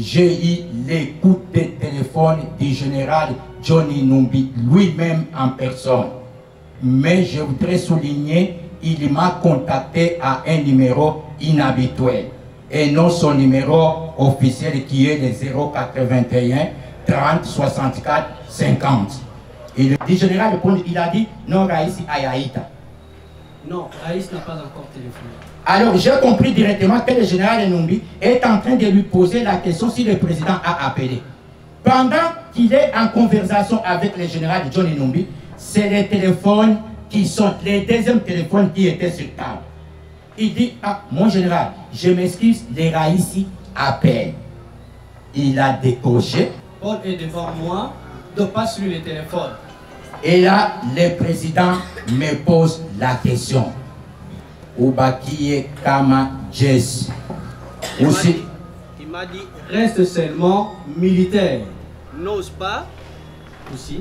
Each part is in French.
j'ai eu l'écoute des téléphones du général Johnny Numbi lui-même en personne. Mais je voudrais souligner, il m'a contacté à un numéro inhabituel et non son numéro officiel qui est le 081 30 64 50. Et le général il a dit non, Raïs Ayaïta. Non, Raïs n'a pas encore téléphoné. Alors j'ai compris directement que le général Numbi est en train de lui poser la question si le président a appelé. Pendant qu'il est en conversation avec le général Johnny Numbi, c'est les téléphones qui sont les deuxièmes téléphones qui étaient sur table. Il dit, ah, mon général, je m'excuse, les Raïssi appellent. Il a décroché. Paul est devant moi, de pas sur le téléphone. Et là, le président me pose la question. Oubakie Kama. Aussi, Il m'a dit, reste seulement militaire. N'ose pas. Aussi.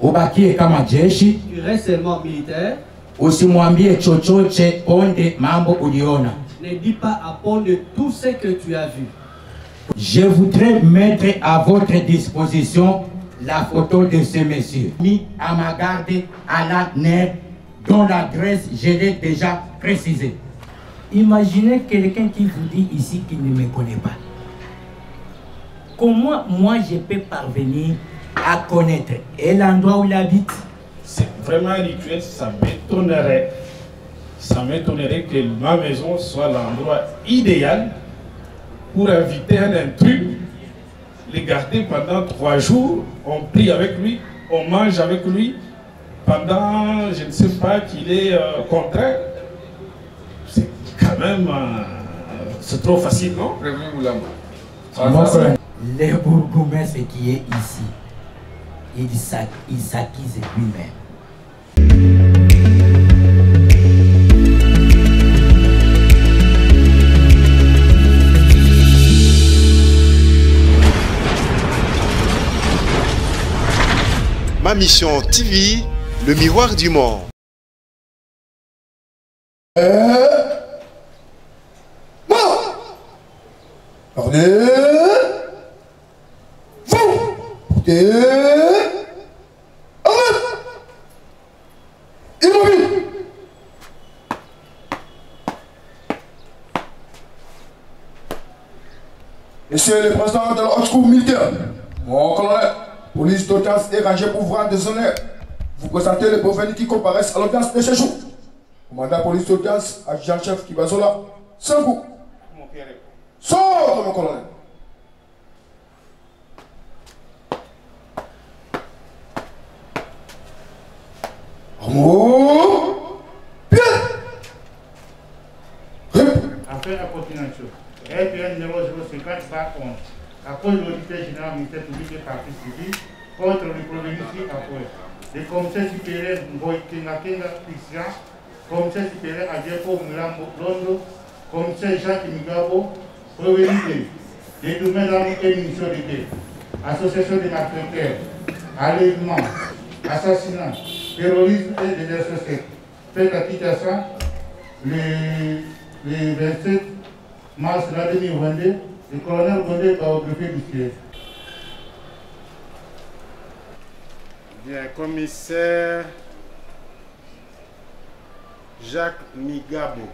Oubakie Kama Jeshi. Tu restes seulement militaire. Usimwambie chochote ponde mambo uliona. Ne dis pas à Paul de tout ce que tu as vu. Je voudrais mettre à votre disposition la photo de ce monsieur, mis à ma garde à la NER, dont l'adresse je l'ai déjà précisée. Imaginez quelqu'un qui vous dit ici qu'il ne me connaît pas. Comment moi je peux parvenir à connaître et l'endroit où il habite? C'est vraiment un rituel, ça m'étonnerait. Ça m'étonnerait que ma maison soit l'endroit idéal pour inviter un intrus, le garder pendant trois jours, on prie avec lui, on mange avec lui, pendant, je ne sais pas, qu'il est euh, contraint. C'est quand même, euh, c'est trop facile, non? Moi, le bourgmestre qui est ici, il s'acquise lui-même. Ma mission TV, le miroir du Arrête Immobile. Monsieur le président de la haute cour militaire, mon colonel, police d'audience est rangée pour rendre des honneurs. Vous présentez les provenus qui comparaissent à l'audience de ce jour. Commandant police d'audience, adjudant-chef Kibazola, sans vous. Sors, mon colonel. Amour. Bien. Affaire à continuation. RPN numéro 050 par 11. À cause de ministère public et parti civil contre le premier ministre après. Le commissaire supérieur Ngoy Kenga Kenga Christian, commissaire supérieur Adjepo Mulambo Londo, commissaire Jacques Migabo, prévenité, détournement d'armes et guerre, association des malfaiteurs, enlèvement, assassinat, terrorisme et désertion secte. Fait à Kinshasa, le, le 27 mars de l'année 2022, le colonel Gondé va au greffier du. Bien, commissaire Jacques Migabo.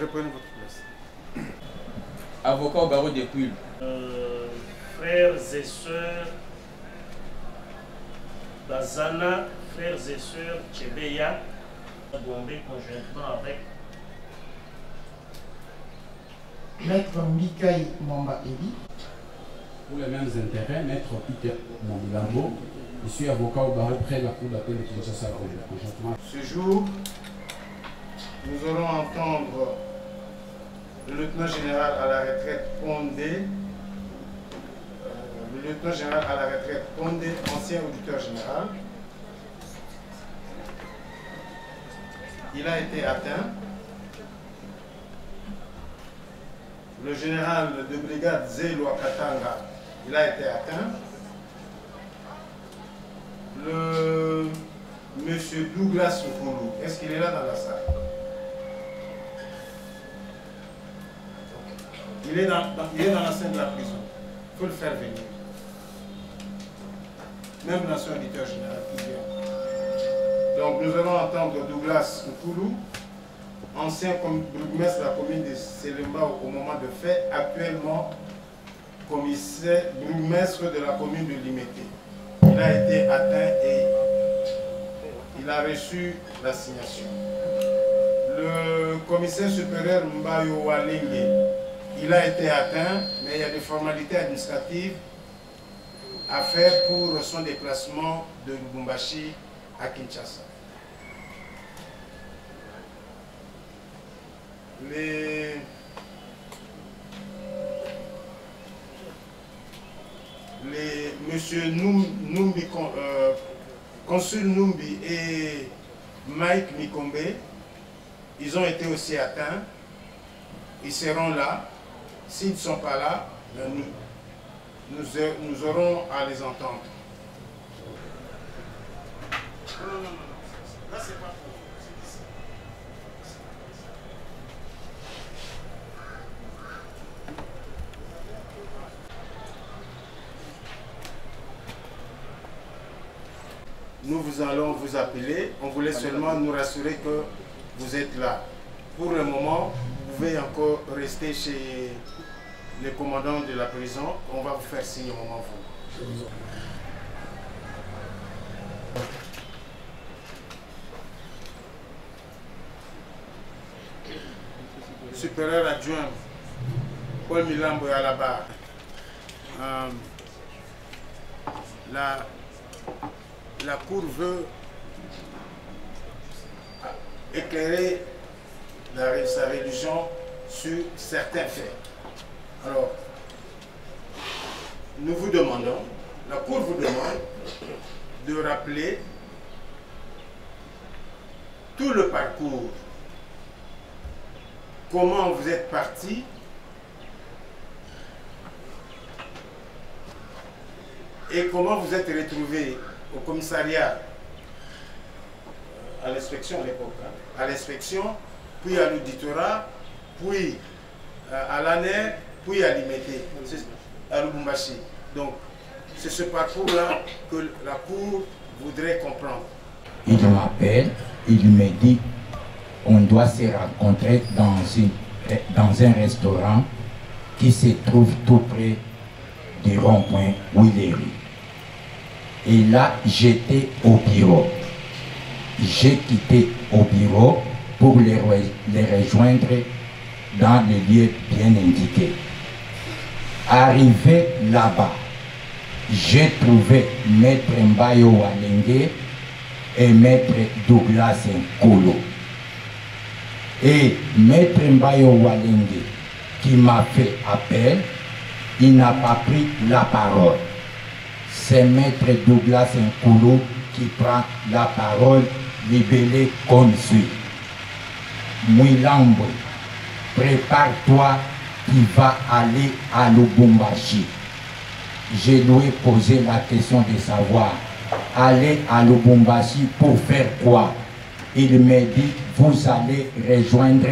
Reprenez votre place. Avocat au barreau des Poules. Euh, frères et sœurs Bazana, frères et sœurs Tchebeya, Bombé conjointement avec Maître Mikaï Mwamba Eli. Pour les mêmes intérêts, Maître Peter Mondilambo, je suis avocat au barreau près de la Cour d'appel de Kinshasa. Ce jour, nous allons entendre le lieutenant général à la retraite Pondé, euh, le lieutenant général à la retraite Pondé, ancien auditeur général. Il a été atteint. Le général de brigade Zéloa Katanga, il a été atteint. Le monsieur Douglas Okolo, est-ce qu'il est là dans la salle? Il est dans, la scène de la prison. Il faut le faire venir. Même l'ancien éditeur général qui vient. Donc nous allons entendre Douglas Nkoulou, ancien bourgmestre de la commune de Selemba au moment de fait, actuellement commissaire bourgmestre de la commune de Limete. Il a été atteint et il a reçu l'assignation. Le commissaire supérieur Mbayo Walenge, il a été atteint, mais il y a des formalités administratives à faire pour son déplacement de Lubumbashi à Kinshasa. Les les monsieur Numbi, euh, consul Numbi et Mike Mikombe, ils ont été aussi atteints. Ils seront là. S'ils ne sont pas là, nous, aurons à les entendre. Nous vous allons vous appeler. On voulait seulement nous rassurer que vous êtes là. Pour le moment, vous pouvez encore rester chez les commandants de la prison. On va vous faire signe au moment vous. Supérieur adjoint Paul Milambo est à la barre. Euh, la, la Cour veut éclairer la, sa religion sur certains faits. Alors, nous vous demandons, la Cour vous demande de rappeler tout le parcours, comment vous êtes parti, et comment vous êtes retrouvé au commissariat à l'inspection à l'époque, hein, à l'inspection, puis à l'auditorat, puis euh, à l'ANER, puis à l'IMET, à Lubumbashi. Donc, c'est ce parcours-là que la Cour voudrait comprendre. Il m'appelle, il me dit on doit se rencontrer dans un restaurant qui se trouve tout près du rond-point Willery. Et là, j'étais au bureau. J'ai quitté au bureau pour les, les rejoindre dans le lieu bien indiqué. Arrivé là-bas, j'ai trouvé Maître Mbayo Walenge et Maître Douglas Nkolo. Et Maître Mbayo Walenge, qui m'a fait appel, il n'a pas pris la parole. C'est Maître Douglas Nkolo qui prend la parole libellé comme suit. Mouilambo, prépare-toi, tu vas aller à Lubumbashi. Je lui ai posé la question de savoir, aller à Lubumbashi pour faire quoi? Il m'a dit, vous allez rejoindre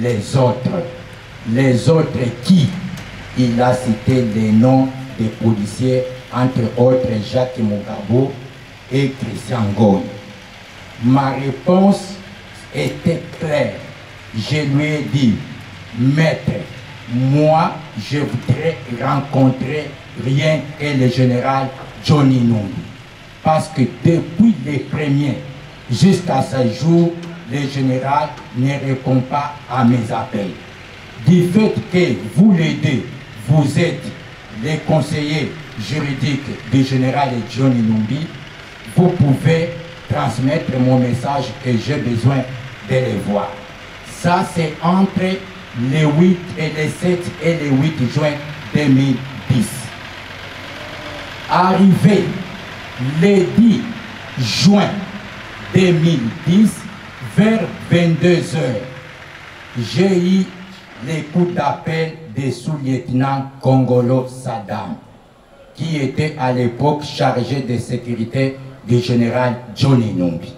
les autres. Les autres qui? Il a cité les noms des policiers, entre autres Jacques Mugabo et Christian Goy. Ma réponse était claire. Je lui ai dit, maître, moi, je voudrais rencontrer rien que le général Johnny Numbi. Parce que depuis les premiers jusqu'à ce jour, le général ne répond pas à mes appels. Du fait que vous deux, vous êtes les conseillers juridiques du général Johnny Numbi, vous pouvez transmettre mon message et j'ai besoin de les voir. Ça, c'est entre les 8 et les 7 et les 8 juin 2010. Arrivé le 10 juin 2010, vers 22 heures, j'ai eu les coups d'appel des sous-lieutenants Congolo Saddam, qui était à l'époque chargé de sécurité du général Johnny Numbi.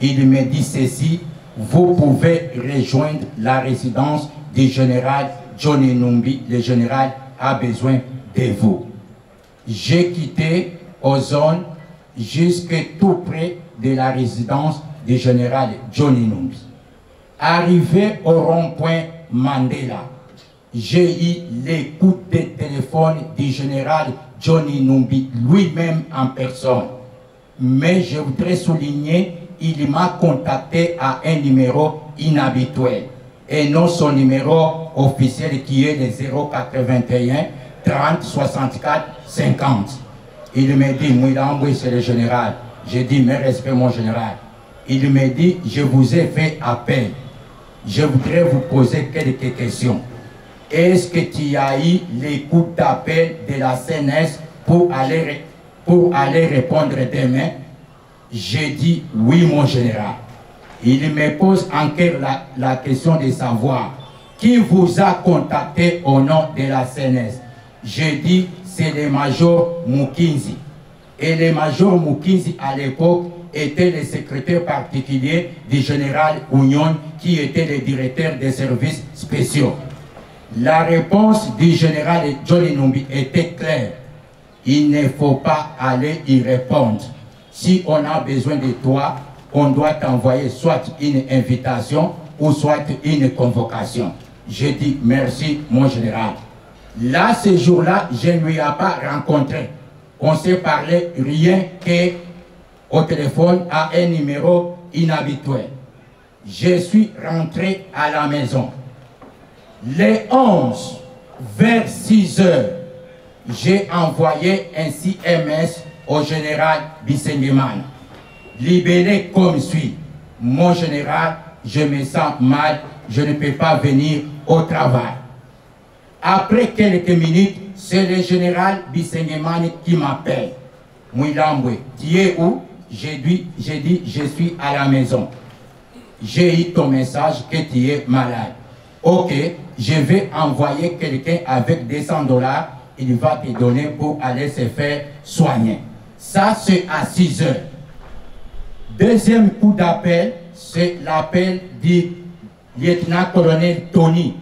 Il me dit ceci, vous pouvez rejoindre la résidence du général Johnny Numbi, le général, a besoin de vous. J'ai quitté aux zones jusque tout près de la résidence du général Johnny Numbi. Arrivé au rond-point Mandela, j'ai eu l'écoute de téléphone du général Johnny Numbi lui-même en personne. Mais je voudrais souligner, il m'a contacté à un numéro inhabituel et non son numéro officiel qui est le 081 30 64 50. Il me dit, Mouilamboué, c'est le général. J'ai dit, mes respects, mon général. Il me dit, je vous ai fait appel. Je voudrais vous poser quelques questions. Est-ce que tu as eu l'écoute d'appel de la CNS pour aller, répondre demain? J'ai dit, oui, mon général. Il me pose encore la, la question de savoir qui vous a contacté au nom de la CNS. J'ai dit, c'est le major Mukinzi. Et le major Mukinzi, à l'époque, était le secrétaire particulier du général Union, qui était le directeur des services spéciaux. La réponse du général Numbi était claire. Il ne faut pas aller y répondre. Si on a besoin de toi, on doit t'envoyer soit une invitation ou soit une convocation. J'ai dit merci, mon général. Là, ce jour-là, je ne lui ai pas rencontré. On s'est parlé rien que au téléphone à un numéro inhabituel. Je suis rentré à la maison. Les 11, vers 6 heures, j'ai envoyé un CMS au général Bissengeman. Libéré comme suit. Mon général, je me sens mal, je ne peux pas venir au travail. Après quelques minutes, c'est le général Bissengeman qui m'appelle. Tu es où? J'ai dit, dit, je suis à la maison. J'ai eu ton message que tu es malade. Ok, je vais envoyer quelqu'un avec 200 dollars. Il va te donner pour aller se faire soigner. Ça, c'est à 6 heures. Deuxième coup d'appel, c'est l'appel du lieutenant-colonel Tony.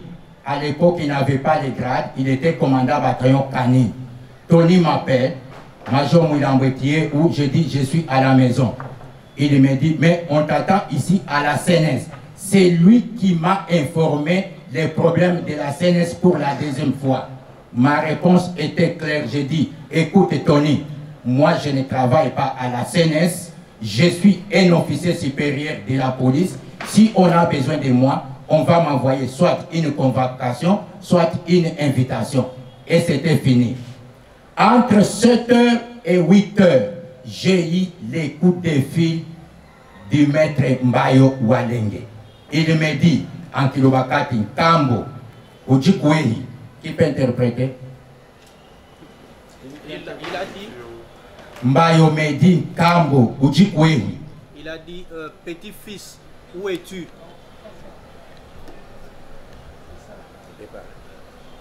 À l'époque, il n'avait pas les grades, il était commandant bataillon Cani. Tony m'appelle, Major Mouilambetier, où je dis je suis à la maison. Il me dit, mais on t'attend ici à la CNS. C'est lui qui m'a informé les problèmes de la CNS pour la deuxième fois. Ma réponse était claire. J'ai dit, écoute Tony, moi je ne travaille pas à la CNS. Je suis un officier supérieur de la police. Si on a besoin de moi, on va m'envoyer soit une convocation, soit une invitation. Et c'était fini. Entre 7h et 8h, j'ai eu les coups de fil du maître Mbayo Walenge. Il me dit, en Kilobakati, Kambo, Ujikwehi, qui peut interpréter? Il, il a dit, Mbayo me dit, Kambo, Ujikwehi. il a dit euh, petit-fils, où es-tu?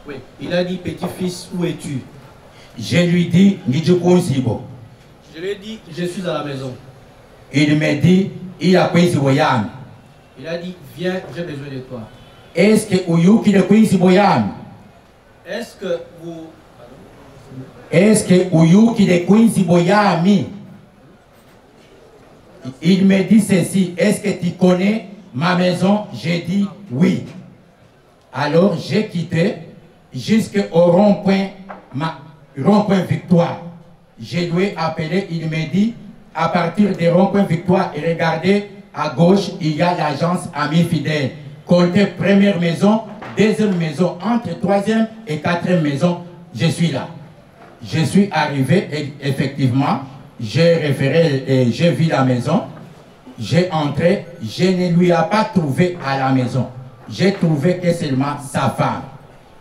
Oui, il a dit petit-fils, où es-tu? Je lui dis, Nidjukunzibo. Je lui ai dit, je suis à la maison. Il me dit, il a Boyami. Il a dit, viens, j'ai besoin de toi. Est-ce que Uyuki de Kwenzi Boyami? Est-ce que vous... Est-ce que Uyuki de Kwenzi Boyami? Il me dit ceci, est-ce que tu connais ma maison? J'ai dit oui. Alors j'ai quitté jusqu'au rond-point ma- rond-point Victoire. Je lui ai appelé, il me dit, à partir des rond-point Victoire, et regardez, à gauche, il y a l'agence Ami Fidèle. Comptez première maison, deuxième maison, entre troisième et quatrième maison, je suis là. Je suis arrivé et effectivement, j'ai référé et j'ai vu la maison. J'ai entré, je ne lui ai pas trouvé à la maison. J'ai trouvé que seulement sa femme.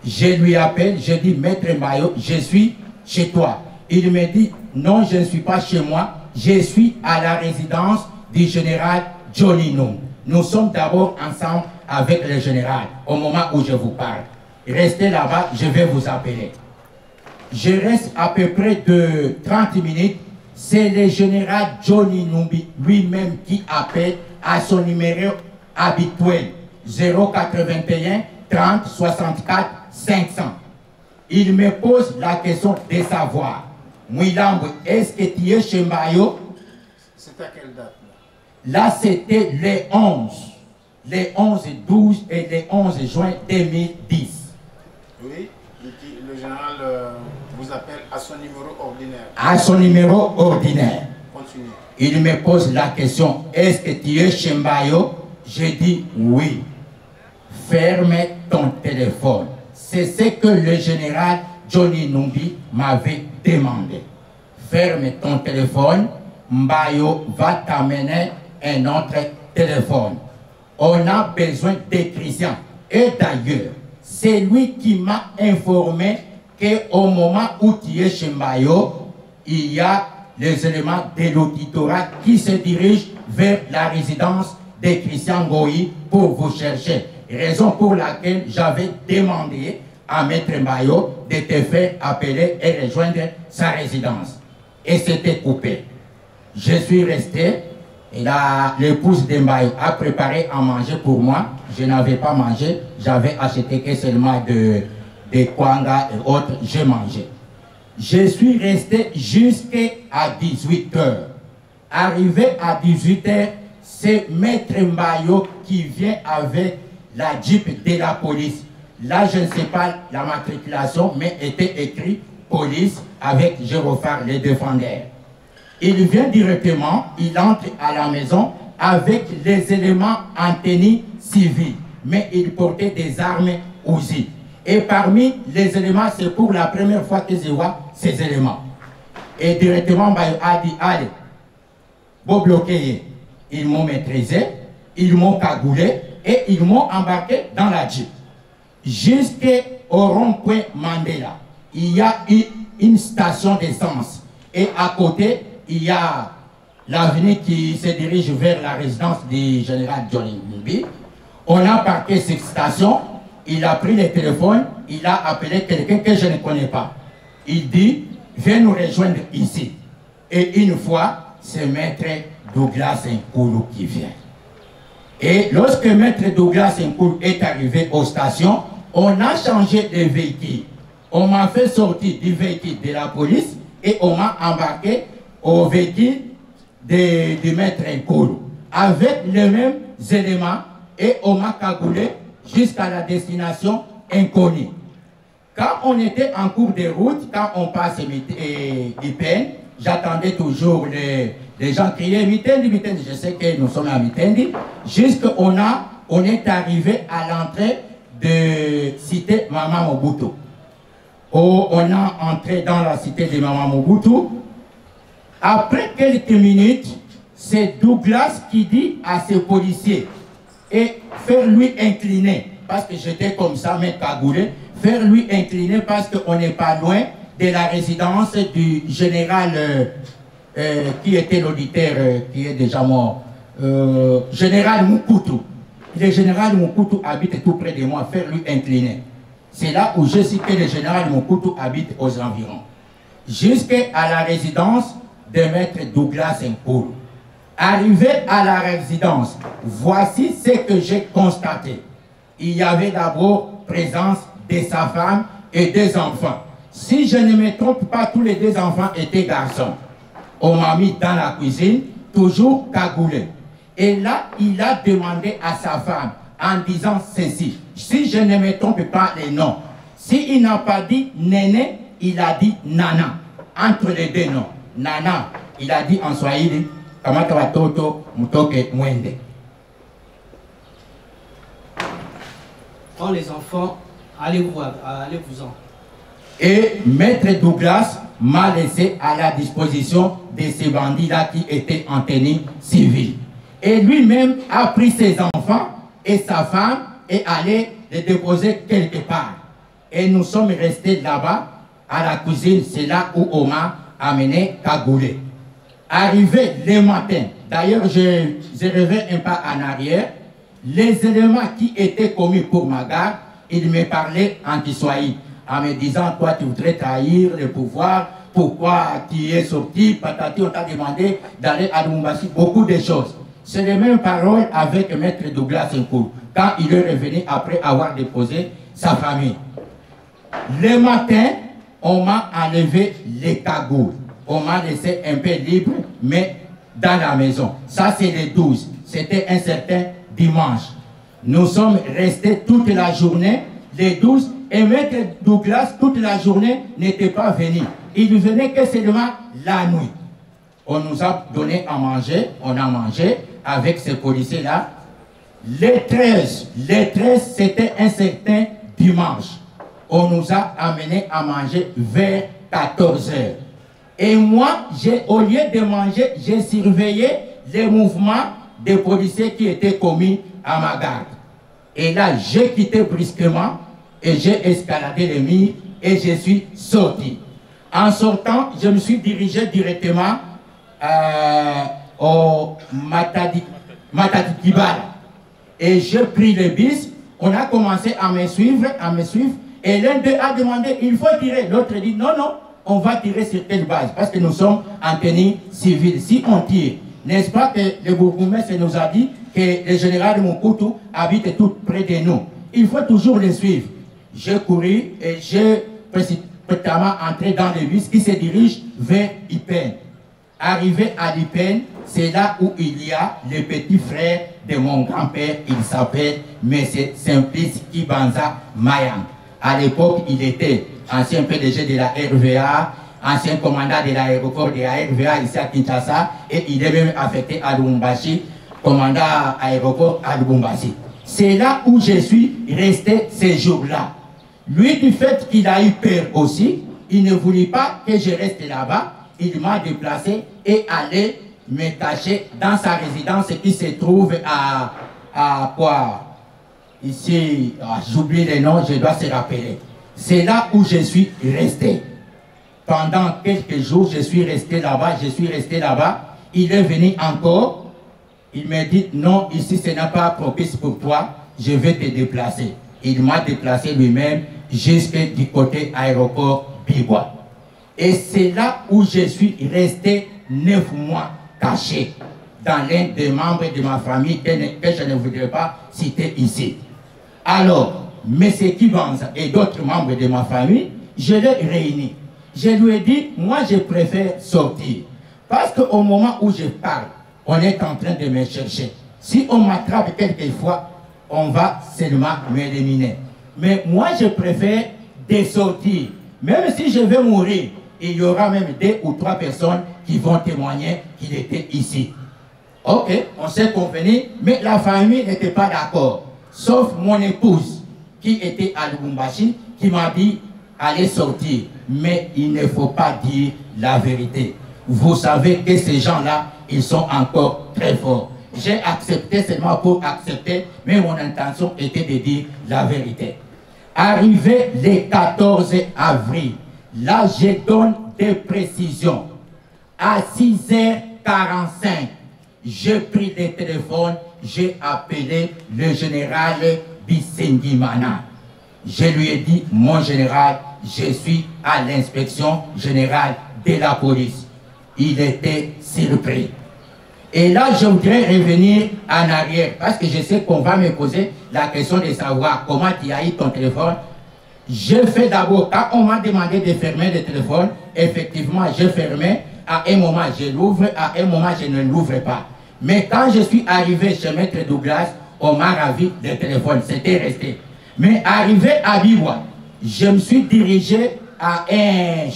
Je lui appelle, je dis, Maître Mayo, je suis chez toi. Il me dit, non, je ne suis pas chez moi, je suis à la résidence du général Johnny Noum. Nous sommes d'abord ensemble avec le général au moment où je vous parle. Restez là-bas, je vais vous appeler. Je reste à peu près de 30 minutes. C'est le général Johnny Numbi lui-même qui appelle à son numéro habituel 081 30 64 500. Il me pose la question de savoir, Mouilambo, est-ce que tu es chez Mayo C'était à quelle date? Là, c'était les 11, les 11, 12 et les 11 juin 2010. Oui, et le général euh, vous appelle à son numéro ordinaire. À son numéro ordinaire. Continuez. Il me pose la question, est-ce que tu es chez Mbayo? J'ai dit oui. Ferme ton téléphone. C'est ce que le général Johnny Numbi m'avait demandé. Ferme ton téléphone, Mbayo va t'amener un autre téléphone. On a besoin d'électricien. Et d'ailleurs, c'est lui qui m'a informé qu'au moment où tu es chez Mbayo, il y a les éléments de l'auditorat qui se dirigent vers la résidence de Christian Goyi pour vous chercher. Raison pour laquelle j'avais demandé à Maître Mbayo de te faire appeler et rejoindre sa résidence. Et c'était coupé. Je suis resté l'épouse de Mbayo a préparé à manger pour moi. Je n'avais pas mangé. J'avais acheté que seulement de, de kwanga et autres. J'ai mangé. Je suis resté jusqu'à 18h. Arrivé à 18h, c'est Maître Mbayo qui vient avec la Jeep de la police. Là, je ne sais pas la matriculation, mais était écrit police avec Gérophare, les défendeurs. Il vient directement, il entre à la maison avec les éléments en tenue civile, mais il portait des armes aussi. Et parmi les éléments, c'est pour la première fois que je vois ces éléments. Et directement, Bayo a dit, allez, vous bloquez. Ils m'ont maîtrisé, ils m'ont cagoulé et ils m'ont embarqué dans la Jeep. Jusqu'au rond-point Mandela, il y a une, une station d'essence. Et à côté, il y a l'avenue qui se dirige vers la résidence du général Johnny Mbi. On a parqué cette station, il a pris le téléphone, il a appelé quelqu'un que je ne connais pas. Il dit, viens nous rejoindre ici. Et une fois, c'est maître Douglas Nkoulou qui vient. Et lorsque maître Douglas Nkoulou est arrivé aux stations, on a changé de véhicule. On m'a fait sortir du véhicule de la police et on m'a embarqué au véhicule de, maître Nkoulou avec les mêmes éléments et on m'a cagoulé jusqu'à la destination inconnue. Quand on était en cours de route, quand on passe Ipen, j'attendais toujours les, les gens crier Mitendi, Mitendi. Je sais que nous sommes à Mitendi. Jusqu'on a, on est arrivé à l'entrée de cité Mama Mobutu. Oh, on a entré dans la cité de Mama Mobutu. Après quelques minutes, c'est Douglas qui dit à ses policiers et faire lui incliner, parce que j'étais comme ça, mais cagoulé, faire lui incliner parce qu'on n'est pas loin de la résidence du général euh, euh, qui était l'auditeur, euh, qui est déjà mort, général Mukutu. Le général Mukutu habite tout près de moi, faire lui incliner. C'est là où je sais que le général Mukutu habite aux environs. Jusqu'à la résidence de maître Douglas Nkoulou. Arrivé à la résidence, voici ce que j'ai constaté. Il y avait d'abord présence de sa femme et des enfants. Si je ne me trompe pas, tous les deux enfants étaient garçons. On m'a mis dans la cuisine, toujours cagoulé. Et là, il a demandé à sa femme en disant ceci. Si je ne me trompe pas les noms, s'il n'a pas dit Néné, il a dit Nana. Entre les deux noms. Nana, il a dit en Swahili, kamata watoto mtoke mwende. Prends les enfants, allez-vous, allez-vous-en. Et Maître Douglas m'a laissé à la disposition de ces bandits-là qui étaient en tenue civile. Et lui-même a pris ses enfants et sa femme et allé les déposer quelque part. Et nous sommes restés là-bas, à la cuisine, c'est là où on m'a amené Kagoulé. Arrivé le matin, d'ailleurs je, reviens un pas en arrière, les éléments qui étaient commis pour ma garde, il me en Kiswahili, en me disant, toi tu voudrais trahir le pouvoir, pourquoi tu es sorti, patati, on t'a demandé d'aller à Lumbashi, beaucoup de choses. C'est les mêmes paroles avec Maître Douglas Nkoulou, quand il est revenu après avoir déposé sa famille. Le matin, on m'a enlevé les cagoules. On m'a laissé un peu libre, mais dans la maison. Ça, c'est le 12. C'était un certain dimanche. Nous sommes restés toute la journée, les 12, et Maître Douglas, toute la journée, n'était pas venu. Il venait que seulement la nuit. On nous a donné à manger, on a mangé avec ces policiers-là. Les 13, les 13, c'était un certain dimanche. On nous a amené à manger vers 14 heures. Et moi, au lieu de manger, j'ai surveillé les mouvements des policiers qui étaient commis à ma garde. Et là, j'ai quitté brusquement et j'ai escaladé les murs et je suis sorti. En sortant, je me suis dirigé directement euh, au Matadi, Et j'ai pris le bus. On a commencé à me suivre, à me suivre. Et l'un d'eux a demandé, il faut tirer. L'autre dit, non, non, on va tirer sur telle base. Parce que nous sommes en tenue civile. Si on tire, n'est-ce pas que le bourgmestre nous a dit que le général de Mokutu habite tout près de nous? Il faut toujours le suivre. J'ai couru et j'ai précipitamment entré dans le bus qui se dirige vers Ipen. Arrivé à Ipen, c'est là où il y a le petit frère de mon grand-père. Il s'appelle M. Simplice Kibanza Mayang. À l'époque, il était ancien PDG de la RVA, ancien commandant de l'aéroport de la RVA ici à Kinshasa, et il est même affecté à Lubumbashi, commandant aéroport à Lubumbashi. C'est là où je suis resté ces jours-là. Lui, du fait qu'il a eu peur aussi, il ne voulait pas que je reste là-bas. Il m'a déplacé et allé me cacher dans sa résidence qui se trouve à, à quoi? Ici, ah, j'oublie les noms, je dois se rappeler. C'est là où je suis resté. Pendant quelques jours, je suis resté là-bas, je suis resté là-bas. Il est venu encore. Il m'a dit, non, ici, ce n'est pas propice pour toi. Je vais te déplacer. Il m'a déplacé lui-même jusque du côté aéroport Bibois. Et c'est là où je suis resté neuf mois caché dans l'un des membres de ma famille que, je ne voudrais pas citer ici. Alors, M. Kibanza et d'autres membres de ma famille, je les réunis. Je lui ai dit, moi je préfère sortir. Parce qu'au moment où je parle, on est en train de me chercher. Si on m'attrape quelquefois, on va seulement m'éliminer. Mais moi je préfère de sortir. Même si je vais mourir, il y aura même deux ou trois personnes qui vont témoigner qu'il était ici. Ok, on s'est convenu, mais la famille n'était pas d'accord. Sauf mon épouse qui était à Lubumbashi, qui m'a dit allez sortir. Mais il ne faut pas dire la vérité. Vous savez que ces gens-là, ils sont encore très forts. J'ai accepté seulement pour accepter, mais mon intention était de dire la vérité. Arrivé le 14 avril, là je donne des précisions. À 6h45, j'ai pris le téléphone, j'ai appelé le général Bissengimana. Je lui ai dit, mon général, je suis à l'inspection générale de la police. Il était surpris. Et là, je voudrais revenir en arrière, parce que je sais qu'on va me poser la question de savoir comment tu as eu ton téléphone. Je fais d'abord, quand on m'a demandé de fermer le téléphone, effectivement, je fermais. À un moment, je l'ouvre, à un moment, je ne l'ouvre pas. Mais quand je suis arrivé chez Maître Douglas, on m'a ravi le téléphone, c'était resté. Mais arrivé à Biwa, je me suis dirigé à un,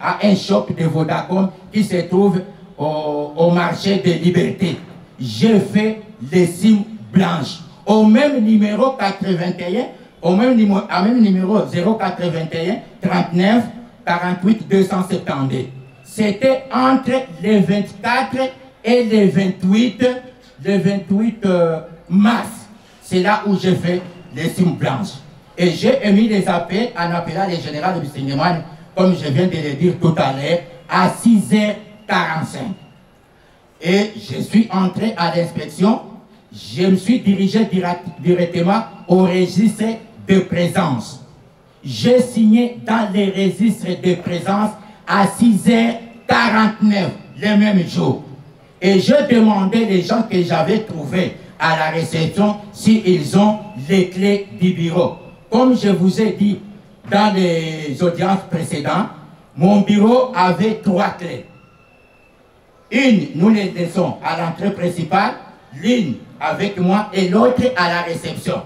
à un shop de Vodacom qui se trouve au, marché de Liberté. J'ai fait les cimes blanches au même numéro 81, au même numéro, même numéro 081 39 48 272. C'était entre les 24 et les 28, le 28 euh, mars. C'est là où j'ai fait les cimes blanches. Et j'ai émis des appels en appelant les généraux de Bissingeman, comme je viens de le dire tout à l'heure, à 6h45. Et je suis entré à l'inspection, je me suis dirigé directement au registre de présence. J'ai signé dans les registres de présence à 6h49 le même jour. Et je demandais les gens que j'avais trouvés à la réception s'ils ont les clés du bureau. Comme je vous ai dit, dans les audiences précédentes, mon bureau avait trois clés. Une, nous les laissons à l'entrée principale, l'une avec moi et l'autre à la réception.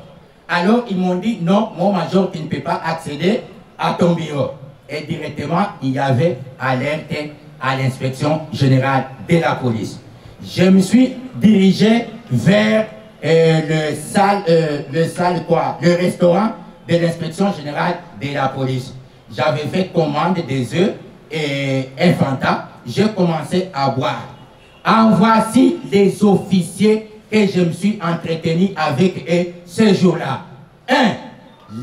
Alors ils m'ont dit non, mon major, tu ne peux pas accéder à ton bureau. Et directement, il y avait alerte à l'inspection générale de la police. Je me suis dirigé vers euh, le salle, euh, le salle quoi, le restaurant de l'inspection générale de la police. J'avais fait commande des œufs et un fanta. J'ai commencé à boire. En voici les officiers que je me suis entretenu avec eux ce jour-là. Un,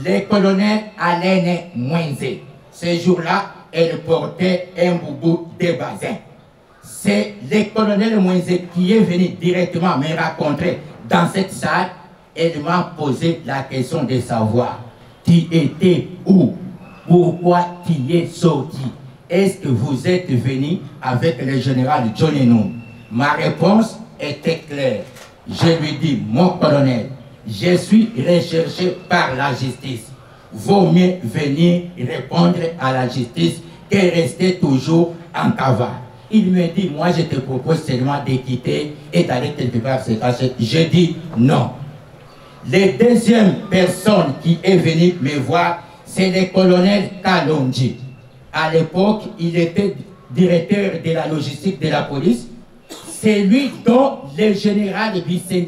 le colonel Alain Moinze. Ce jour-là, elle portait un boubou de bazin. C'est le colonel Moinze qui est venu directement me rencontrer dans cette salle. Elle m'a posé la question de savoir, tu étais où? Pourquoi tu es sorti? Est-ce que vous êtes venu avec le général Johnny Noum? Ma réponse était claire. Je lui dis, mon colonel, je suis recherché par la justice. Vaut mieux venir répondre à la justice que rester toujours en cavale. Il me dit, moi je te propose seulement de quitter et d'aller quelque part se cacher. Je dis non. La deuxième personne qui est venue me voir, c'est le colonel Kalonji. À l'époque, il était directeur de la logistique de la police. C'est lui dont le général Vicente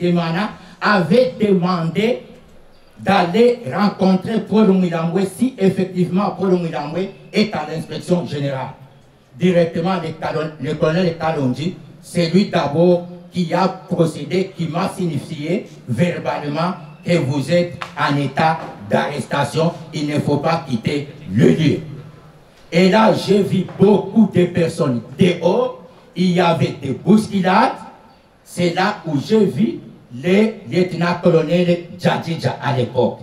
avait demandé d'aller rencontrer Paul Mouilamboué si effectivement Paul Mouilamboué est à l'inspection générale. Directement, le, colonel Kalonji, c'est lui d'abord qui a procédé, qui m'a signifié verbalement que vous êtes en état d'arrestation, il ne faut pas quitter le lieu. Et là, j'ai vu beaucoup de personnes dehors, il y avait des bousculades, c'est là où j'ai vu le lieutenant-colonel Djadidja à l'époque.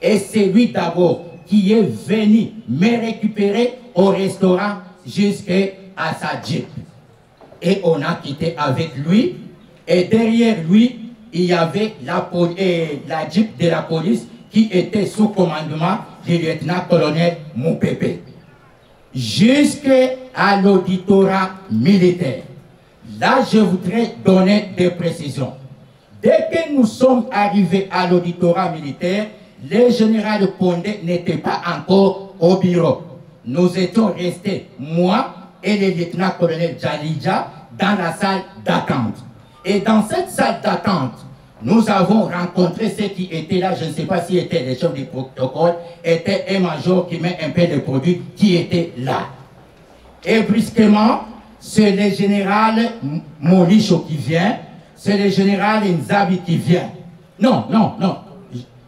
Et c'est lui d'abord qui est venu me récupérer au restaurant jusqu'à sa jeep. Et on a quitté avec lui. Et derrière lui, il y avait la, jeep de la police qui était sous commandement du lieutenant-colonel Moupépé. Jusqu'à l'auditorat militaire. Là, je voudrais donner des précisions. Dès que nous sommes arrivés à l'auditorat militaire, le général Pondé n'était pas encore au bureau. Nous étions restés, moi et le lieutenant-colonel Jalidja, dans la salle d'attente. Et dans cette salle d'attente, nous avons rencontré ceux qui étaient là, je ne sais pas si étaient les chefs du protocole, était un major qui met un peu de produits qui était là. Et brusquement, c'est le général Molicho qui vient, c'est le général Nzabi qui vient. Non, non, non,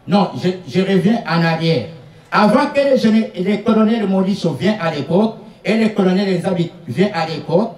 non, je, reviens en arrière. Avant que le, le colonel Molicho vienne à l'époque, et le colonel Nzabi vient à l'époque,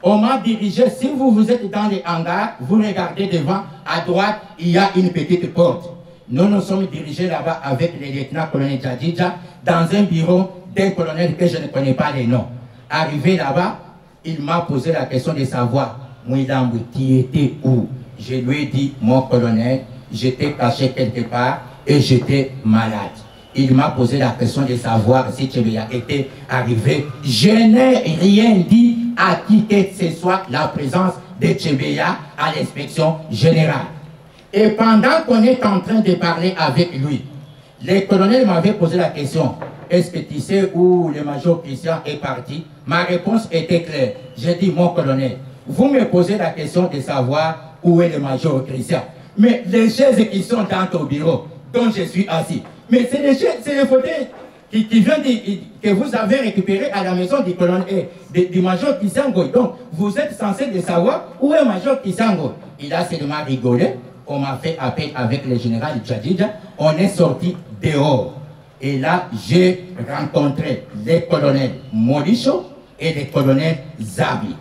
on m'a dirigé, si vous, vous êtes dans les hangars, vous regardez devant, à droite, il y a une petite porte. Nous nous sommes dirigés là-bas avec le lieutenant-colonel Djadidja dans un bureau d'un colonel que je ne connais pas les noms. Arrivé là-bas, il m'a posé la question de savoir, Mouidambou, tu étais où? Je lui ai dit, mon colonel, j'étais caché quelque part et j'étais malade. Il m'a posé la question de savoir si tu était arrivé. Je n'ai rien dit à qui que ce soit la présence de Tchebeya à l'inspection générale. Et pendant qu'on est en train de parler avec lui, le colonel m'avait posé la question, est-ce que tu sais où le major Christian est parti? Ma réponse était claire. J'ai dit, mon colonel, vous me posez la question de savoir où est le major Christian. Mais les chaises qui sont dans ton bureau, dont je suis assis, mais c'est les fauteuils qui, vient que vous avez récupéré à la maison du colonel, du major Kisango. Donc, vous êtes censé de savoir où est major Kisango. Il a seulement rigolé. On m'a fait appel avec le général Djadidja. On est sorti dehors. Et là, j'ai rencontré les colonels Moricho et les colonels Zabi.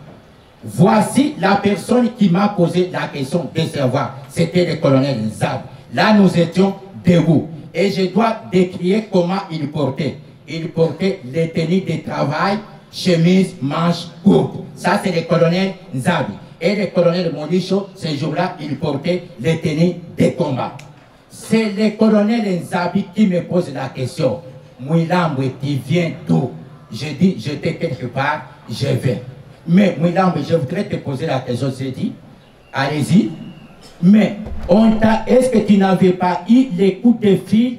Voici la personne qui m'a posé la question de savoir. C'était le colonel Zabi. Là, nous étions debout. Et je dois décrire comment il portait. Il portait les tenues de travail, chemise, manche, courte. Ça, c'est le colonel Zabi. Et le colonel Monicho, ce jour-là, il portait les tenues de combat. C'est le colonel Nzabi qui me pose la question. Mouilambwe, tu viens d'où? J'ai dit, j'étais quelque part, je vais. Mais Mouilambwe, je voudrais te poser la question, j'ai dit, allez-y. Mais est-ce que tu n'avais pas eu les coups de fil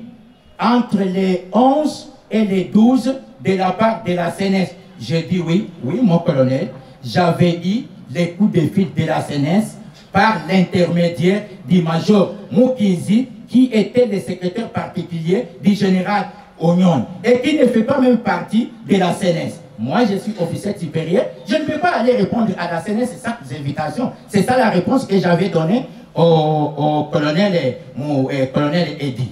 entre les 11 et les 12 de la part de la CNS J'ai dit oui, oui, mon colonel. J'avais eu les coups de fil de la CNS par l'intermédiaire du major Mukizi, qui était le secrétaire particulier du général Ognon, et qui ne fait pas même partie de la CNS. Moi, je suis officier supérieur. Je ne peux pas aller répondre à la CNS ces invitations. C'est ça la réponse que j'avais donnée au, colonel, mon, euh, colonel Eddy.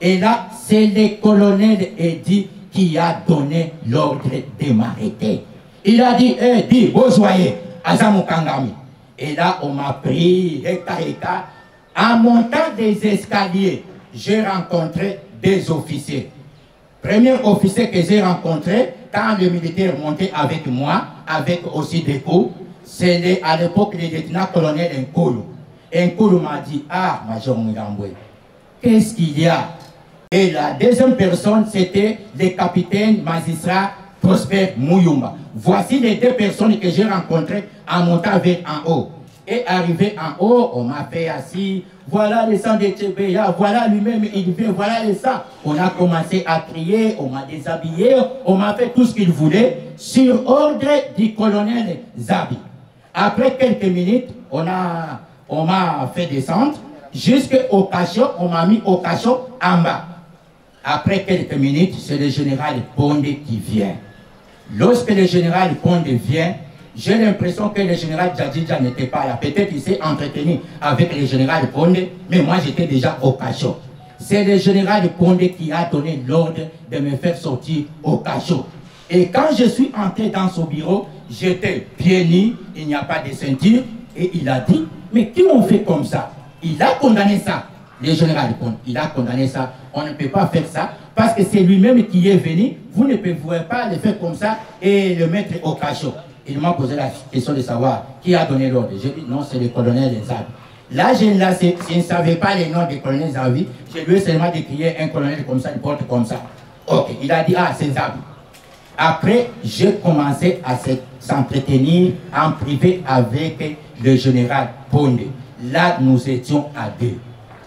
Et là, c'est le colonel Eddy qui a donné l'ordre de m'arrêter. Il a dit, dit, vous voyez, Kangami. Et là, on m'a pris, eka, En montant des escaliers, j'ai rencontré des officiers. Premier officier que j'ai rencontré, quand le militaire montait avec moi, avec aussi des coups, c'est à l'époque le lieutenant-colonel Nkolo. Nkolo m'a dit, ah, Major Mugambwe, qu'est-ce qu'il y a? Et la deuxième personne, c'était le capitaine magistrat Prosper Mouyumba. Voici les deux personnes que j'ai rencontrées en montant vers en haut. Et arrivé en haut, on m'a fait assis. Voilà le sang de Tchébeya, voilà lui-même, il vient, voilà le sang. On a commencé à crier, on m'a déshabillé, on m'a fait tout ce qu'il voulait sur ordre du colonel Zabi. Après quelques minutes, on a, on m'a fait descendre jusqu'au cachot, on m'a mis au cachot en bas. Après quelques minutes, c'est le général Pondé qui vient. Lorsque le général Pondé vient, j'ai l'impression que le général Djadidja n'était pas là. Peut-être qu'il s'est entretenu avec le général Pondé, mais moi j'étais déjà au cachot. C'est le général Pondé qui a donné l'ordre de me faire sortir au cachot. Et quand je suis entré dans son bureau, j'étais pieds nus, il n'y a pas de ceinture, et il a dit, mais qui m'ont fait comme ça? Il a condamné ça. Le général Pondé, il a condamné ça. On ne peut pas faire ça parce que c'est lui-même qui est venu. Vous ne pouvez pas le faire comme ça et le mettre au cachot. Il m'a posé la question de savoir qui a donné l'ordre. J'ai dit non, c'est le colonel Zabi. Là, je, ne savais pas les noms du colonel Zabi. Je lui ai seulement décrié un colonel comme ça, une porte comme ça. Ok, il a dit ah, c'est Zabi. Après, j'ai commencé à s'entretenir en privé avec le général Pondé. Là, nous étions à deux.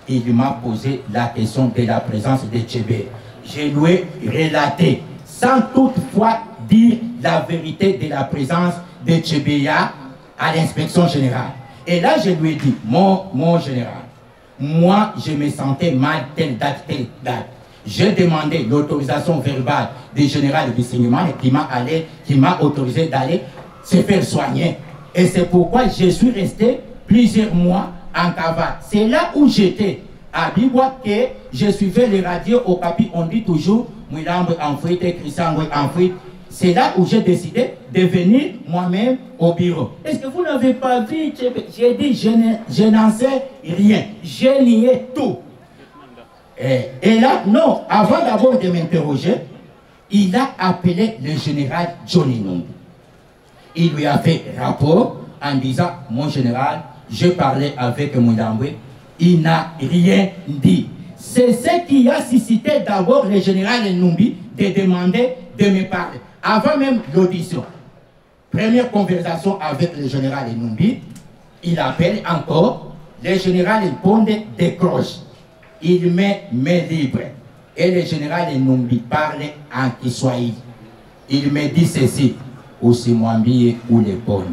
Il m'a posé la question de la présence de Tchébé. Je lui ai relaté, sans toutefois dire la vérité de la présence de Tchébeya à l'inspection générale. Et là, je lui ai dit, mon, mon général, moi, je me sentais mal telle date, telle date. J'ai demandé l'autorisation verbale du général du qui m'a qui m'a autorisé d'aller se faire soigner. Et c'est pourquoi je suis resté plusieurs mois en cavale. C'est là où j'étais à Bibwa que je suivais les radios au capi. On dit toujours, Mouilambe en fuite, Christian en fuite. C'est là où j'ai décidé de venir moi-même au bureau. Est-ce que vous n'avez pas vu J'ai dit, je n'en sais rien. J'ai nié tout. Et, là, non, avant d'abord de m'interroger, il a appelé le général Johnny. Il lui a fait rapport en disant, mon général, je parlais avec Moudambwe, il n'a rien dit. C'est ce qui a suscité d'abord le général Numbi de demander de me parler avant même l'audition, première conversation avec le général Enumbi, il appelle encore, le général Ponde décroche. Il met mes libres. Et le général Enumbi parle en Kiswahili. Il me dit ceci, ou Simwambi ou le Ponde.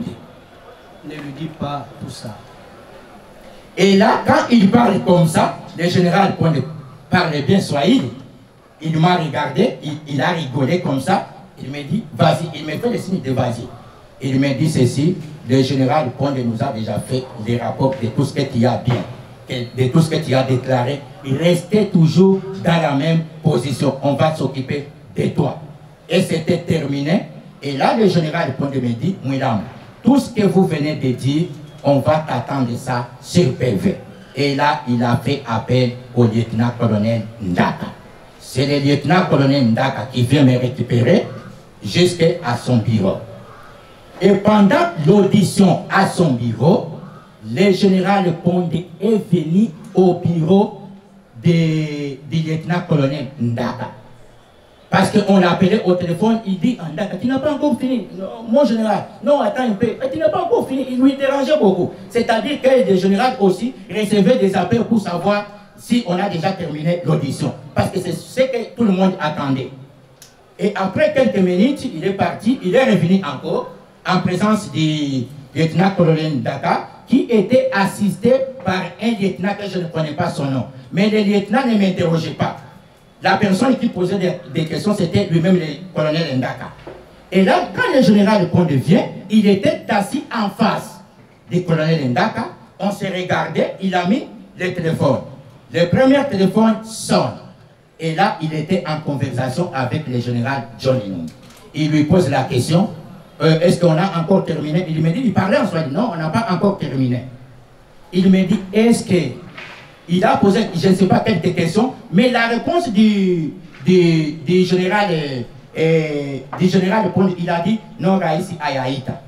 Ne lui dis pas tout ça. Et là, quand il parle comme ça, le général Ponde parle bien Swahili. Il m'a regardé, il a rigolé comme ça. Il me dit, vas-y. Il me fait le signe de vas-y. Il me dit ceci, le général Pondé nous a déjà fait des rapports de tout ce que tu as bien, de tout ce que tu as déclaré. Il restait toujours dans la même position. On va s'occuper de toi. Et c'était terminé. Et là, le général Pondé me dit, Mouilam, tout ce que vous venez de dire, on va t'attendre ça sur PV. Et là, il a fait appel au lieutenant-colonel Ndaka. C'est le lieutenant-colonel Ndaka qui vient me récupérer jusqu'à son bureau. Et pendant l'audition à son bureau, le général Pondé est venu au bureau du lieutenant-colonel Ndaka. Parce qu'on l'appelait au téléphone, il dit tu n'as pas encore fini. mon général, non, attends un peu. Tu n'as pas encore fini. Il lui dérangeait beaucoup. C'est-à-dire que les généraux aussi recevaient des appels pour savoir si on a déjà terminé l'audition. Parce que c'est ce que tout le monde attendait. Et après quelques minutes, il est parti, il est revenu encore en présence du lieutenant-colonel Daka, qui était assisté par un lieutenant que je ne connais pas son nom. Mais le lieutenant ne m'interrogeait pas. La personne qui posait des, questions, c'était lui-même le colonel Ndaka. Et là, quand le général Conde vient, il était assis en face du colonel Ndaka. On se regardait, il a mis le téléphone. Le premier téléphone sonne. Et là, il était en conversation avec le général Johnny Il lui pose la question, euh, est-ce qu'on a encore terminé? Il me dit, il parlait en soi, non, on n'a pas encore terminé. Il me dit, est-ce que il a posé, je ne sais pas quelques questions, mais la réponse du, du, général, euh, du général il a dit non, Raïs Ayaïta.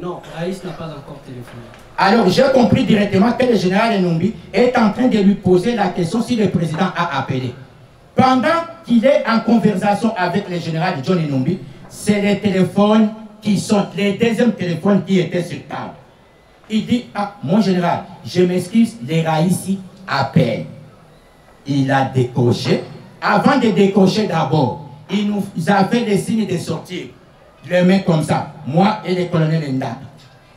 Non, Raïs n'a pas encore téléphoné. Alors j'ai compris directement que le général Numbi est en train de lui poser la question si le président a appelé. Pendant qu'il est en conversation avec le général John Numbi, c'est les téléphones qui sont les deuxièmes téléphones qui étaient sur table. Il dit, ah, mon général, je m'excuse, les Raïssi appellent. Il a décoché. Avant de décocher d'abord, il nous a fait des signes de sortir. Les mains comme ça, moi et le colonel Nda.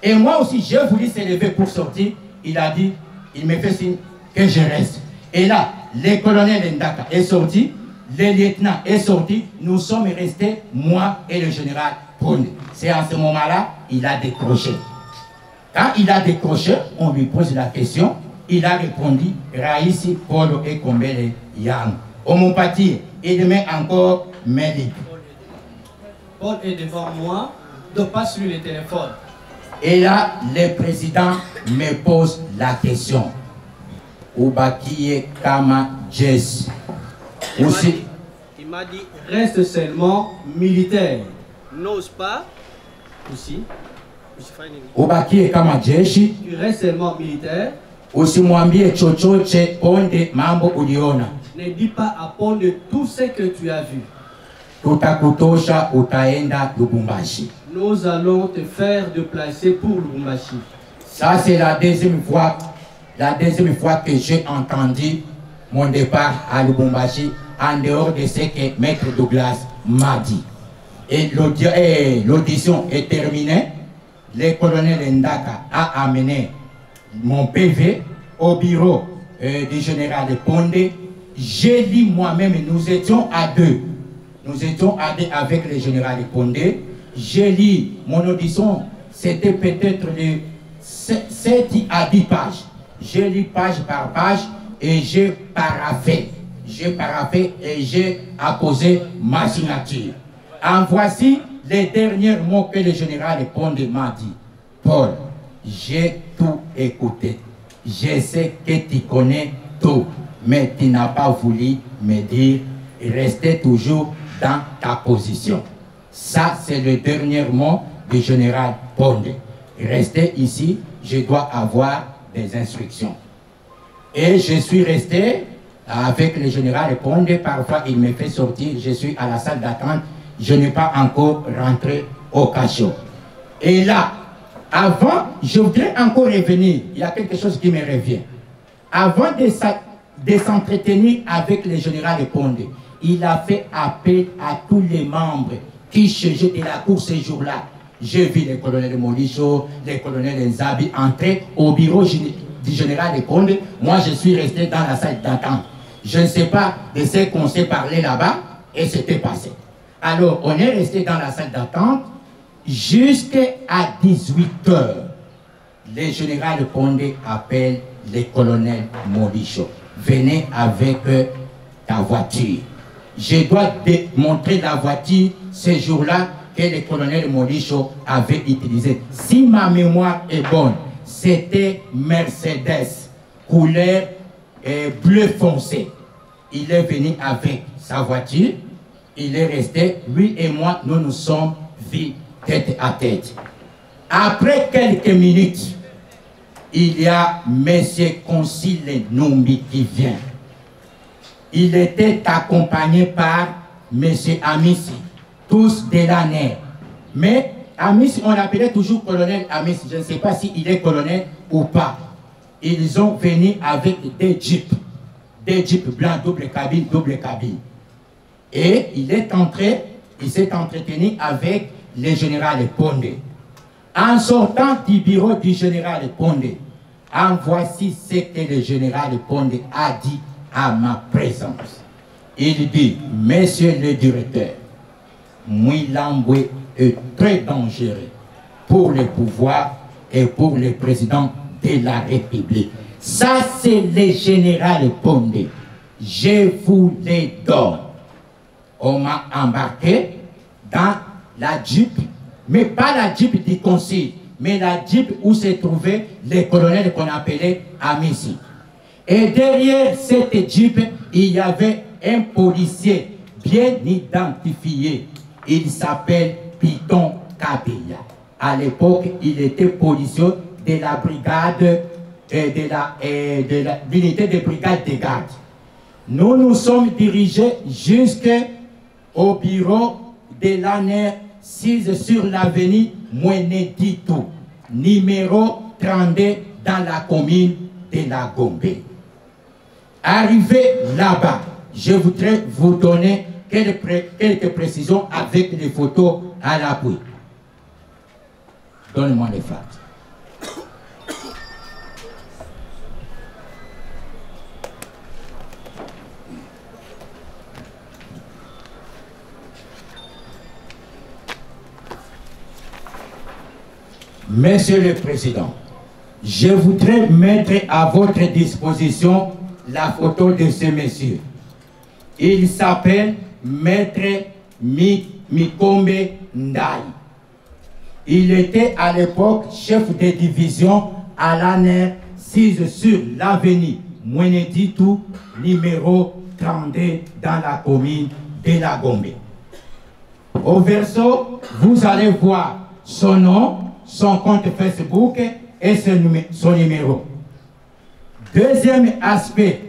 Et moi aussi, j'ai voulu s'élever pour sortir. Il a dit, il me fait signe que je reste. Et là, le colonel Ndaka est sorti, le lieutenant est sorti, nous sommes restés, moi et le général Ponde. C'est en ce moment-là, il a décroché. Quand il a décroché, on lui pose la question. Il a répondu Raïsi, Polo et Kombele Yang. Parti, il met encore Meli. Paul est devant moi, de pas sur le téléphone. Et là, le président me pose la question. Oubakie Kama Jess. Il m'a dit, reste seulement militaire. N'ose pas. Aussi ubakie kama jeshi, seulement militaire. Usimwambie chochote Ponde mambo uliona. Ne dis pas à Ponde tout ce que tu as vu. Tutakutosha utaenda Lubumbashi. Nous allons te faire déplacer pour Lubumbashi. Ça c'est la deuxième fois, la deuxième fois que j'ai entendu mon départ à Lubumbashi en dehors de ce que Maître Douglas m'a dit. Et l'audition est terminée le colonel Ndaka a amené mon PV au bureau euh, du général Pondé. J'ai dit moi-même, nous étions à deux. Nous étions à deux avec le général Pondé. J'ai lu mon audition, c'était peut-être de 7 à 10 pages. J'ai lu page par page et j'ai paraffé. J'ai paraffé et j'ai apposé ma signature. En voici les derniers mots que le général Pondé m'a dit. Paul, j'ai tout écouté. Je sais que tu connais tout, mais tu n'as pas voulu me dire, rester toujours dans ta position. Ça, c'est le dernier mot du général Pondé. Rester ici, je dois avoir des instructions. Et je suis resté avec le général Pondé. Parfois, il me fait sortir. Je suis à la salle d'attente je n'ai pas encore rentré au cachot. Et là, avant, je voudrais encore revenir, il y a quelque chose qui me revient. Avant de s'entretenir avec le général Pondé, il a fait appel à tous les membres qui changeaient de la cour ce jour-là. J'ai vu le colonel Molicho, le colonel Nzabi entrer au bureau du général Pondé. Moi, je suis resté dans la salle d'attente. Je ne sais pas de ce qu'on s'est parlé là-bas et c'était passé. Alors, on est resté dans la salle d'attente jusqu'à 18 heures. Le général Condé appelle le colonel Moricho. Venez avec euh, ta voiture. Je dois montrer la voiture ce jour-là que le colonel Moricho avait utilisé. Si ma mémoire est bonne, c'était Mercedes, couleur euh, bleu foncé. Il est venu avec sa voiture il est resté, lui et moi, nous nous sommes vus tête à tête. Après quelques minutes, il y a M. Concile Numbi qui vient. Il était accompagné par M. Amissi, tous de l'année. Mais Amissi, on l'appelait toujours colonel Amissi. Je ne sais pas s'il est colonel ou pas. Ils ont venu avec des jeeps. Des jeeps blancs, double cabine, double cabine. Et il est entré, il s'est entretenu avec le général Pondé. En sortant du bureau du général Pondé, en voici ce que le général Pondé a dit à ma présence. Il dit, Monsieur le directeur, Mouilamboué est très dangereux pour le pouvoir et pour le président de la République. Ça, c'est le général Pondé. Je vous le donne. On m'a embarqué dans la Jeep, mais pas la Jeep du conseil, mais la Jeep où se trouvait les colonels qu'on appelait Amissi. Et derrière cette Jeep, il y avait un policier bien identifié. Il s'appelle Piton Kabila. À l'époque, il était policier de la brigade, euh, de la, euh, de l'unité de brigade de garde. Nous nous sommes dirigés jusqu'au bureau de l'année 6 sur l'avenue Mouenedito, numéro 32 dans la commune de la Gombe. Arrivé là-bas, je voudrais vous donner quelques, quelques précisions avec les photos à l'appui. Donnez-moi les facts. Monsieur le Président, je voudrais mettre à votre disposition la photo de ce monsieur. Il s'appelle Maître Mikombe Ndai. Il était à l'époque chef de division à l'année 6 sur l'avenue Mweneditu, numéro 32 dans la commune de la Gombe. Au verso, vous allez voir son nom, son compte Facebook et son numéro. Deuxième aspect.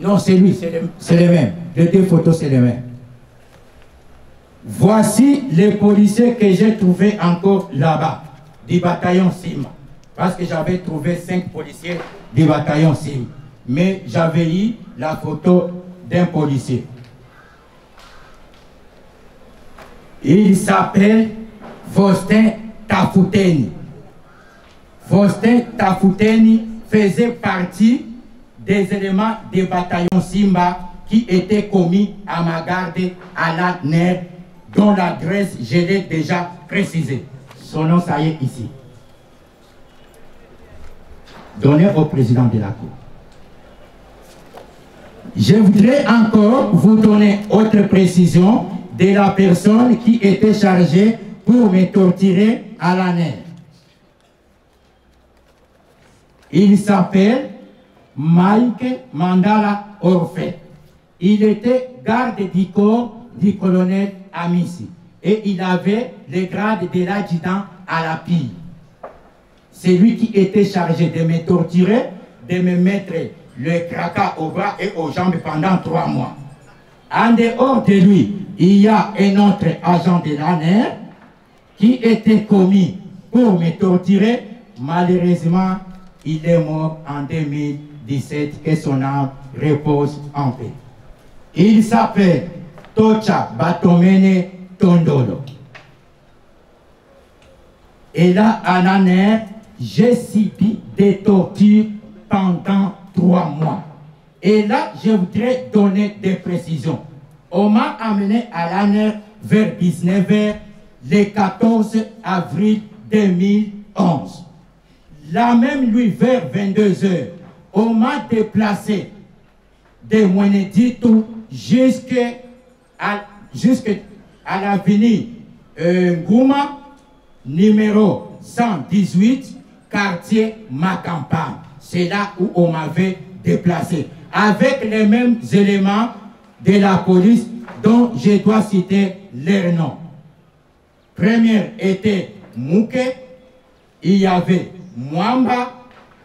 Non, c'est lui, c'est le, même. Les deux photos, c'est les mêmes. Voici les policiers que j'ai trouvés encore là-bas, du bataillon SIM. Parce que j'avais trouvé cinq policiers du bataillon SIM. Mais j'avais eu la photo d'un policier. Il s'appelle Faustin Tafouteni. Faustin Tafouteni faisait partie des éléments des bataillons Simba qui étaient commis à ma garde à la NER, dont l'adresse je l'ai déjà précisée. Son nom, ça y est ici. Donné au président de la Cour. Je voudrais encore vous donner autre précision de la personne qui était chargée pour me torturer à la neige. Il s'appelle Mike Mandala Orfe. Il était garde du corps du colonel Amissi et il avait le grade de l'adjudant à la pille. C'est lui qui était chargé de me torturer, de me mettre le cracas au bras et aux jambes pendant trois mois. En dehors de lui, il y a un autre agent de l'ANER qui était commis pour me torturer. Malheureusement, il est mort en 2017, que son âme repose en paix. Il s'appelle Tocha Batomene Tondolo. Et là, à l'ANER, j'ai subi des tortures pendant trois mois. Et là, je voudrais donner des précisions. On m'a amené à l'année vers 19h le 14 avril 2011. Là même, lui, vers 22h, on m'a déplacé de Mwenedito jusqu'à à l'avenue euh, Ngouma, numéro 118, quartier Macampagne. C'est là où on m'avait déplacé, avec les mêmes éléments de la police dont je dois citer leurs noms. Premier était Mouke, il y avait Mwamba,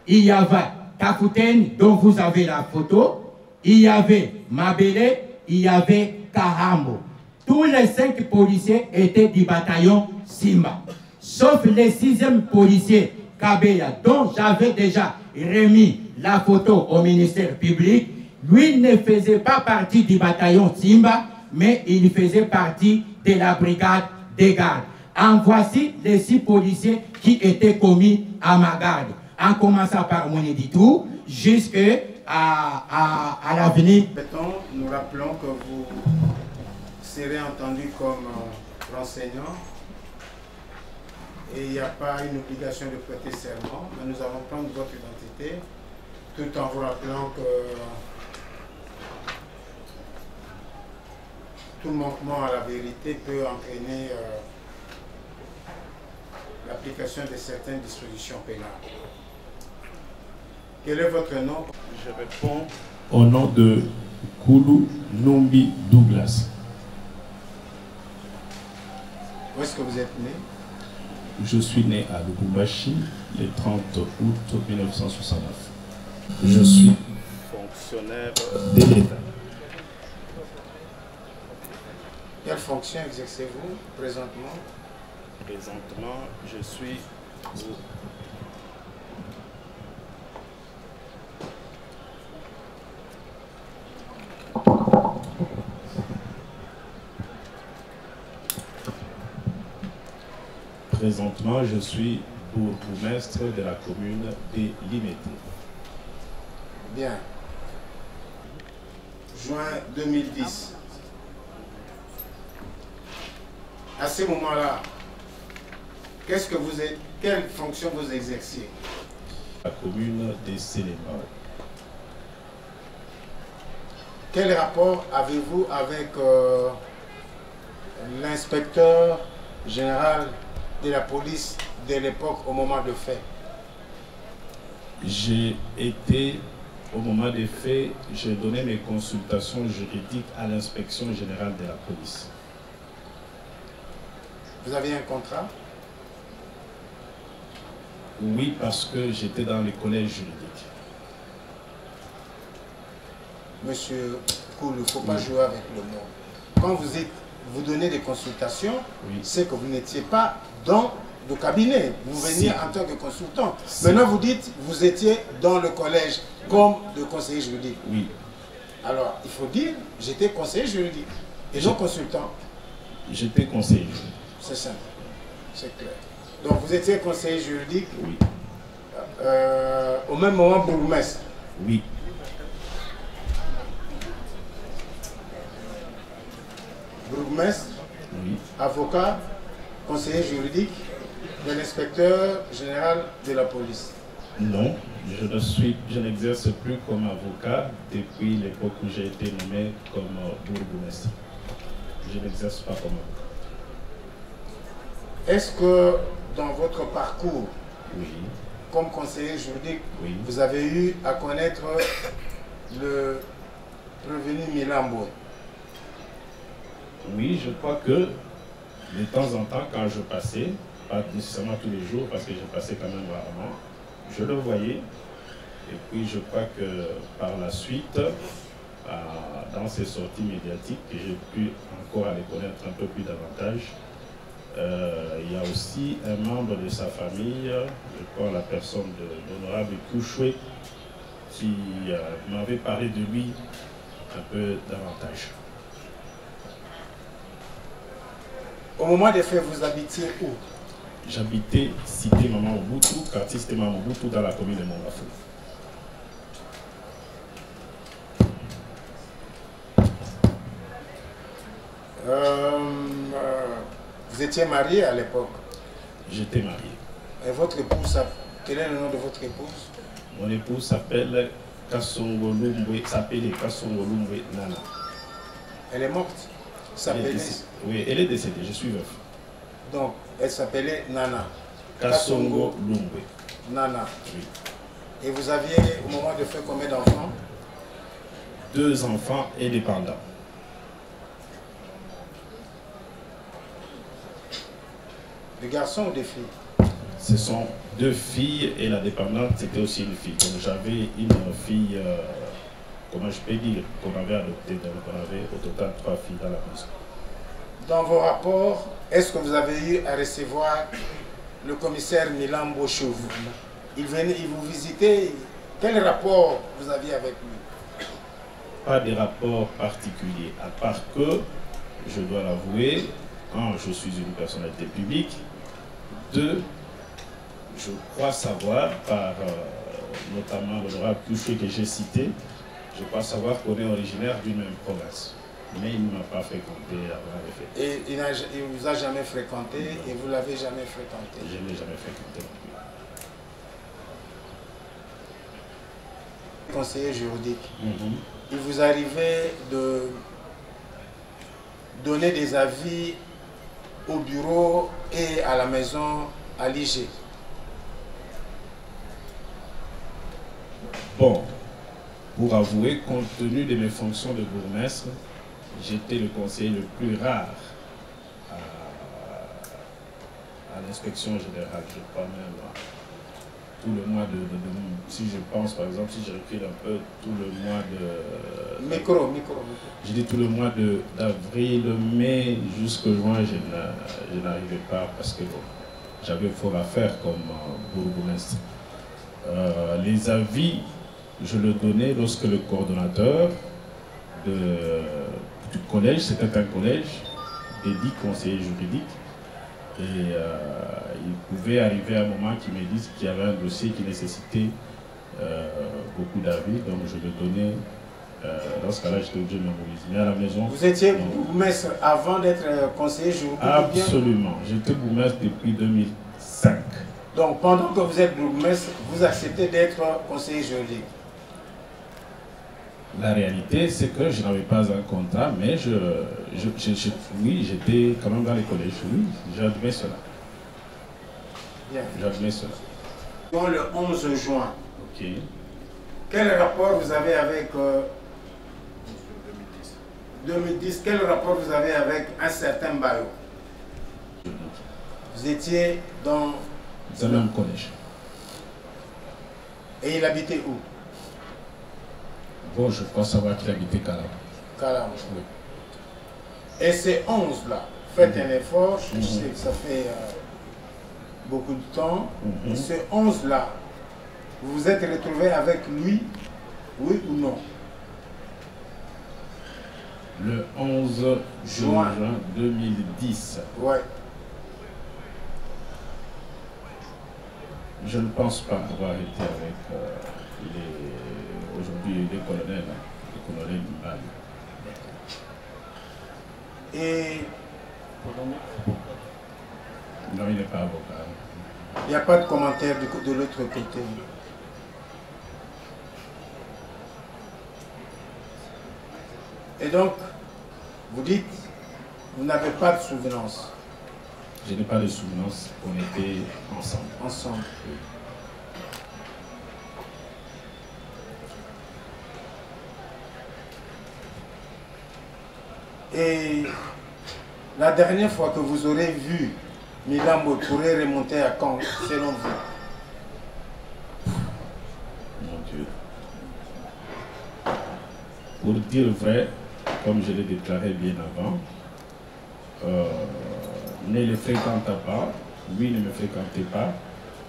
il y avait Takuten, dont vous avez la photo, il y avait Mabele, il y avait Karambo. Tous les cinq policiers étaient du bataillon Simba. Sauf le sixième policier, Kabeya, dont j'avais déjà remis la photo au ministère public. Lui ne faisait pas partie du bataillon Simba, mais il faisait partie de la brigade des gardes. En voici les six policiers qui étaient commis à ma garde, en commençant par mon jusqu'à à, à, l'avenir. Nous rappelons que vous serez entendu comme euh, renseignant et il n'y a pas une obligation de prêter serment, mais nous allons prendre votre identité tout en vous rappelant que tout manquement à la vérité peut entraîner euh, l'application de certaines dispositions pénales. Quel est votre nom? Je réponds au nom de Koulou Numbi Douglas. Où est-ce que vous êtes né? Je suis né à Lubumbashi le 30 août 1969. Je suis fonctionnaire de l'État. Quelle fonction exercez-vous présentement? Présentement, je suis Présentement, je suis bourgmestre de la commune de Limité. Bien. Juin 2010. À ce moment-là, qu'est-ce que vous êtes, quelle fonction vous exerciez? La commune de Séléma. Quel rapport avez-vous avec euh, l'inspecteur général de la police de l'époque au moment de fait J'ai été, au moment des faits, j'ai donné mes consultations juridiques à l'inspection générale de la police. Vous aviez un contrat? Oui, parce que j'étais dans les collèges juridiques. Monsieur Koul, il ne faut pas jouer avec le mot. Quand vous, êtes, vous donnez des consultations, c'est que vous n'étiez pas dans le cabinet. Vous veniez en tant que consultant. Maintenant, vous dites vous étiez dans le collège comme de conseiller juridique. Oui. Alors, il faut dire, j'étais conseiller juridique et non consultant. J'étais conseiller juridique. C'est simple, c'est clair. Donc, vous étiez conseiller juridique Oui. euh, au même moment bourgmestre Oui. bourgmestre, Oui. avocat, conseiller juridique de l'inspecteur général de la police. Non, je ne suis, je n'exerce plus comme avocat depuis l'époque où j'ai été nommé comme euh, bourgmestre. Je n'exerce pas comme avocat. Est-ce que dans votre parcours Oui. comme conseiller juridique, Oui. vous avez eu à connaître le prévenu Milambo? Oui, je crois que de temps en temps, quand je passais, pas nécessairement tous les jours, parce que je passais quand même rarement, je le voyais. Et puis je crois que par la suite, dans ces sorties médiatiques, j'ai pu encore aller connaître un peu plus davantage. Euh, il y a aussi un membre de sa famille, je crois la personne de l'honorable Kouchoué, qui euh, m'avait parlé de lui un peu davantage. Au moment des faits, vous habitiez où? J'habitais cité Maman Mobutu, quartier cité Maman Mobutu dans la commune de Mongafou. Euh, Vous étiez marié à l'époque J'étais marié. Et votre épouse, quel est le nom de votre épouse? Mon épouse s'appelle Kassongo Lumbwe, s'appelait Kassongo Lumbwe Nana. Elle est morte Elle est décédée. Oui, elle est décédée, je suis veuf. Donc, elle s'appelait Nana. Kassongo Lumbwe. Nana. Oui. Et vous aviez, au moment de faire combien d'enfants? Deux enfants indépendants. Des garçons ou des filles? Ce sont deux filles et la dépendante, c'était aussi une fille. Donc j'avais une fille euh, comment je peux dire, qu'on avait adopté. Donc on avait au total trois filles dans la maison. Dans vos rapports, est-ce que vous avez eu à recevoir le commissaire Milan Bochou Il venait, il vous visitait. Quel rapport vous aviez avec lui? Pas de rapport particulier, à part que, je dois l'avouer, quand je suis une personnalité publique, deux, je crois savoir, par euh, notamment l'honorable Touché que j'ai cité, je crois savoir qu'on est originaire d'une même province. Mais il ne m'a pas fréquenté avant les. Et il ne vous a jamais fréquenté et vous l'avez jamais fréquenté? Je ne l'ai jamais fréquenté non plus. Conseiller juridique, Mhm. il vous arrivait de donner des avis au bureau et à la maison à l'IG. Bon, pour avouer, compte tenu de mes fonctions de bourgmestre, j'étais le conseiller le plus rare à, à l'inspection générale. Je crois même tout le mois de, de- de- Si je pense, par exemple, si je recule un peu, tout le mois de... Micro, micro, micro. Je dis tout le mois de- d'avril, mai, jusqu'au juin, je n'a- je n'arrivais pas parce que bon, j'avais fort à faire comme euh, bourgmestre. Euh, les avis, je le donnais lorsque le coordonnateur de- du collège, c'était un collège des dix conseillers juridiques, et euh, il pouvait arriver un moment qui me disent qu'il y avait un dossier qui nécessitait euh, beaucoup d'avis, donc je le donnais. Euh, dans ce cas-là, j'étais obligé de me mobiliser. Mais à la maison. Vous étiez bourgmestre avant d'être euh, conseiller juridique Absolument. J'étais bourgmestre depuis 2005. Donc pendant que vous êtes bourgmestre, vous acceptez d'être conseiller juridique? La réalité, c'est que je n'avais pas un contrat, mais je, je, je- je- oui, j'étais quand même dans les collèges. Oui, j'admets cela. Bien. J'admets cela. Donc le 11 juin, Ok. quel rapport vous avez avec euh, 2010 Quel rapport vous avez avec un certain Bayo Vous étiez dans... C'est le même collège. Et il habitait où? Bon, je crois savoir qu'il habitait Calam. Calam. Oui. Et ces 11 là, faites Mhm. un effort, je Mhm. sais que ça fait euh, beaucoup de temps. Et ces 11 là, vous vous êtes retrouvé avec lui, oui ou non? Le 11 juin 2010. Ouais. Je ne pense pas avoir été avec euh, les, aujourd'hui les colonels, hein, du Mali. Et Non, il n'est pas avocat. il n'y a pas de commentaire de l'autre côté. Et donc, vous dites, vous n'avez pas de souvenance Je n'ai pas de souvenance qu'on était ensemble. ensemble. Et la dernière fois que vous aurez vu Milambo pourrait remonter à quand, selon vous? Mon Dieu. Pour dire vrai, comme je l'ai déclaré bien avant, euh, ne le fréquenta pas, lui ne me fréquentait pas,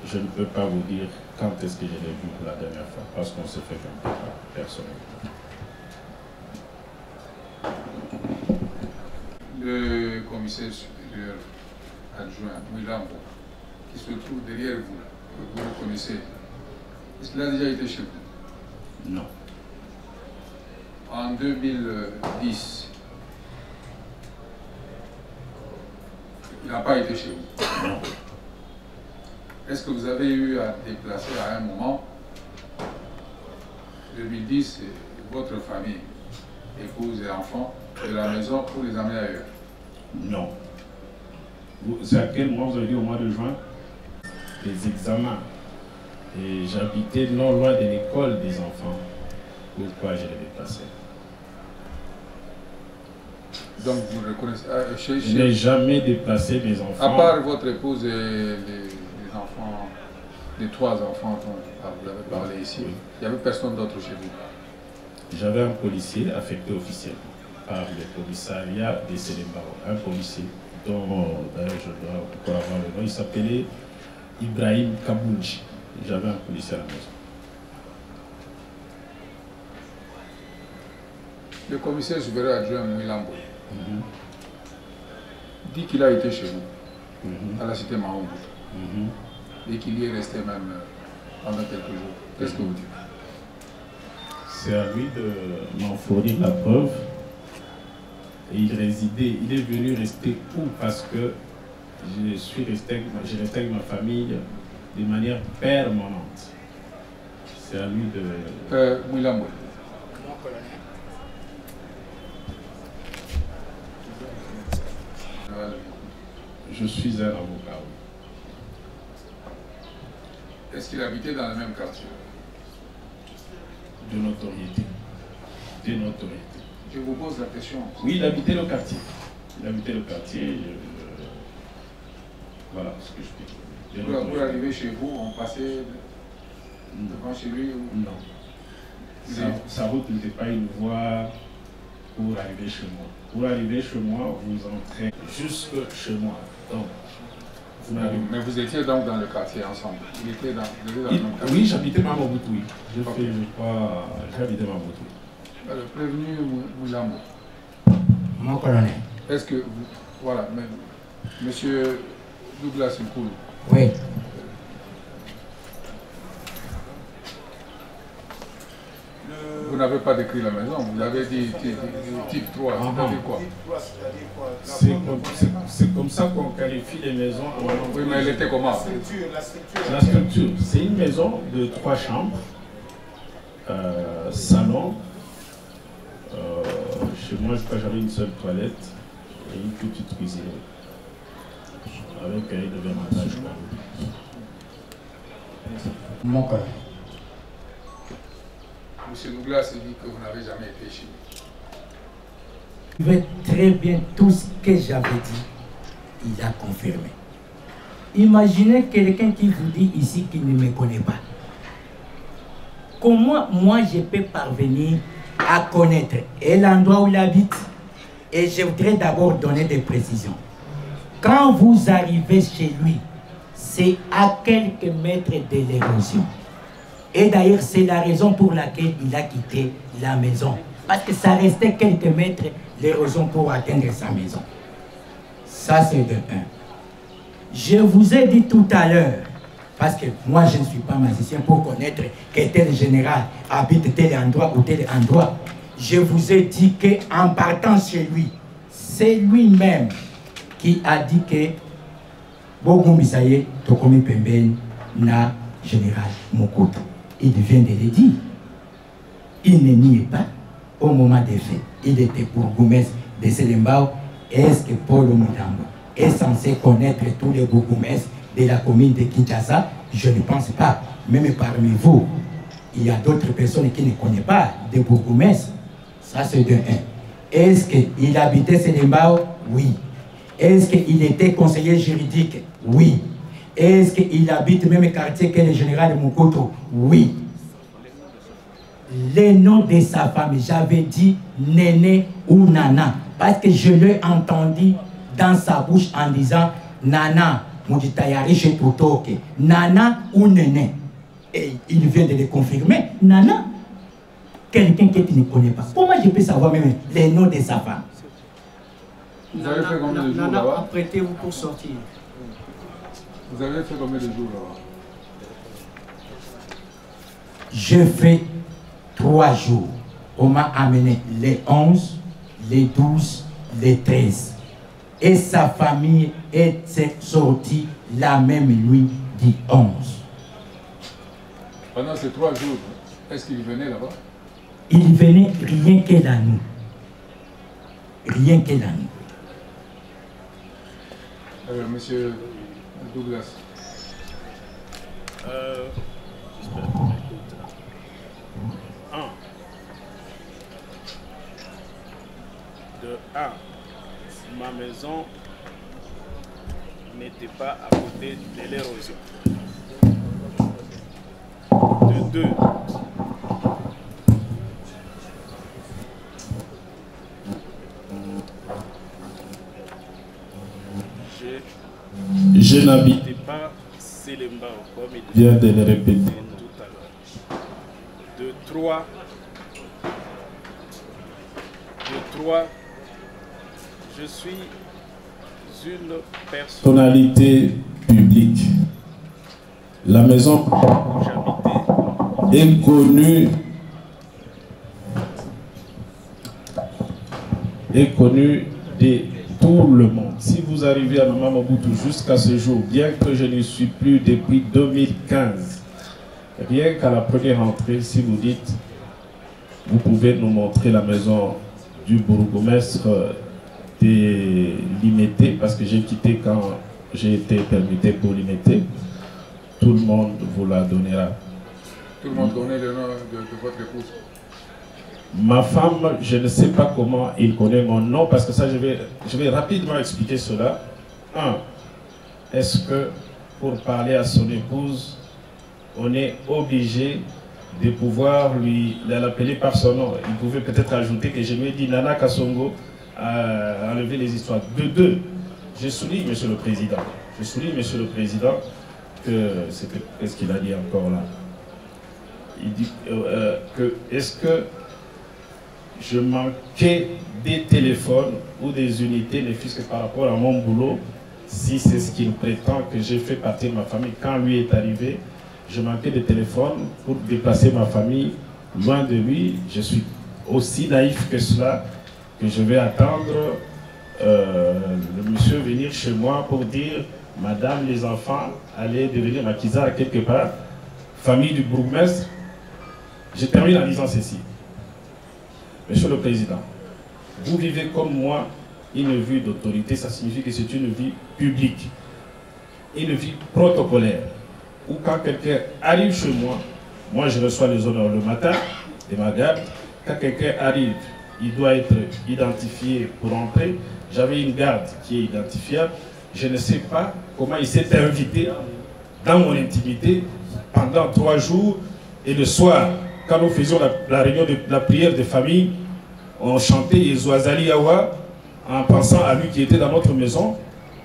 je ne peux pas vous dire quand est-ce que je l'ai vu pour la dernière fois, parce qu'on ne se fréquentait pas personnellement. Le commissaire supérieur adjoint Milambo, qui se trouve derrière vous, que vous reconnaissez, est-ce qu'il a déjà été chez vous? Non. En 2010, il n'a pas été chez vous? Non. Est-ce que vous avez eu à déplacer à un moment, 2010, votre famille, épouse et enfants, de la maison pour les amener ailleurs Non. C'est à quel mois vous avez dit au mois de juin? Les examens. Et j'habitais non loin de l'école des enfants. Pourquoi je l'ai déplacé Donc vous le reconnaissez ah, chez, Je n'ai jamais déplacé mes enfants. À part votre épouse et les, les enfants, les trois enfants dont vous avez parlé ici, il n'y avait personne d'autre chez vous j'avais un policier affecté officiellement par le commissariat de Selembao, un policier dont d'ailleurs je dois encore avoir le nom, il s'appelait Ibrahim Kabounji. J'avais un policier à la maison. Le commissaire supérieur adjoint Mouilambo dit qu'il a été chez vous, à la cité Mahombo, et qu'il y est resté même euh, pendant quelques jours. Qu'est-ce que vous dites? C'est à lui de m'en fournir la preuve. Et il résidait, il est venu rester où? Parce que je suis resté, avec ma- j'ai resté avec ma famille de manière permanente. C'est à lui de. Euh, Mouilambo. Je suis un avocat. Est-ce qu'il habitait dans le même quartier? De notoriété. De notoriété. Je vous pose la question. Oui, il habitait le quartier. Il habitait le quartier. je- Voilà ce que je peux dire. Notoriété. arriver chez vous, on passait devant chez lui ou... Non. Sa, sa route n'était pas une voie pour arriver chez moi. Pour arriver chez moi, vous entrez jusque chez moi. Donc, vous Mais vous étiez donc dans le quartier ensemble. Il était dans, vous dans Il- le même quartier. Oui, j'habitais Mamobutu. oui. J'ai Ok. fait, je crois, j'habitais Mamobutu. Le prévenu Mou- Moulambo. Mon colonel. Est-ce que vous... Voilà, mais Monsieur Douglas Nkoulou. Oui. Vous n'avez pas décrit la maison, vous avez dit type, type 3, Ah, c'est-à-dire quoi? C'est comme, c'est- c'est comme ça qu'on qualifie les maisons. Oui, mais elle était comment? La structure, la structure. La structure, c'est une maison de trois chambres, euh, salon. Euh, chez moi, je crois j'avais une seule toilette et une petite cuisine. Avec un de. Mon colonel. Monsieur Douglas dit que vous n'avez jamais été chez lui. Il veut très bien tout ce que j'avais dit. Il a confirmé. Imaginez quelqu'un qui vous dit ici qu'il ne me connaît pas. Comment moi je peux parvenir à connaître et l'endroit où il habite Et je voudrais d'abord donner des précisions. Quand vous arrivez chez lui, c'est à quelques mètres de l'érosion. Et d'ailleurs, c'est la raison pour laquelle il a quitté la maison. Parce que ça restait quelques mètres l'érosion pour atteindre sa maison. Ça, c'est de un. Je vous ai dit tout à l'heure, parce que moi, je ne suis pas magicien pour connaître que tel général habite tel endroit ou tel endroit. Je vous ai dit qu'en partant chez lui, c'est lui-même qui a dit que Bogo Misaye, Tokomi Pemben, na général Mokoto. Il vient de le dire. Il ne nie pas au moment des faits. Il était pour Goumès de Selembao. Est-ce que Paul Moudambo est censé connaître tous les Goumès de la commune de Kinshasa Je ne pense pas. Même parmi vous, il y a d'autres personnes qui ne connaissent pas de Goumès. Ça, c'est de un. Est-ce qu'il habitait Selembao Oui. Est-ce qu'il était conseiller juridique? Oui. Est-ce qu'il habite le même quartier que le général Mukoto Oui. Le nom de sa femme, j'avais dit Néné ou Nana. Parce que je l'ai entendu dans sa bouche en disant Nana, Mujitayari chez Tutoke. Nana ou Néné. Et il vient de le confirmer. Nana, quelqu'un que tu ne connais pas. Comment je peux savoir même les noms de sa femme Vous avez fait combien de jours Nana, apprêtez-vous pour sortir. Vous avez fait combien de jours là-bas? Je fais trois jours. On m'a amené les 11, les 12, les 13. Et sa famille est sortie la même nuit du 11. Pendant ces trois jours, est-ce qu'il venait là-bas? Il venait rien que la nuit. Rien que la nuit. Euh, Monsieur Douglas. Euh. Un. De un, ma maison n'était pas à côté de l'érosion. De deux, je, je n'habitais pas Selemba comme il vient de le répéter tout à l'heure. De trois, de trois, je suis une personnalité publique. La maison est connue est connue de tout le monde. Si vous arrivez à Mobutu jusqu'à ce jour, bien que je ne suis plus depuis 2015, rien qu'à la première entrée, si vous dites, vous pouvez nous montrer la maison du bourgmestre de Limité, parce que j'ai quitté quand j'ai été permis pour Limité, tout le monde vous la donnera. Tout le monde connaît le nom de, de votre épouse Ma femme, je ne sais pas comment il connaît mon nom, parce que ça, je vais, je vais rapidement expliquer cela. Un, est-ce que pour parler à son épouse, on est obligé de pouvoir lui l'appeler par son nom? Il pouvait peut-être ajouter que je lui ai dit Nana Kassongo a enlevé les histoires. De deux, je souligne, Monsieur le Président, je souligne, Monsieur le Président, que qu'est-ce qu'il a dit encore là? Il dit euh, que est-ce que je manquais des téléphones ou des unités, ne fût que par rapport à mon boulot, si c'est ce qu'il prétend que j'ai fait partie de ma famille. Quand lui est arrivé, je manquais de téléphones pour déplacer ma famille loin de lui. Je suis aussi naïf que cela, que je vais attendre euh, le monsieur venir chez moi pour dire Madame, les enfants, allez devenir maquisards quelque part, famille du bourgmestre. Je termine en disant ceci. Monsieur le Président, vous vivez comme moi. Une vie d'autorité, ça signifie que c'est une vie publique, une vie protocolaire, où quand quelqu'un arrive chez moi, moi je reçois les honneurs le matin de ma garde, quand quelqu'un arrive, il doit être identifié pour entrer, j'avais une garde qui est identifiable, je ne sais pas comment il s'est invité dans mon intimité pendant trois jours. Et le soir, quand nous faisions la, réunion de la prière de famille, on chantait Yezoazali Yawa en pensant à lui qui était dans notre maison.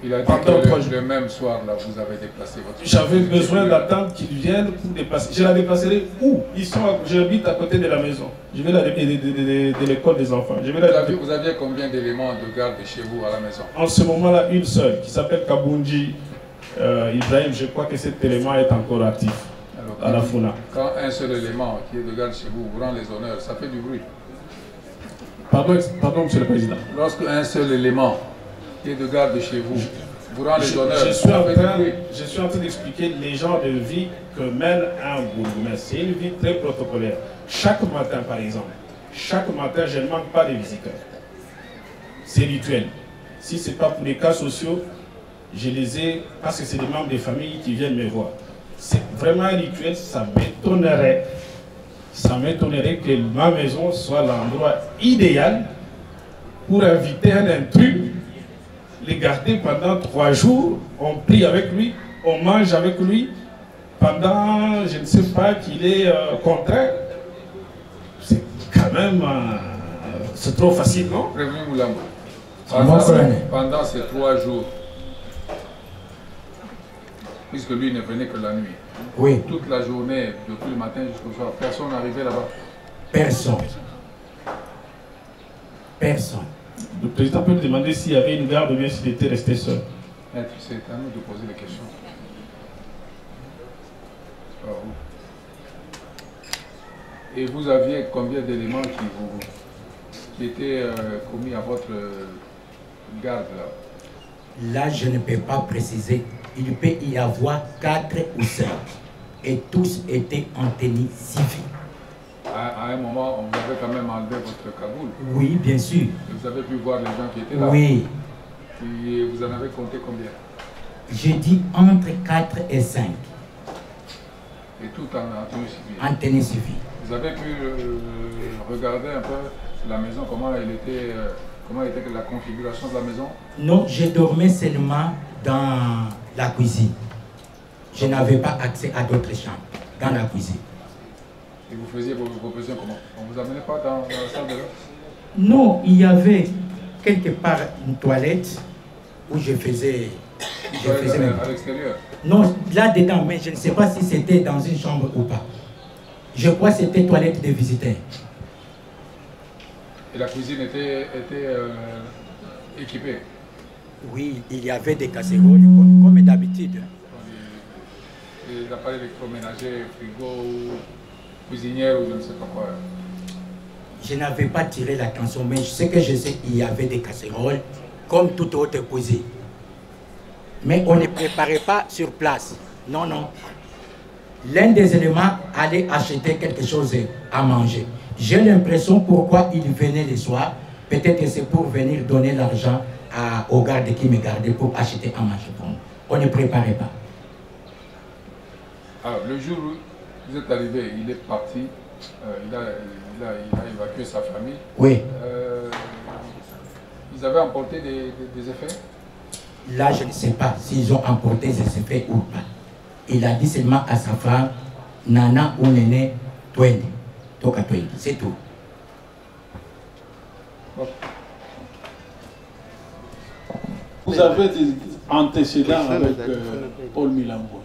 Il a dit que le, même soir, là, vous avez déplacé votre J'avais besoin d'attendre qu'il vienne pour déplacer. Je la déplacerai où? Ils sont, j'habite à côté de la maison. Je vais la de, de, l'école des enfants. Je vais vous, aviez, vous, aviez, combien d'éléments de garde chez vous à la maison? En ce moment-là, une seule, qui s'appelle Kabunji euh, Ibrahim. Je crois que cet élément est encore actif à la FUNA. Quand un seul élément qui est de garde chez vous vous rend les honneurs, ça fait du bruit. Pardon, pardon Monsieur le Président. Lorsque un seul élément qui est de garde chez vous je suis, en train, je suis en train d'expliquer les genres de vie que mène un bourgmestre. C'est une vie très protocolaire. Chaque matin, par exemple, chaque matin, je ne manque pas de visiteurs. C'est rituel. Si ce n'est pas pour les cas sociaux, je les ai parce que c'est des membres des familles qui viennent me voir c'est vraiment un rituel, ça m'étonnerait, ça m'étonnerait que ma maison soit l'endroit idéal pour inviter un intrus, les garder pendant trois jours, on prie avec lui, on mange avec lui, pendant, je ne sais pas, qu'il est euh, contraint. C'est quand même, euh, c'est trop facile, non? Pendant, pendant ces trois jours, puisque lui ne venait que la nuit. Oui. Toute la journée, depuis le matin jusqu'au soir, personne n'arrivait là-bas. Personne. Personne. Le président peut me demander s'il y avait une garde ou bien s'il était resté seul. C'est à nous de poser les questions. Et vous aviez combien d'éléments qui, vous, qui étaient euh, commis à votre garde là? Là, je ne peux pas préciser il peut y avoir quatre ou cinq. Et tous étaient en tenue civile. À, un moment, on vous avait quand même enlevé votre cagoule. Oui, bien sûr. vous avez pu voir les gens qui étaient là. Oui. Et vous en avez compté combien? J'ai dit entre 4 et 5. Et tout en, tenue civile En tenue civile. Vous avez pu euh, regarder un peu la maison, comment elle était, euh, comment était la configuration de la maison? Non, je dormais seulement dans la cuisine. Je n'avais pas accès à d'autres chambres dans la cuisine. Et vous faisiez vos, besoins comment On ne vous amenait pas dans, la salle de Non, il y avait quelque part une toilette où je faisais Je faisais à l'extérieur. Non, là-dedans, mais je ne sais pas si c'était dans une chambre ou pas. Je crois que c'était toilette des visiteurs. Et la cuisine était, était euh, équipée Oui, il y avait des casseroles comme, comme d'habitude. Les appareils électroménagers, frigo, cuisinière ou je ne sais pas quoi. Je n'avais pas tiré l'attention, mais je sais que je sais qu'il y avait des casseroles comme toute autre cuisine. Mais on ne préparait pas sur place. Non, non. L'un des éléments allait acheter quelque chose à manger. J'ai l'impression pourquoi il venait le soir. Peut-être que c'est pour venir donner l'argent à- au garde qui me gardait pour acheter à manger pour. On ne préparait pas. Alors, le jour où vous êtes arrivé, il est parti, euh, il, a, il, a, il a évacué sa famille. Oui. Euh, ils avaient emporté des, des- des effets? Là, je ne sais pas s'ils ont emporté ces effets ou pas. Il a dit seulement à sa femme, Nana ou Néné, Twende. Toka Twende. C'est tout. Vous avez des antécédents avec euh, Paul Milambo.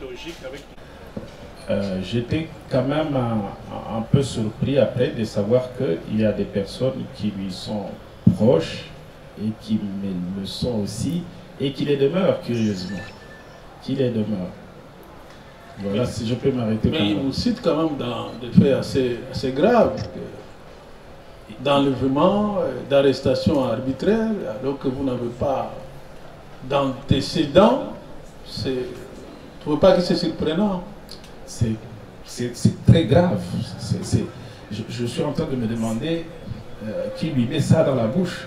Logique avec. Euh, J'étais quand même un, un peu surpris après de savoir qu'il y a des personnes qui lui sont proches et qui me le sont aussi et qui les demeurent curieusement. Qui les demeurent. Voilà, si je peux m'arrêter. Mais il vous cite quand même dans des faits assez, assez graves d'enlèvement, euh, d'arrestation arbitraire, alors que vous n'avez pas d'antécédents. C'est- ne trouvez pas que c'est surprenant? C'est très grave. Je, je suis en train de me demander euh, qui lui met ça dans la bouche.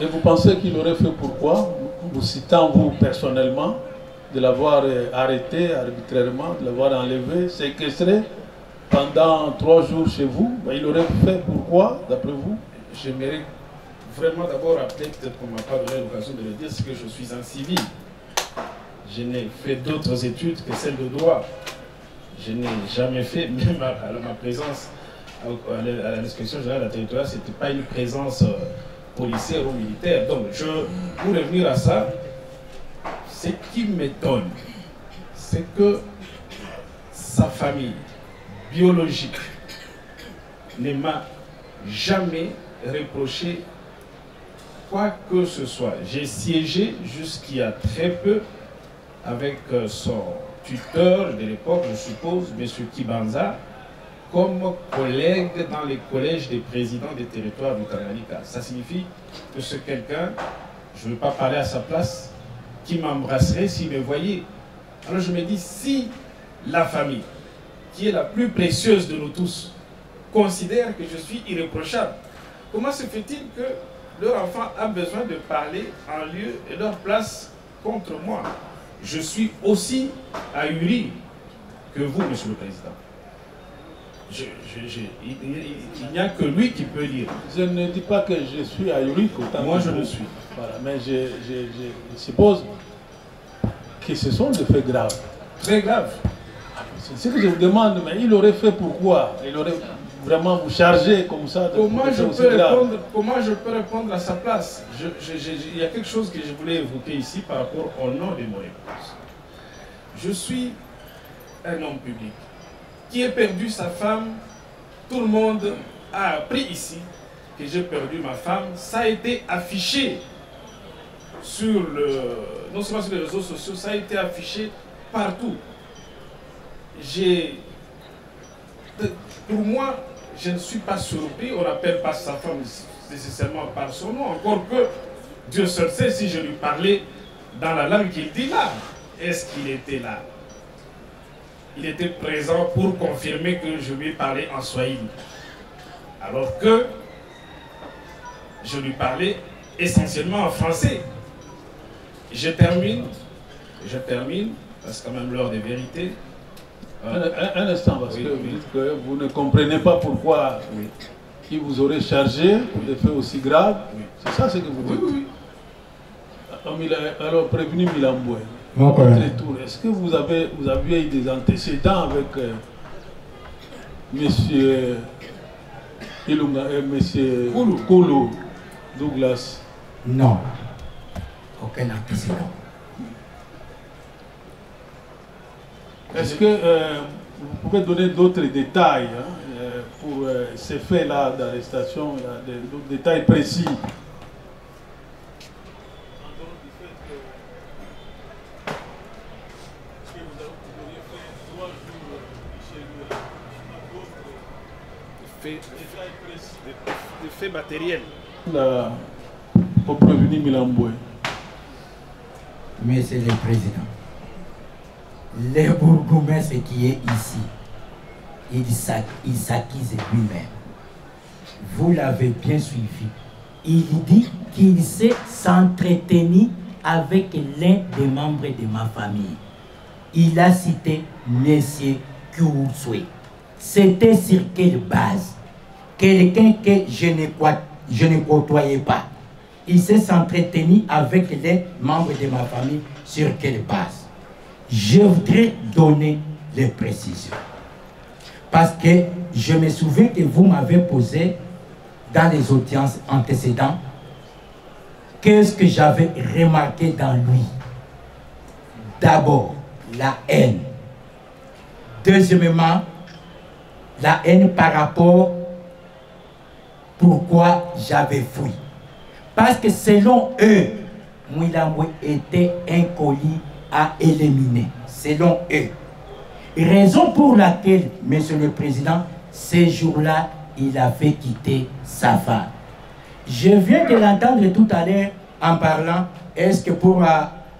Et vous pensez qu'il aurait fait pourquoi? Vous citant vous personnellement, de l'avoir euh, arrêté arbitrairement, de l'avoir enlevé, séquestré pendant trois jours chez vous, ben, il aurait fait pourquoi, d'après vous? J'aimerais vraiment d'abord rappeler, peut-être qu'on ne m'a pas donné l'occasion de le dire, c'est que je suis un civil. Je n'ai fait d'autres études que celles de droit. Je n'ai jamais fait, même à, ma présence à, à la- générale de la territoire, ce n'était pas une présence euh, policière ou militaire. Donc, je, pour revenir à ça, ce qui m'étonne, c'est que sa famille biologique ne m'a jamais reproché quoi que ce soit. J'ai siégé jusqu'il y a très peu avec euh, son tuteur de l'époque, je suppose, M. Kibanza, comme collègue dans les collèges des présidents des territoires du Tanganyika. Ça signifie que c'est quelqu'un, je ne veux pas parler à sa place, qui m'embrasserait s'il me voyait. Alors je me dis, si la famille, qui est la plus précieuse de nous tous, considère que je suis irréprochable, comment se fait-il que leur enfant a besoin de parler en lieu et leur place contre moi? Je suis aussi ahuri que vous, Monsieur le Président. Je- je- je- il n'y a que lui qui peut dire. Je ne dis pas que je suis ahuri autant Moi, que je vous. le suis. Voilà, mais je, suppose que ce sont des faits graves. Très graves. C'est ce que je vous demande, mais il aurait fait pourquoi? Il aurait vraiment vous chargé comme ça de Comment je, peux répondre, comment je peux répondre à sa place Je- je- je- Il y a quelque chose que je voulais évoquer ici par rapport au nom de mon épouse. Je suis un homme public qui a perdu sa femme. Tout le monde a appris ici que j'ai perdu ma femme. Ça a été affiché sur le, non seulement sur les réseaux sociaux, ça a été affiché partout. J'ai pour moi, je ne suis pas surpris. On n'appelle pas sa femme nécessairement par son nom. Encore que Dieu seul sait si je lui parlais dans la langue qu'il dit là. Est-ce qu'il était là? Il était présent pour confirmer que je lui parlais en Swahili. Alors que je lui parlais essentiellement en français. Je termine, je termine, parce que quand même l'heure des vérités. Un, instant, parce Oui, que oui. vous dites que vous ne comprenez pas pourquoi il vous aurait chargé pour des faits aussi graves. C'est ça ce que vous dites Alors, Mila- Alors, prévenu Milamboué, est-ce que vous avez, vous aviez eu des antécédents avec euh, monsieur Ilunga, euh, monsieur Koulou Douglas? Non. Aucun antécédent. Est-ce que euh, vous pouvez donner d'autres détails hein, euh, pour euh, ces faits-là d'arrestation, d'autres détails précis? Des faits, des, des faits matériels. La- au prévenu Milamboué. Monsieur le Président, le bourgmestre qui est ici, il s'ac- il s'accuse lui-même. Vous l'avez bien suivi. Il dit qu'il s'est s'entretenir avec l'un des membres de ma famille. Il a cité Monsieur Koursoué. C'était sur quelle base? Quelqu'un que je ne, je ne côtoyais pas. Il s'est s'entretenir avec les membres de ma famille sur quelle base? Je voudrais donner les précisions. Parce que je me souviens que vous m'avez posé dans les audiences antécédentes qu'est-ce que j'avais remarqué dans lui. D'abord, la haine. Deuxièmement, la haine par rapport pourquoi j'avais fui. Parce que selon eux, Mouilamoué était un colis à éliminer. Selon eux. Raison pour laquelle, Monsieur le Président, ces jours-là, il avait quitté sa femme. Je viens de l'entendre tout à l'heure en parlant, est-ce que pour, euh,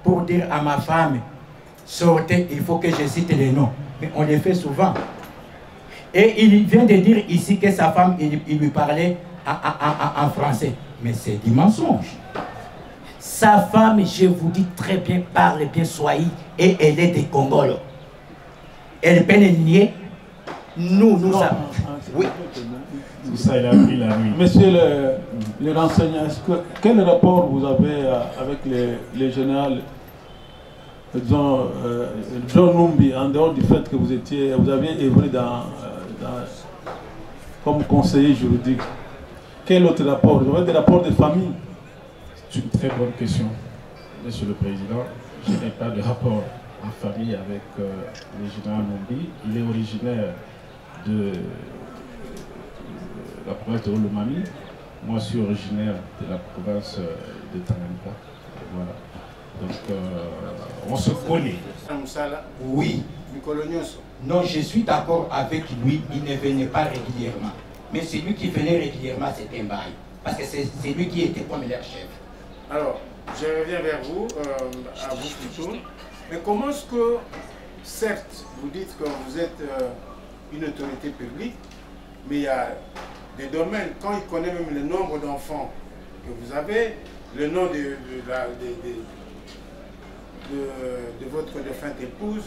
pour dire à ma femme, sortez, il faut que je cite les noms. Mais on le fait souvent. Et il vient de dire ici que sa femme, il, lui parlait en français. Mais c'est du mensonge. Sa femme, je vous dis très bien, parle bien Swahili et elle est des Congolo. Elle peut le nier. Nous, nous savons. Oui. Tout ça, il a pris la nuit. Monsieur le, le renseignant, est-ce que, quel rapport vous avez euh, avec les, les générales disons, euh, John Numbi, en dehors du fait que vous étiez, vous aviez évolué dans, euh, dans- comme conseiller juridique? Quel autre rapport? Vous avez des rapports de famille? C'est une très bonne question, Monsieur le Président. Je n'ai pas de rapport en famille avec euh, le général Mombi. Il est originaire de la province de Olomami. Moi, je suis originaire de la province euh, de Tanganyika. Voilà. Donc, euh, on se connaît. Oui. Non, je suis d'accord avec lui, il ne venait pas régulièrement. Mais celui qui venait régulièrement, c'était Mbaye. Parce que c'est c'est lui qui était comme leur chef. Alors, je reviens vers vous, euh, à vous plutôt. Mais comment est-ce que, certes, vous dites que vous êtes euh, une autorité publique, mais il y a des domaines, quand il connaît même le nombre d'enfants que vous avez, le nom de, de votre défunte épouse,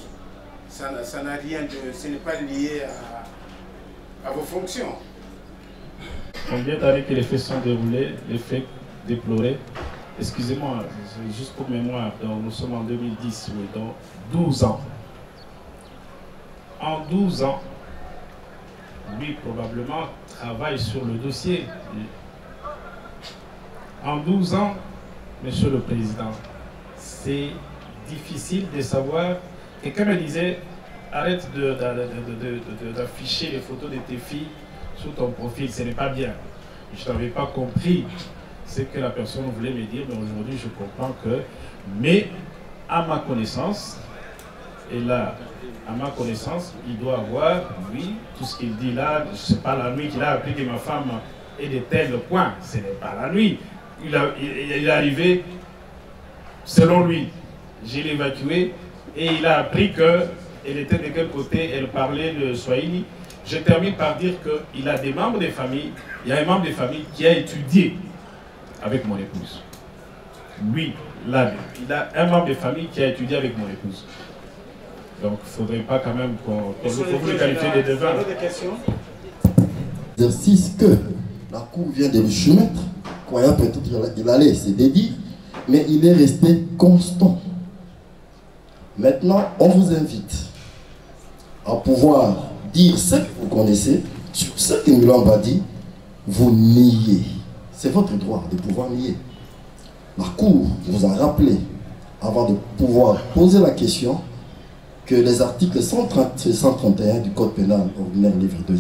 ça n'a rien de. ce n'est pas lié à, à vos fonctions. Combien d'années que les faits sont déroulés, les faits déplorés Excusez-moi, juste pour mémoire, nous sommes en 2010, oui, donc 12 ans. En 12 ans, lui probablement travaille sur le dossier. En 12 ans, Monsieur le Président, c'est difficile de savoir. Quelqu'un me disait, arrête de- de- de- d'afficher les photos de tes filles sur ton profil, ce n'est pas bien. Je n'avais pas compris ce que la personne voulait me dire, mais aujourd'hui je comprends que, mais à ma connaissance, et là, à ma connaissance, il doit avoir, oui, tout ce qu'il dit là, ce n'est pas la nuit qu'il a appris que ma femme est de tel point, ce n'est pas la nuit. Il, est arrivé, selon lui, je l'ai évacué et il a appris qu'elle était de quel côté, elle parlait le Swahili. Je termine par dire qu'il a des membres de famille, il y a un membre de famille qui a étudié avec mon épouse. Lui, là, il a un membre de famille qui a étudié avec mon épouse. Donc il ne faudrait pas quand même qu'on qu'on Monsieur qu'on le le qualifie de Président, devin. d'autres questions exercice que la Cour vient de le soumettre, croyant peut-être qu'il allait se dédire, mais il est resté constant. Maintenant, on vous invite à pouvoir dire ce que vous connaissez sur ce que Milan a dit, vous niez c'est votre droit de pouvoir nier. La Cour vous a rappelé, avant de pouvoir poser la question, que les articles 130 et 131 du Code pénal ordinaire livre 2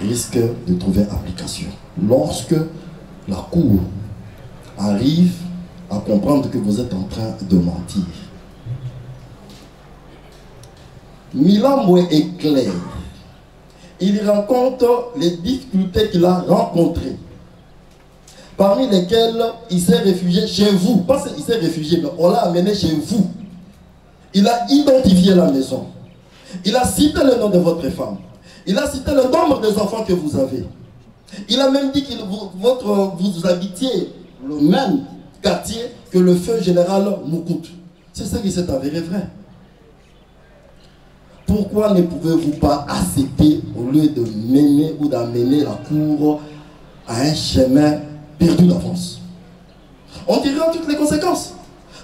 risquent de trouver application. Lorsque la Cour arrive à comprendre que vous êtes en train de mentir. Milan est clair. Il rencontre les difficultés qu'il a rencontrées parmi lesquels il s'est réfugié chez vous. Pas qu'il s'est réfugié, mais on l'a amené chez vous. Il a identifié la maison. Il a cité le nom de votre femme. Il a cité le nombre des enfants que vous avez. Il a même dit que vous, habitiez le même quartier que le feu général Moukout. C'est ça qui s'est avéré vrai. Pourquoi ne pouvez-vous pas accepter au lieu de mener ou d'amener la cour à un chemin perdu d'avance. On dira toutes les conséquences.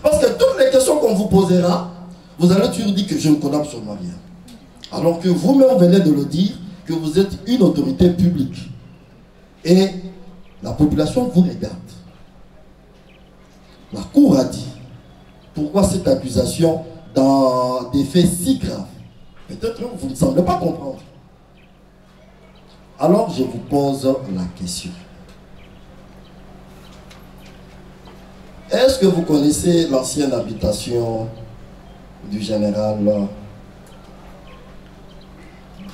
Parce que toutes les questions qu'on vous posera, vous allez toujours dire que je ne connais absolument rien. Alors que vous-même venez de le dire, que vous êtes une autorité publique. Et la population vous regarde. La Cour a dit, pourquoi cette accusation dans des faits si graves Peut-être que vous ne semblez pas comprendre. Alors je vous pose la question. Est-ce que vous connaissez l'ancienne habitation du général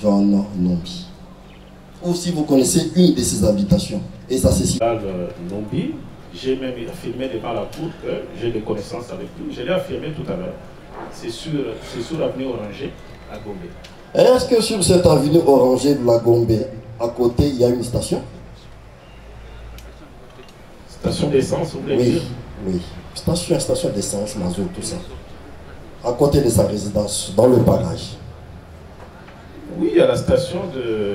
John Nombi Ou si vous connaissez une de ses habitations Et ça c'est Nombi, j'ai même affirmé devant la cour que j'ai des connaissances avec lui. Je l'ai affirmé tout à l'heure. C'est sur, sur l'avenue Oranger à Gombe. Est-ce que sur cette avenue Oranger de la Gombe, à côté, il y a une station? Station d'essence, vous voulez oui. dire? Oui, station, station d'essence, mazout, tout ça. À côté de sa résidence, dans le barrage. Oui, a la station de...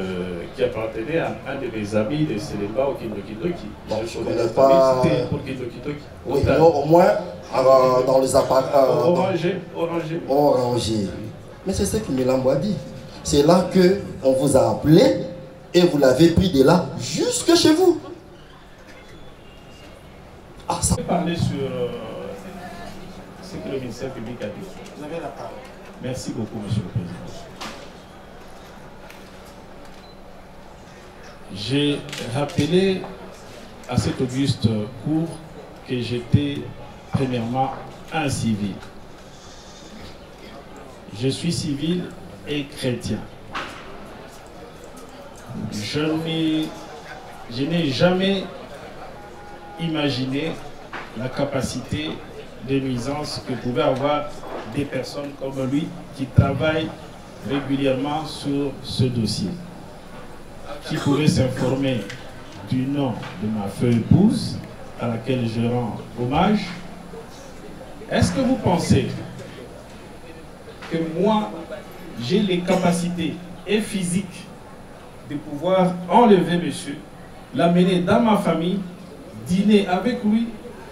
qui appartenait à un de mes amis de Séléba au Kindokidoki. Bon, je ne connais pas. C'était pour Kindokidoki. Oui, au, au moins euh, dans les appartements. Oranger, Oranger. Oranger. Mais c'est ce que Milambo a dit. C'est là que on vous a appelé et vous l'avez pris de là jusque chez vous. Ah, ça. parler sur euh, ce que le ministère public a dit. Vous avez la parole. Merci beaucoup, Monsieur le Président. J'ai rappelé à cette auguste cour que j'étais premièrement un civil. Je suis civil et chrétien. Je je n'ai jamais imaginé la capacité de nuisance que pouvaient avoir des personnes comme lui qui travaillent régulièrement sur ce dossier, qui pouvaient s'informer du nom de ma feuille épouse, à laquelle je rends hommage. Est-ce que vous pensez que moi, j'ai les capacités et physiques de pouvoir enlever monsieur, l'amener dans ma famille, dîner avec lui,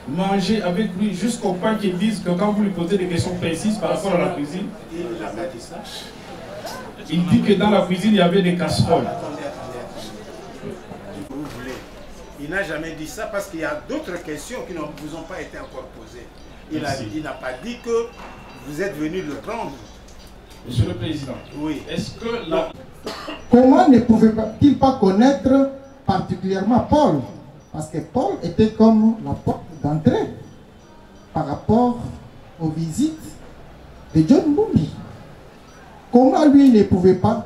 manger avec lui jusqu'au point qu'il dise que quand vous lui posez des questions précises par rapport à la cuisine, Il n'a pas dit ça. il dit que dans la cuisine, il y avait des casseroles. Attendez, attendez, attendez. Vous voulez. Il n'a jamais dit ça parce qu'il y a d'autres questions qui ne vous ont pas été encore posées. Il a- Merci. il n'a pas dit que vous êtes venu le prendre. Monsieur le Président, Oui. est-ce que la... Comment ne pouvait-il pas connaître particulièrement Paul? Parce que Paul était comme la porte d'entrée par rapport aux visites de John Mumbi. Comment lui ne pouvait pas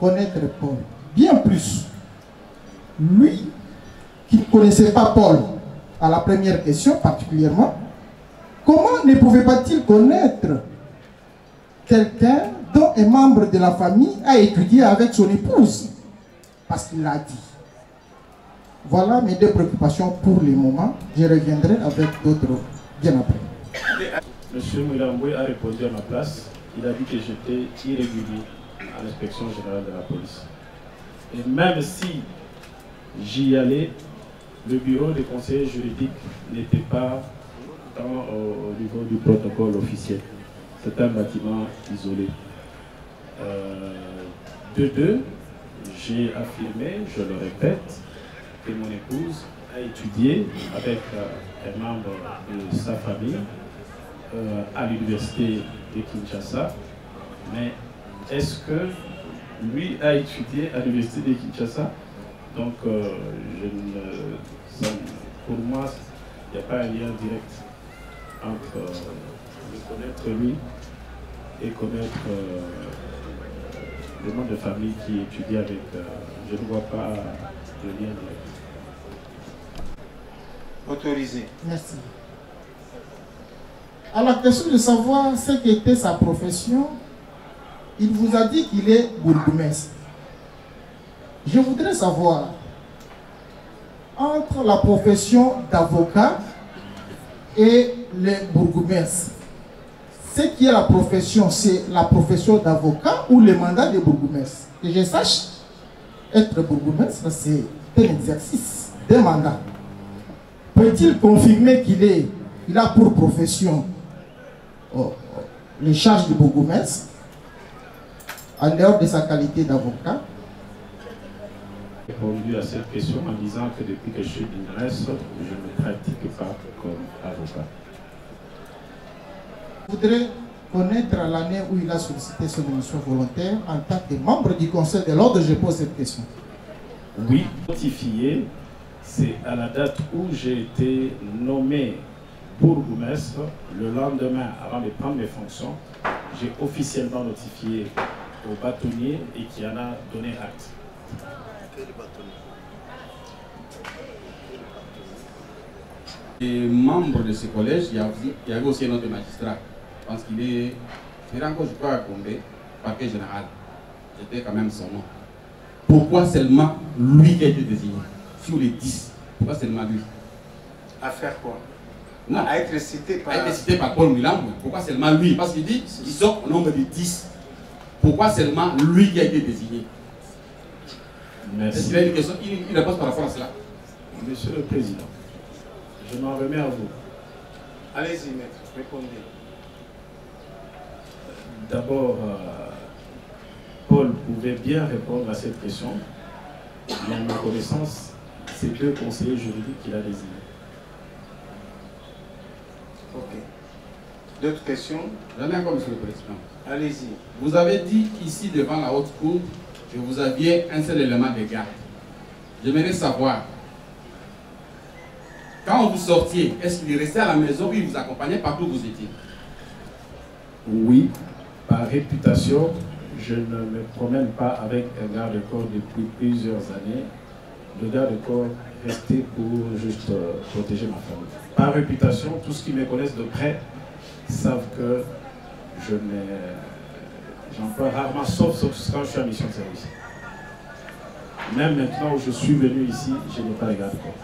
connaître Paul? Bien plus. Lui, qui ne connaissait pas Paul, à la première question particulièrement, comment ne pouvait pas-il connaître quelqu'un dont un membre de la famille a étudié avec son épouse? Parce qu'il l'a dit. Voilà mes deux préoccupations pour le moment. Je reviendrai avec d'autres bien après. Monsieur Moulamboué a répondu à ma place. Il a dit que j'étais irrégulier à l'inspection générale de la police. Et même si j'y allais, le bureau des conseillers juridiques n'était pas au, au niveau du protocole officiel. C'est un bâtiment isolé. Euh, de deux, j'ai affirmé, je le répète, mon épouse a étudié avec un membre de sa famille à l'université de Kinshasa, mais est-ce que lui a étudié à l'université de Kinshasa? Donc, je ne, pour moi, il n'y a pas un lien direct entre le connaître lui et connaître le nom de famille qui étudie avec. je ne vois pas de lien direct. Autorisé. Merci. À la question de savoir ce qu'était sa profession, il vous a dit qu'il est bourgmestre. Je voudrais savoir, entre la profession d'avocat et le bourgmestre, ce qui est la profession, c'est la profession d'avocat ou le mandat de bourgmestre? Que je sache, être bourgmestre, c'est un exercice, des mandats. Peut-il confirmer qu'il est, il a pour profession oh, les charges de bourgmestre en dehors de sa qualité d'avocat? Répondu à cette question en disant que depuis que je suis je ne pratique pas comme avocat. Je voudrais connaître l'année où il a sollicité son émission volontaire en tant que membre du Conseil de l'ordre. Je pose cette question. Oui, notifié, c'est à la date où j'ai été nommé bourgmestre, le lendemain, avant de prendre mes fonctions, j'ai officiellement notifié au bâtonnier et qui en a donné acte. Et membre de ce collège, il y, avait aussi un autre magistrat. Pense qu'il est, il encore, je crois, à Gombe, parquet général. C'était quand même son nom. Pourquoi seulement lui qui a été désigné? Sur les 10, pourquoi seulement lui À faire quoi? Non. À être cité par... Été cité par Paul Milan. Pourquoi seulement lui Parce qu'il dit, ils sont au nombre de 10. Pourquoi seulement lui qui a été désigné? Merci. Une question Il, il répond par rapport à cela. Monsieur le Président, je m'en remets à vous. Allez-y, maître, répondez. D'abord, euh, Paul pouvait bien répondre à cette question, mais à ma connaissance, c'est deux conseillers juridiques qu'il a désignés. Ok. D'autres questions? J'en ai encore, Monsieur le Président. Allez-y. Vous avez dit ici devant la haute cour que vous aviez un seul élément de garde. J'aimerais savoir, quand vous sortiez, est-ce qu'il restait à la maison ou il vous accompagnait partout où vous étiez? Oui, par réputation, je ne me promène pas avec un garde-corps depuis plusieurs années. Le garde-corps restait pour juste euh, protéger ma famille. Par réputation, tous ceux qui me connaissent de près savent que je j'emploie rarement, sauf, sauf quand je suis en mission de service. Même maintenant où je suis venu ici, je n'ai pas de garde-corps.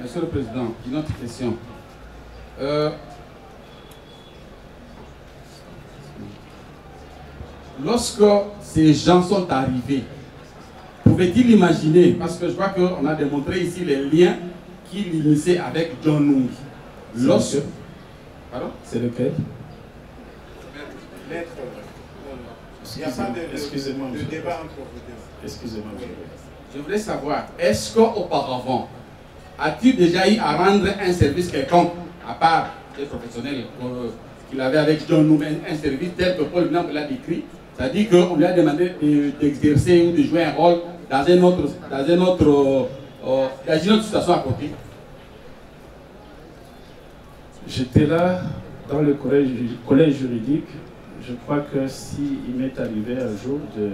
Monsieur le Président, une autre question. Euh, lorsque ces gens sont arrivés, pouvait-il imaginer, parce que je crois qu'on a démontré ici les liens qu'il initiait avec John Nung. Lorsque... Pardon? C'est lequel? Maître, il n'y a pas de, débat entre vous deux. Excusez-moi. monsieur. Je voulais savoir, est-ce qu'auparavant, as-tu déjà eu à rendre un service quelconque, à part les professionnels euh, qu'il avait avec John Nung, un, service tel que Paul Blanc l'a décrit? C'est-à-dire qu'on lui a demandé de- d'exercer ou de jouer un rôle dans un autre, dans un autre, euh, euh, dans une autre situation à côté J'étais là dans le collège, collège juridique. Je crois que si il m'est arrivé un jour de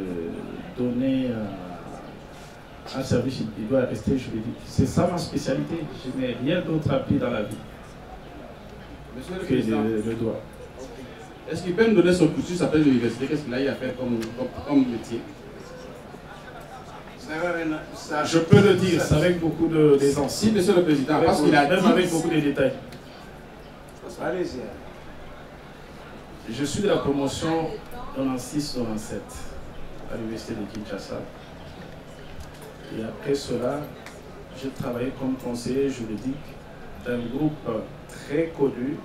donner euh, un service, il doit rester juridique. C'est ça ma spécialité. Je n'ai rien d'autre appris dans la vie Monsieur le que le, le droit. est-ce qu'il peut me donner son cursus après l'université? Qu'est-ce qu'il a eu à faire comme, comme, comme métier Ça va, Renan, ça- Je peux le dire, c'est avec beaucoup de d'aisance. Si, Monsieur le Président, parce qu'il a même avec beaucoup de détails. Allez-y. Je suis de la promotion 96-97 à l'université de Kinshasa. Et après cela, j'ai travaillé comme conseiller juridique d'un groupe très connu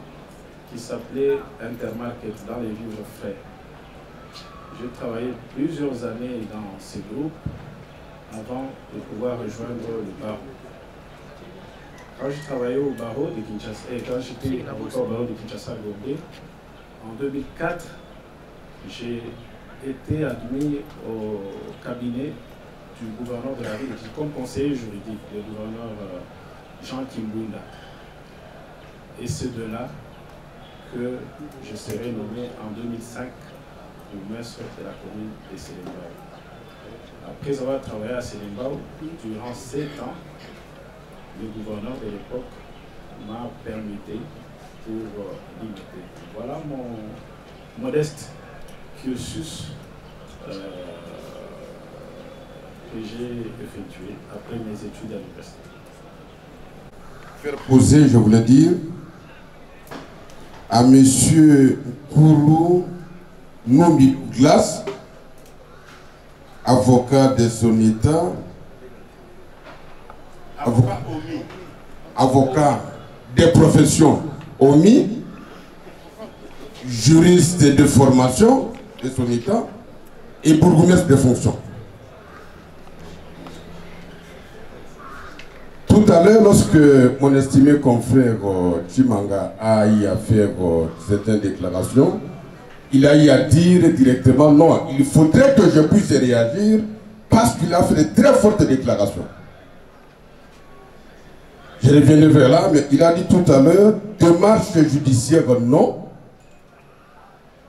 qui s'appelait Intermarket dans les vivres frais. J'ai travaillé plusieurs années dans ce groupe avant de pouvoir rejoindre le barreau. Quand j'ai travaillé au barreau de Kinshasa, et quand j'étais avocat au barreau de Kinshasa Gombe, en 2004, j'ai été admis au cabinet du gouverneur de la ville comme conseiller juridique, le gouverneur euh, Jean Kimbunda. Et c'est de là que je serai nommé en 2005 du maître de la commune de Sélembao. Après avoir travaillé à Sélembao durant sept ans, le gouverneur de l'époque m'a permis pour euh, limiter. Voilà mon modeste cursus euh, que j'ai effectué après mes études à l'université. Poser, je voulais dire, à M. Kourou Nombi avocat de son État, avocat, avocat des professions. OMI, juriste de formation de son État et bourgmestre de fonction. Tout à l'heure, lorsque mon estimé confrère euh, Chimanga a eu à faire euh, certaines déclarations, il a eu à dire directement non, il faudrait que je puisse réagir parce qu'il a fait de très fortes déclarations. Je reviendrai vers là, mais il a dit tout à l'heure, démarche judiciaire non,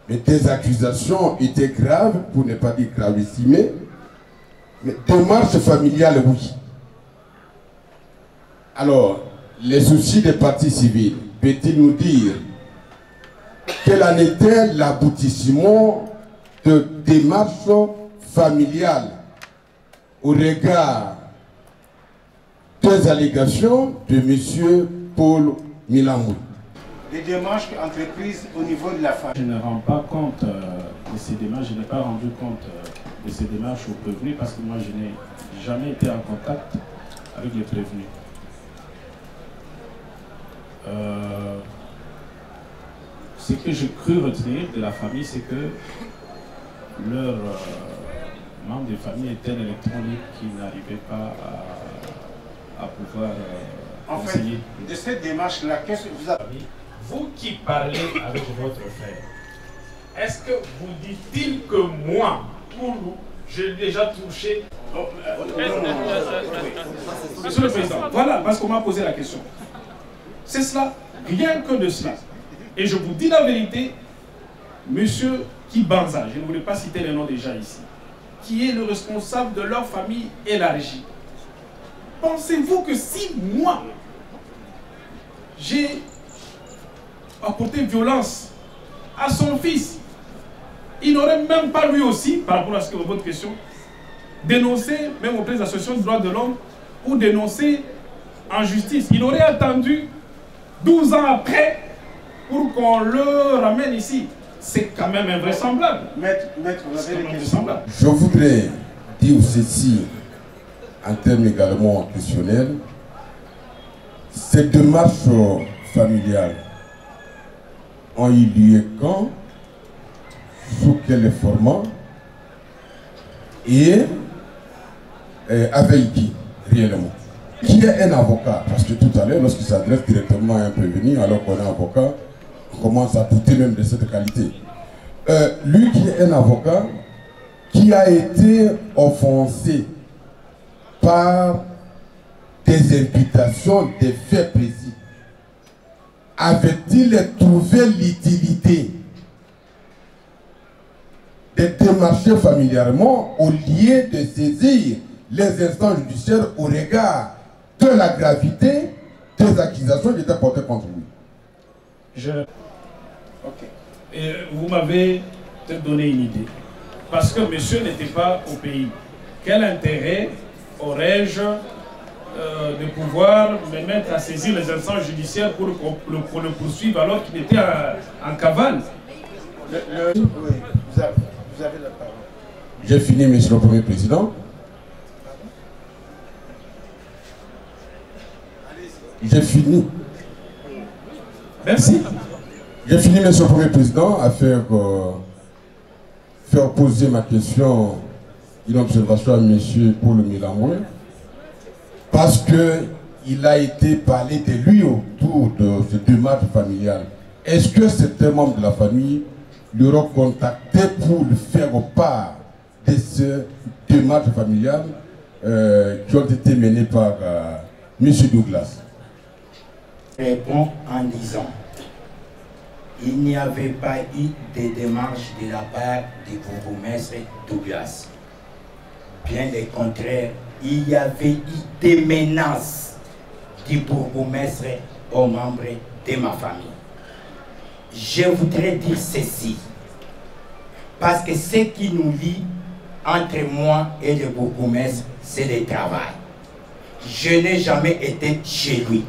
mais des accusations étaient graves, pour ne pas dire gravissime, mais démarche familiale, oui. Alors, les soucis des partis civils, peut-il nous dire quel en était l'aboutissement de démarches familiales au regard des allégations de M. Paul Milamou Des démarches entreprises au niveau de la famille. Je ne rends pas compte euh, de ces démarches, je n'ai pas rendu compte euh, de ces démarches aux prévenus parce que moi je n'ai jamais été en contact avec les prévenus. Euh, ce que j'ai cru retenir de la famille, c'est que leur euh, membre de famille était un électronique qui n'arrivait pas à, pouvoir euh, en fait, de cette démarche-là, qu'est-ce que vous avez Vous qui parlez avec votre frère, est-ce que vous dites-il que moi, pour vous, j'ai déjà touché Monsieur le Président, voilà, parce qu'on m'a posé la question. C'est cela, rien que de cela. Et je vous dis la vérité, monsieur Kibanza, je ne voulais pas citer les noms déjà ici, qui est le responsable de leur famille élargie. Pensez-vous que si moi, j'ai apporté violence à son fils, il n'aurait même pas lui aussi, par rapport à ce que votre question, dénoncé, même auprès des associations de droits de l'homme, ou dénoncé en justice. Il aurait attendu 12 ans après pour qu'on le ramène ici. C'est quand même invraisemblable. Maître, maître vous avez des questions. Je voudrais dire ceci en termes également questionnels. Ces démarches familiales ont eu lieu quand, sous quel format? Et euh, avec qui? Réellement. Qui est un avocat? Parce que tout à l'heure, lorsqu'il s'adresse directement à un prévenu, alors qu'on est avocat, on commence à douter même de cette qualité. Euh, lui qui est un avocat, qui a été offensé par des imputations, des faits précis, avait-il trouvé l'utilité de démarcher familièrement au lieu de saisir les instances judiciaires au regard de la gravité des accusations qui étaient portées contre lui? Je... Ok. Et vous m'avez donné une idée. Parce que monsieur n'était pas au pays. Quel intérêt aurais-je euh, de pouvoir me mettre à saisir les instances judiciaires pour, le, poursuivre alors qu'il était en, cavale oui, vous avez la parole. J'ai fini, monsieur le Premier Président. J'ai fini. Merci. J'ai fini, Monsieur le Premier Président, à faire, euh, faire poser ma question une observation à M. Paul Milamoué, parce qu'il a été parlé de lui autour de ce démarche familiale. Est-ce que certains membres de la famille l'auront contacté pour lui faire part de ce démarche familiale euh, qui ont été menées par euh, M. Douglas? Réponds en disant il n'y avait pas eu de démarche de la part du bourgmestre Douglas. Bien au contraire, il y avait eu des menaces du bourgmestre aux membres de ma famille. Je voudrais dire ceci, parce que ce qui nous lie entre moi et le bourgmestre, c'est le travail. Je n'ai jamais été chez lui.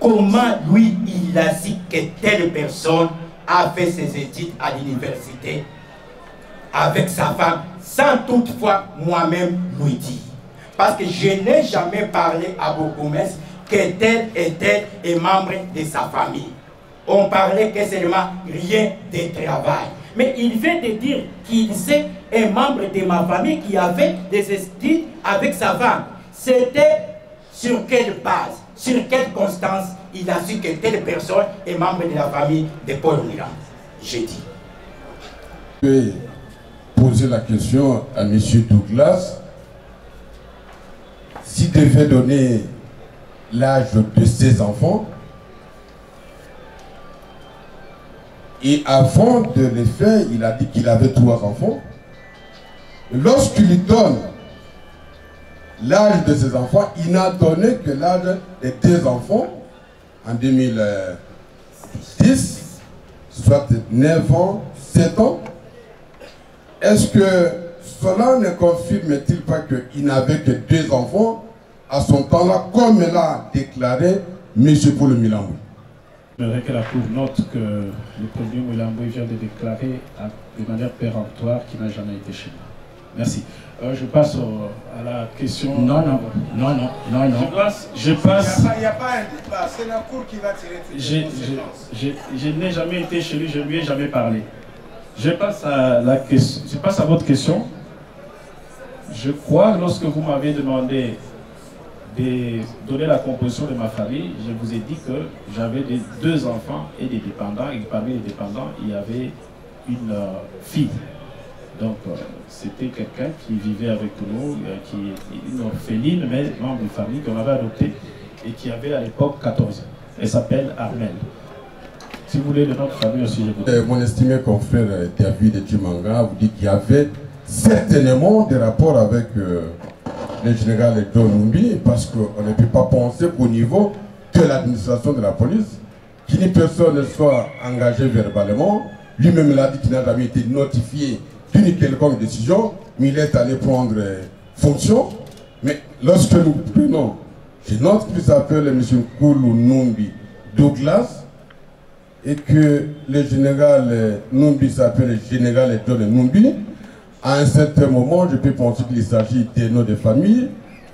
Comment lui, il a dit que telle personne a fait ses études à l'université avec sa femme, sans toutefois moi-même lui dire. Parce que je n'ai jamais parlé à Bourgmestre que tel et est membre de sa famille. On parlait que seulement rien de travail. Mais il vient de dire qu'il est un membre de ma famille qui avait des études avec sa femme. C'était sur quelle base, sur quelle constance il a su que telle personne est membre de la famille de Paul Milan J'ai dit. Je vais poser la question à M. Douglas. S'il devait donner l'âge de ses enfants, et avant de les faire, il a dit qu'il avait trois enfants. Lorsqu'il lui donne l'âge de ses enfants, il n'a donné que l'âge des deux enfants en 2010, soit 9 ans, 7 ans. Est-ce que cela ne confirme-t-il pas qu'il n'avait que deux enfants à son temps-là, comme l'a déclaré M. Paul Milambo? J'aimerais que la Cour note que le premier Milambo vient de déclarer de manière péremptoire qu'il n'a jamais été chez moi. Merci. Euh, je passe à la question. Non, non, non, non, non, non. Je passe. Il n'y a, pas un débat, c'est la Cour qui va tirer toutes les conséquences. Je n'ai jamais été chez lui, je ne lui ai jamais parlé. Je passe à, la question, je passe à votre question. Je crois, lorsque vous m'avez demandé de donner la composition de ma famille, je vous ai dit que j'avais deux enfants et des dépendants, et parmi les dépendants, il y avait une euh, fille. Donc, euh, c'était quelqu'un qui vivait avec nous, euh, qui est une orpheline, mais membre de famille qu'on avait adopté et qui avait à l'époque 14 ans. Elle s'appelle Armel. Si vous voulez le nom de famille aussi, je vous dis. Mon estimé confrère David Chimanga vous dit qu'il y avait certainement des rapports avec euh, le général John Numbi, parce qu'on ne peut pas penser qu'au niveau de l'administration de la police, qu'une personne ne soit engagée verbalement, lui-même l'a dit qu'il n'a jamais été notifié d'une quelconque décision, mais il est allé prendre fonction. Mais lorsque nous prenons, je note qu'il s'appelle M. Koulou Numbi Douglas, et que le général Numbi s'appelle le général John Numbi, à un certain moment, je peux penser qu'il s'agit des noms de famille.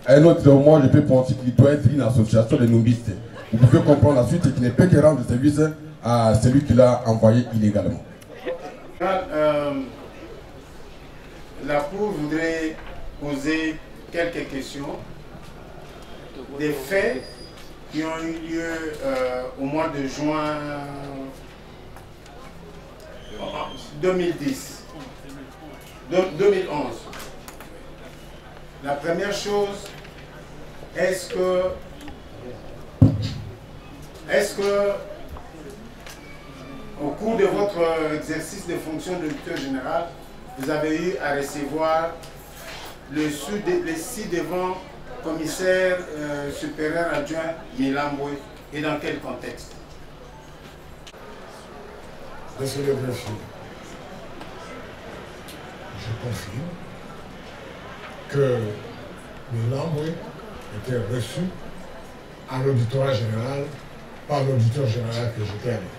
À un autre moment, je peux penser qu'il doit être une association de Numbistes. Vous pouvez comprendre la suite et qu'il ne peut que rendre service à celui qui l'a envoyé illégalement. Euh, la Cour voudrait poser quelques questions des faits qui ont eu lieu euh, au mois de juin 2010, 2011. La première chose, est-ce que, est-ce que, au cours de votre exercice de fonction de directeur général, vous avez eu à recevoir le, six devant commissaire euh, supérieur adjoint Milamboué et dans quel contexte? Monsieur le greffier, je confirme que Milamboué était reçu à l'auditorat général par l'auditeur général que j'étais à l'époque.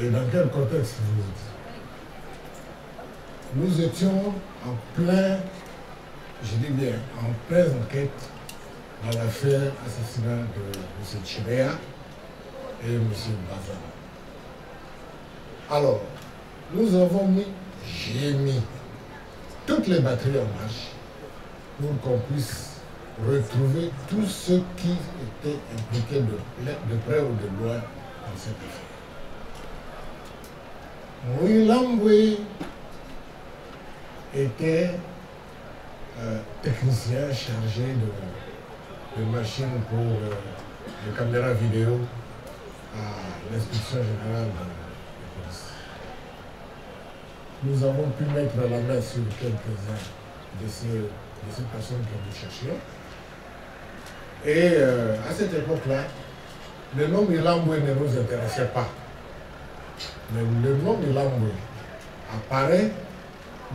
Et dans quel contexte vous dites? Nous étions en plein, je dis bien, en pleine enquête dans l'affaire assassinat de M. Chibea et M. Bazana. Alors, nous avons mis, j'ai mis toutes les batteries en marche pour qu'on puisse retrouver tous ceux qui étaient impliqués de, près ou de loin dans cette affaire. Mouilamboué était euh, technicien chargé de, machines pour euh, les caméras vidéo à l'inspection générale de police. Nous avons pu mettre la main sur quelques-uns de ces, de ces personnes que nous cherchions. Et euh, à cette époque-là, le nom Milamboué ne nous intéressait pas. Mais le nom Milamboué apparaît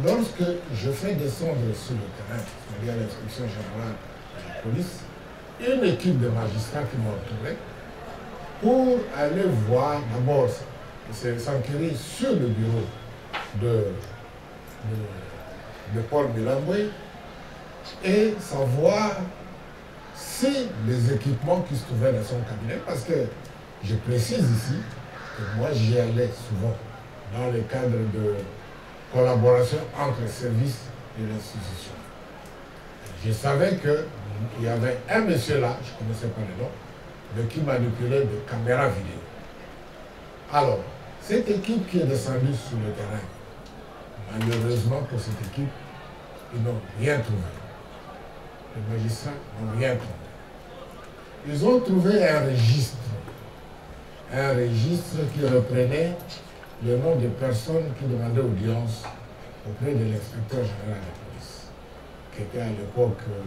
lorsque je fais descendre sur le terrain, c'est-à-dire l'inspection générale de la police, une équipe de magistrats qui m'ont entouré pour aller voir d'abord s'enquérir sur le bureau de, de, Paul Milamboué et savoir si les équipements qui se trouvaient dans son cabinet, parce que je précise ici que moi j'y allais souvent dans le cadre de collaboration entre services et l'institution. Je savais qu'il y avait un monsieur là, je ne connaissais pas le nom, mais qui manipulait des caméras vidéo. Alors, cette équipe qui est descendue sur le terrain, malheureusement pour cette équipe, ils n'ont rien trouvé. Les magistrats n'ont rien trouvé. Ils ont trouvé un registre, un registre qui reprenait le nom des personnes qui demandaient audience auprès de l'inspecteur général de police, qui était à l'époque euh,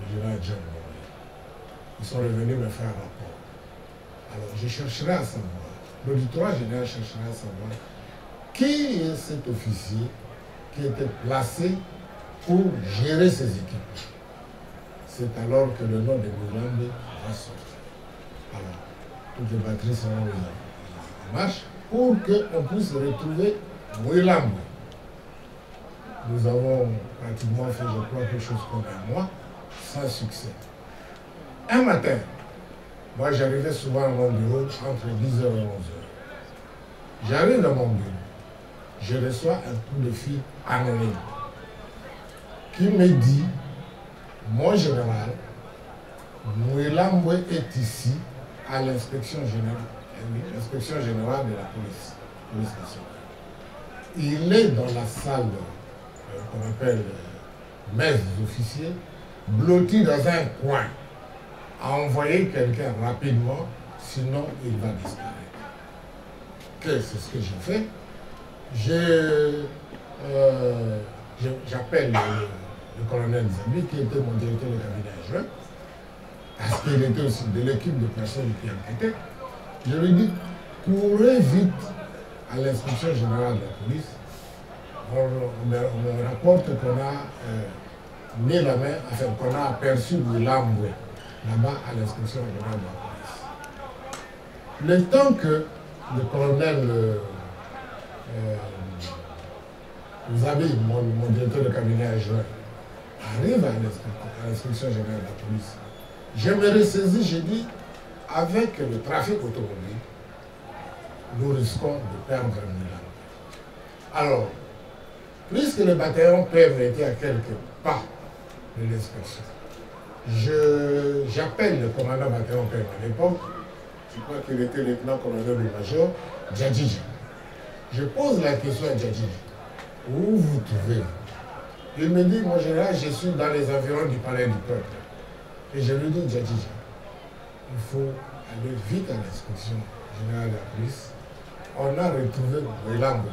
le général John Morley. Ils sont revenus me faire un rapport. Alors je chercherai à savoir, l'auditorat général cherchera à savoir qui est cet officier qui était placé pour gérer ces équipes. C'est alors que le nom de Moulambe va sortir. Alors, toutes les batteries seront en marche pour qu'on puisse retrouver Moulambe. Nous avons pratiquement fait, je crois, quelque chose comme un mois, sans succès. Un matin, moi j'arrivais souvent à mon bureau entre 10h et 11h. J'arrive dans mon bureau, je reçois un coup de fil anonyme qui me dit Mon général, Mouelambwe est ici à l'inspection générale, l'inspection générale de la police, police nationale. Il est dans la salle euh, qu'on appelle euh, messe des officiers, blotti dans un coin, à envoyer quelqu'un rapidement, sinon il va disparaître. Que c'est ce que j'ai fait. Euh, J'appelle le, colonel Zabi, qui était mon directeur de cabinet adjoint, parce qu'il était aussi de l'équipe de personnes qui enquêtaient. Je lui dis, courez vite à l'inspection générale de la police. On, me, rapporte qu'on a euh, mis la main, enfin qu'on a aperçu Willamboué là-bas à l'inspection générale de la police. Le temps que le colonel euh, euh, Zabi, mon, mon, directeur de cabinet adjoint, arrive à l'inspection générale de la police, je me ressaisis, j'ai dit, avec le trafic automobile, nous risquons de perdre Milan. Alors, puisque le bataillon PEV était à quelques pas de l'inspection, j'appelle le commandant bataillon PEV à l'époque, je crois qu'il était lieutenant-commandant du major, Djadjidja. Je pose la question à Djadjidja. Où vous trouvez Il me dit, mon général, je suis dans les environs du palais du peuple. Et je lui dis, Djadjidja, il faut aller vite à l'inspection générale de la police. On a retrouvé Mouelambo.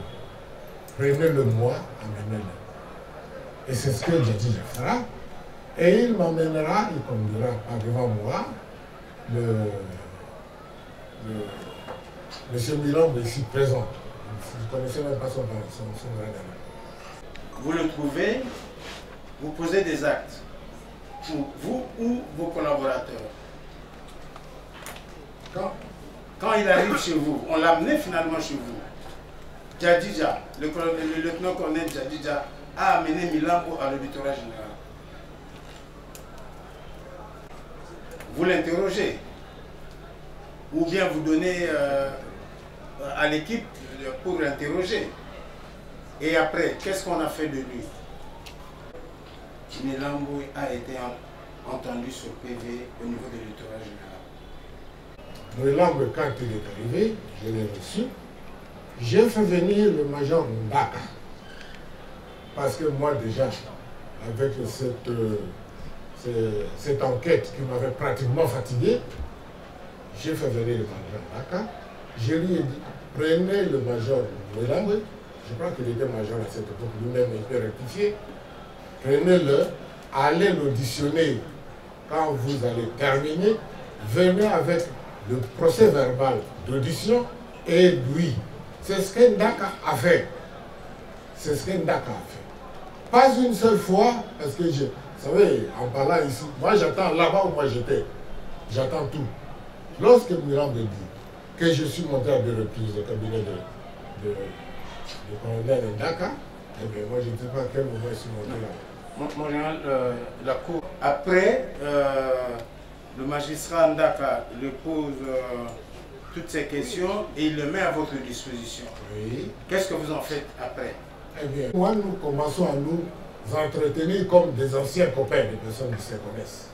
Prenez-le moi, amenez-le. Et c'est ce que Djadjidja fera. Et il m'amènera, il conduira par devant moi, le, le Milan ici présent. Vous ne connaissez même pas son, son, Vous le trouvez, vous posez des actes pour vous ou vos collaborateurs? Quand, il arrive chez vous, on l'a amené finalement chez vous. Djadidja, le, lieutenant-colonel Djadidja a amené Milambo à l'auditoire général. Vous l'interrogez ou bien vous donnez euh, à l'équipe pour l'interroger. Et après, qu'est-ce qu'on a fait de lui? Milambo a été entendu sur PV au niveau de l'électorat général Milambo, quand il est arrivé, je l'ai reçu. J'ai fait venir le major Ndaka. Parce que moi déjà, avec cette, cette, cette enquête qui m'avait pratiquement fatigué, j'ai fait venir le major Ndaka. Je lui ai dit, prenez le major Milambo, je crois qu'il était major à cette époque, lui-même il peut rectifier. Prenez-le, allez l'auditionner quand vous allez terminer, venez avec le procès verbal d'audition et lui. C'est ce que Ndaka a fait. C'est ce que Ndaka a fait. Pas une seule fois, parce que je, vous savez, en parlant ici, moi j'attends là-bas où moi j'étais. J'attends tout. Lorsque Miram me dit que je suis monté à deux reprises au cabinet de, de le colonel Ndaka, eh bien, moi je ne sais pas à quel moment je suis monté là. Mon, mon général, euh, la Cour, après, euh, le magistrat Ndaka lui pose euh, toutes ces questions et il le met à votre disposition. Oui. Qu'est-ce que vous en faites après? Eh bien, moi, nous commençons à nous entretenir comme des anciens copains, des personnes qui se connaissent.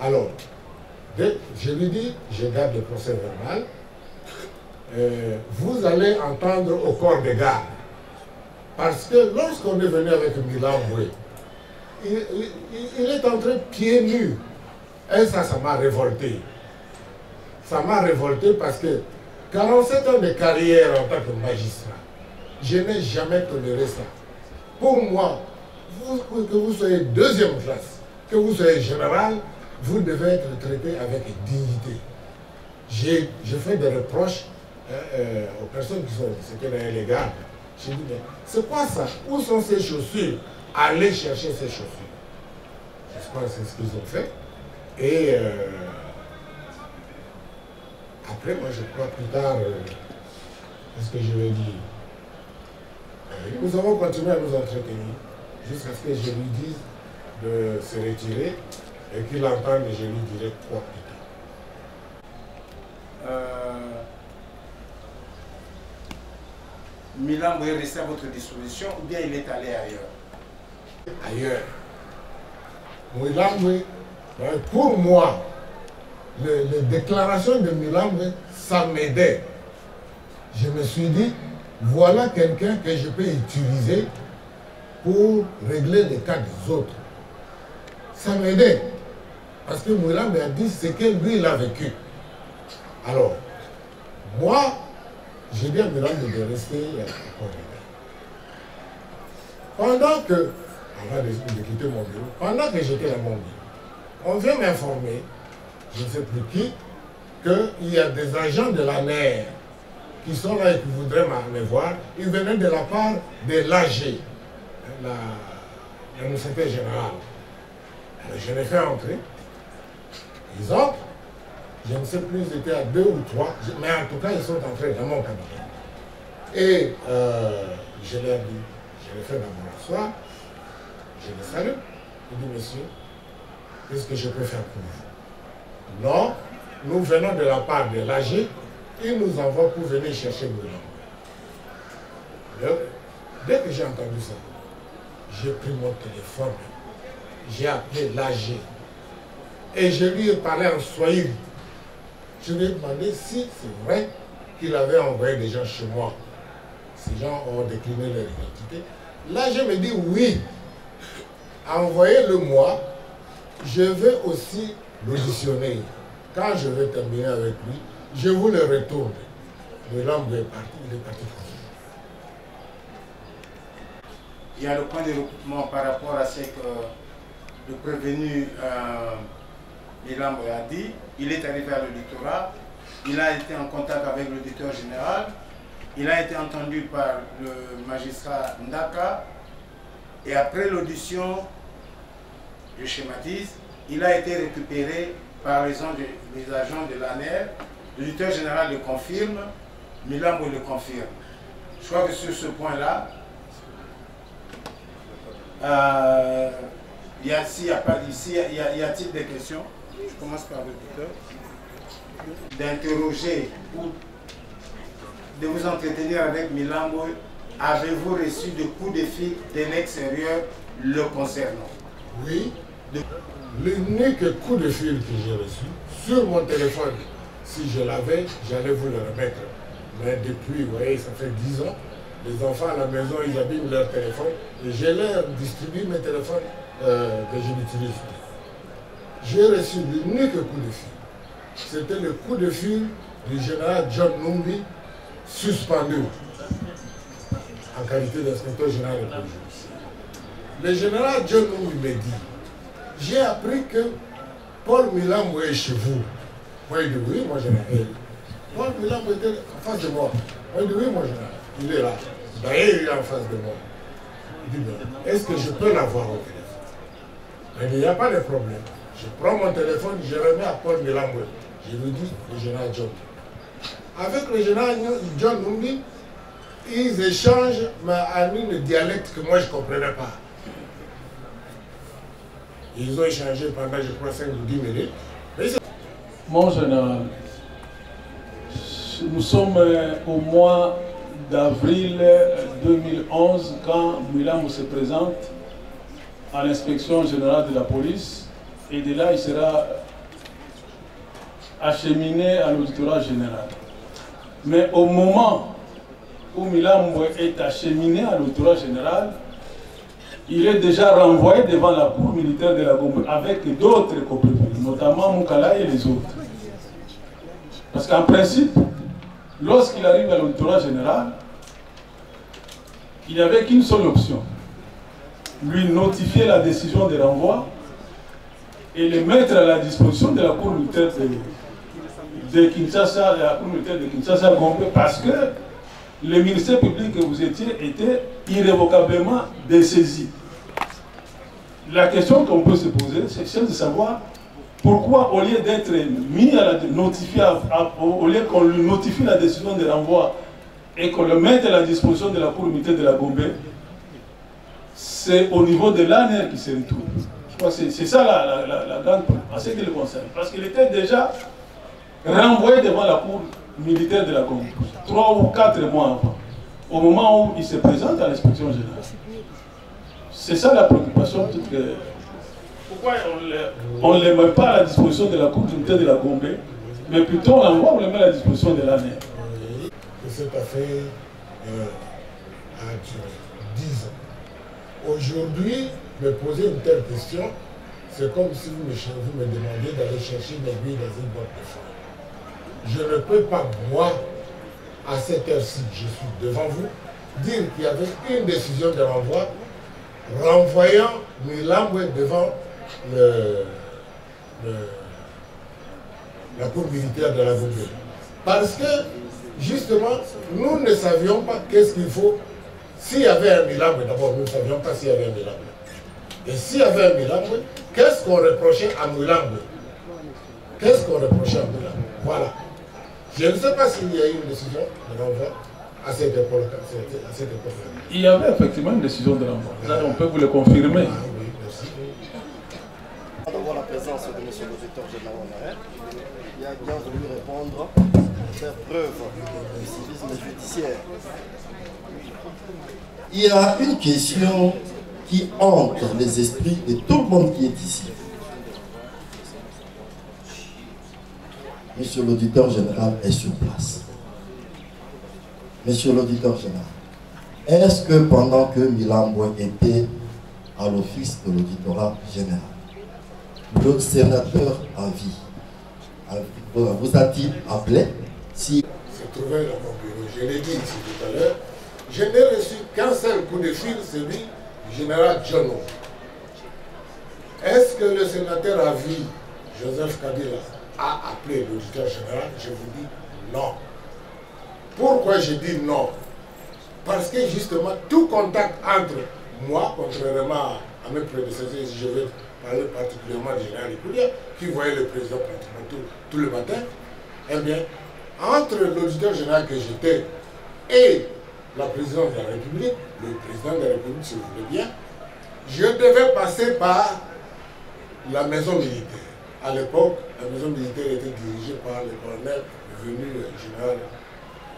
Alors, dès- je lui dis, je garde le procès verbal, euh, vous allez entendre au corps des gardes. Parce que lorsqu'on est venu avec Milan Boué, il, il- il est entré pieds nus. Et ça, ça m'a révolté. Ça m'a révolté parce que 47 ans de carrière en tant que magistrat, je n'ai jamais toléré ça. Pour moi, que vous soyez deuxième classe, que vous soyez général, vous devez être traité avec dignité. J'ai fait des reproches euh, euh, aux personnes qui sont les gardes. J'ai dit, mais c'est quoi ça? Où sont ces chaussures? Allez chercher ces chaussures. Je crois que c'est ce qu'ils ont fait. Et euh, après, moi, je crois plus tard, euh, qu'est-ce que je vais dire Euh, Nous avons continué à nous entretenir jusqu'à ce que je lui dise de se retirer et qu'il entende et je lui dirai quoi plus tard. euh, Milan est resté à votre disposition ou bien il est allé ailleurs? Ailleurs. Milambwe, euh, pour moi, le- les déclarations de Milambwe, ça m'aidait. Je me suis dit, voilà quelqu'un que je peux utiliser pour régler les cas des autres. Ça m'aidait. Parce que Milambwe a dit ce que lui, il a vécu. Alors, moi, j'ai dit à Milambwe de rester à Port-Réveil. Pendant que, avant de, quitter mon bureau, pendant que j'étais dans mon bureau, on vient m'informer, je ne sais plus qui, qu'il y a des agents de la NER qui sont là et qui voudraient me voir. Ils venaient de la part de l'AG, la, la secrétaire générale. Je les fais entrer. Ils entrent. Je ne sais plus, ils étaient à deux ou trois, mais en tout cas, ils sont entrés dans mon cabinet. Et euh, je leur dis, je les fais d'abord asseoir, je les salue. Je dis, monsieur, qu'est-ce que je peux faire pour vous Non, nous venons de la part de l'AG, ils nous envoient pour venir chercher langues. Dès que j'ai entendu ça, j'ai pris mon téléphone, j'ai appelé l'AG et je lui ai parlé en Swahili. Je lui ai demandé si c'est vrai qu'il avait envoyé des gens chez moi. Ces gens ont décliné leur identité. L'AG me dit oui, envoyez-le moi, je vais aussi l'auditionner. Quand je vais terminer avec lui, je vous le retourne. Le l'homme est parti, il est parti. Il y a le point de recoupement par rapport à ce que le prévenu euh, a dit. Il est arrivé à l'auditorat, il a été en contact avec l'auditeur général, il a été entendu par le magistrat Ndaka, et après l'audition, je schématise, il a été récupéré par les, gens de- les agents de l'ANER. L'auditeur général le confirme, Milan Boy le confirme. Je crois que sur ce point-là, euh, y a-t-il des questions? Je commence par l'auditeur. D'interroger ou de vous entretenir avec Milambo. Avez-vous reçu de coups de fil de l'extérieur le concernant? Oui, l'unique coup de fil que j'ai reçu sur mon téléphone, si je l'avais, j'allais vous le remettre. Mais depuis, vous voyez, ça fait 10 ans, les enfants à la maison, ils abîment leur téléphone et je leur distribue mes téléphones euh, que je n'utilise plus. J'ai reçu l'unique coup de fil. C'était le coup de fil du général John Numbi, suspendu en qualité d'inspecteur général de police. Le général John Numbi me dit, j'ai appris que Paul Milambo est chez vous. Moi, il dit oui, moi l'ai Paul Milambo était en face de moi. Moi, il dit oui, moi je Il est là. D'ailleurs, il est en face de moi. Il dit, est-ce que je peux l'avoir au téléphone? Il dit, il n'y a pas de problème. Je prends mon téléphone, je remets à Paul Milambo. Je lui dis, le général John. Avec le général John Numbi, ils échangent mais en une dialecte que moi je ne comprenais pas. Ils ont échangé pendant, je crois, 5 ou 10 minutes. Mon général, nous sommes euh, au mois d'avril 2011 quand Milan se présente à l'inspection générale de la police et de là il sera acheminé à l'auditorat général. Mais au moment où Milan est acheminé à l'auditorat général, il est déjà renvoyé devant la cour militaire de la Gombe avec d'autres copains, notamment Moukala et les autres. Parce qu'en principe, lorsqu'il arrive à l'auditorat général, il n'y avait qu'une seule option. Lui notifier la décision de renvoi et le mettre à la disposition de la cour militaire de, de Kinshasa, de la cour militaire de Kinshasa Gombe, parce que le ministère public que vous étiez était irrévocablement dessaisi. La question qu'on peut se poser, c'est celle de savoir pourquoi, au lieu d'être mis à la notifier, au lieu qu'on lui notifie la décision de renvoi et qu'on le mette à la disposition de la cour militaire de la Gombe, c'est au niveau de l'ANR qui se retrouve. Je crois que c'est ça la, grande en ce qui le concerne. Parce qu'il était déjà renvoyé devant la cour militaire de la Gombe, trois ou quatre mois avant, au moment où il se présente à l'inspection générale. C'est ça la préoccupation. Que, pourquoi on ne le met pas à la disposition de la cour militaire de la Gombe, mais plutôt on l'envoie, on le met à la disposition de l'ANR. Cette affaire euh, a duré 10 ans. Aujourd'hui, me poser une telle question, c'est comme si vous me, vous me demandiez d'aller chercher une aiguille dans une boîte de foin. Je ne peux pas, moi, à cette heure-ci, je suis devant vous, dire qu'il y avait une décision de renvoi renvoyant Milambwe devant la cour militaire de la Gombe. Parce que, justement, nous ne savions pas qu'est-ce qu'il faut. S'il y avait un Milambwe, d'abord, nous ne savions pas s'il y avait un Milambwe. Et s'il y avait un Milambwe, qu'est-ce qu'on reprochait à Milambwe Qu'est-ce qu'on reprochait à Milambwe Voilà. Je ne sais pas s'il y a eu une décision de renvoi à cette époque-là. Il y avait effectivement une décision de renvoi. On peut vous le confirmer. Ah, oui, merci. D'avoir la présence de M. l'auditeur général il a bien voulu répondre, faire preuve du civisme judiciaire. Il y a une question qui hante les esprits de tout le monde qui est ici. Monsieur l'auditeur général est sur place. Monsieur l'auditeur général, est-ce que pendant que Milambo était à l'office de l'auditorat général, le sénateur à vie vous a-t-il appelé? Si... Trouvait dans mon bureau, je l'ai dit ici tout à l'heure, je n'ai reçu qu'un seul coup de fil, celui du général Jono. Est-ce que le sénateur à vie, Joseph Kabila, a appelé l'auditeur général Je vous dis non. Pourquoi je dis non? Parce que justement, tout contact entre moi, contrairement à mes prédécesseurs, je vais parler particulièrement du général Ikoulia, qui voyait le président pratiquement tout, tout le matin, eh bien, entre l'auditeur général que j'étais et la présidente de la République, le président de la République, si vous voulez bien, je devais passer par la maison militaire. À l'époque, la maison militaire était dirigée par le colonel venu le général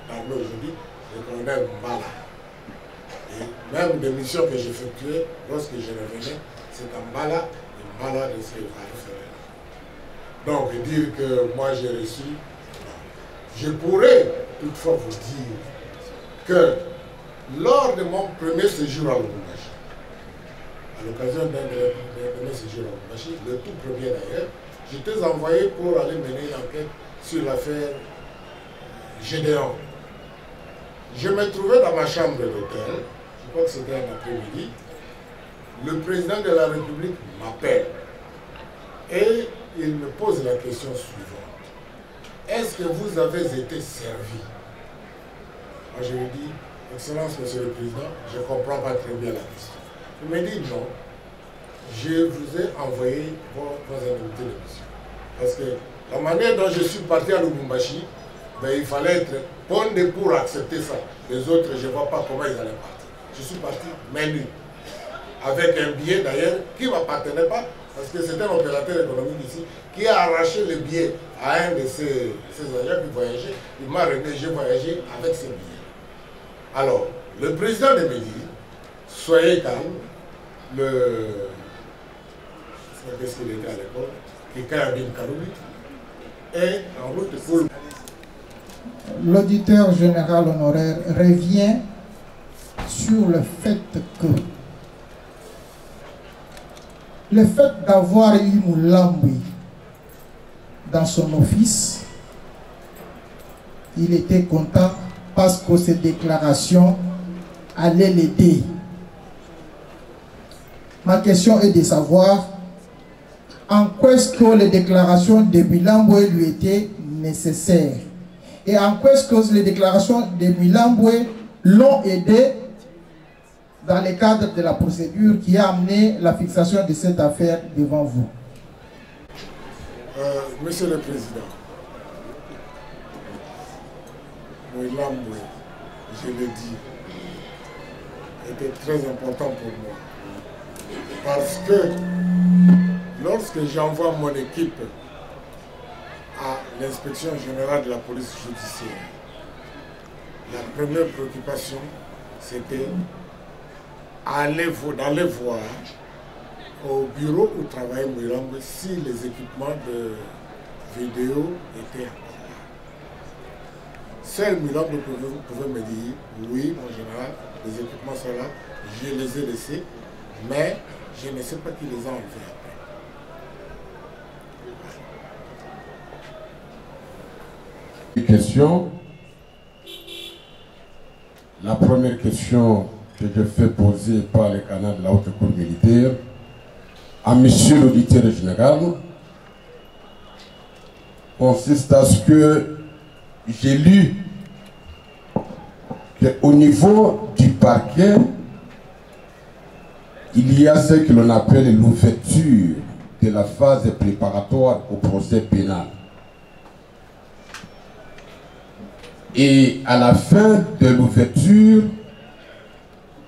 d'armée aujourd'hui, le colonel Mbala. Et même des missions que j'effectuais lorsque je revenais, c'est un malade, un malade de Donc, dire que moi j'ai reçu, je pourrais toutefois vous dire que lors de mon premier séjour à Lubumbashi, à l'occasion d'un de mes séjours à Lubumbashi, le tout premier d'ailleurs, j'étais envoyé pour aller mener une enquête sur l'affaire Gédéon. Je me trouvais dans ma chambre d'hôtel, je crois que c'était un après-midi, le président de la République m'appelle et il me pose la question suivante. Est-ce que vous avez été servi? Moi je lui dis, Excellence, Monsieur le Président, je ne comprends pas très bien la question. Il me dit non, je vous ai envoyé vos, vos de mission. Parce que la manière dont je suis parti à Lubumbashi, ben, il fallait être bondé pour accepter ça. Les autres, je ne vois pas comment ils allaient partir. Je suis parti main nue. Avec un billet d'ailleurs qui ne m'appartenait pas, parce que c'était un opérateur économique ici, qui a arraché le billet à un de ses, agents qui voyageait. Il m'a remis, j'ai voyagé avec ce billet. Alors, le président de Médine, soyez calme, le. Qu'est-ce qu'il était à l'époque L'auditeur général honoraire revient sur le fait que le fait d'avoir eu Moulamboué dans son office, il était content parce que ces déclarations allaient l'aider. Ma question est de savoir en quoi est-ce que les déclarations de Milamboué lui étaient nécessaires et en quoi est-ce que les déclarations de Milamboué l'ont aidé dans le cadre de la procédure qui a amené la fixation de cette affaire devant vous. Euh, Monsieur le Président, Milamboué, je l'ai dit, était très important pour moi. Parce que lorsque j'envoie mon équipe à l'inspection générale de la police judiciaire, la première préoccupation, c'était d'aller voir au bureau où travaillait Mouirambe si les équipements de vidéo étaient encore là. Seul Mouirambe pouvait, me dire, oui, mon général, les équipements sont là, je les ai laissés, mais je ne sais pas qui les a enlevés après. Question. La première question que je fais poser par le canal de la haute cour militaire à monsieur l'auditeur général consiste à ce que j'ai lu qu'au niveau du parquet, il y a ce que l'on appelle l'ouverture de la phase préparatoire au procès pénal. Et à la fin de l'ouverture,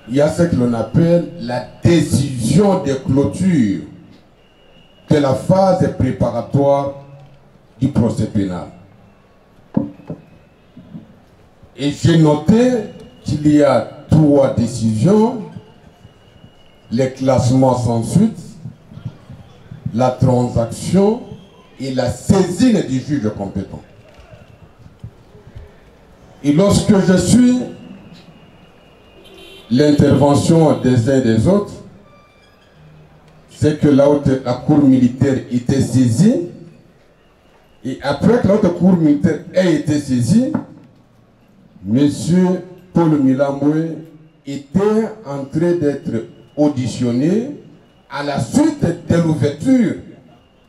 il y a ce que l'on appelle la décision de clôture de la phase préparatoire du procès pénal. Et j'ai noté qu'il y a trois décisions, les classements sans suite, la transaction et la saisine du juge compétent. Et lorsque je suis l'intervention des uns et des autres, c'est que la, haute, cour militaire était saisie. Et après que la haute cour militaire ait été saisie, M. Paul Milamboué était en train d'être auditionné à la suite de l'ouverture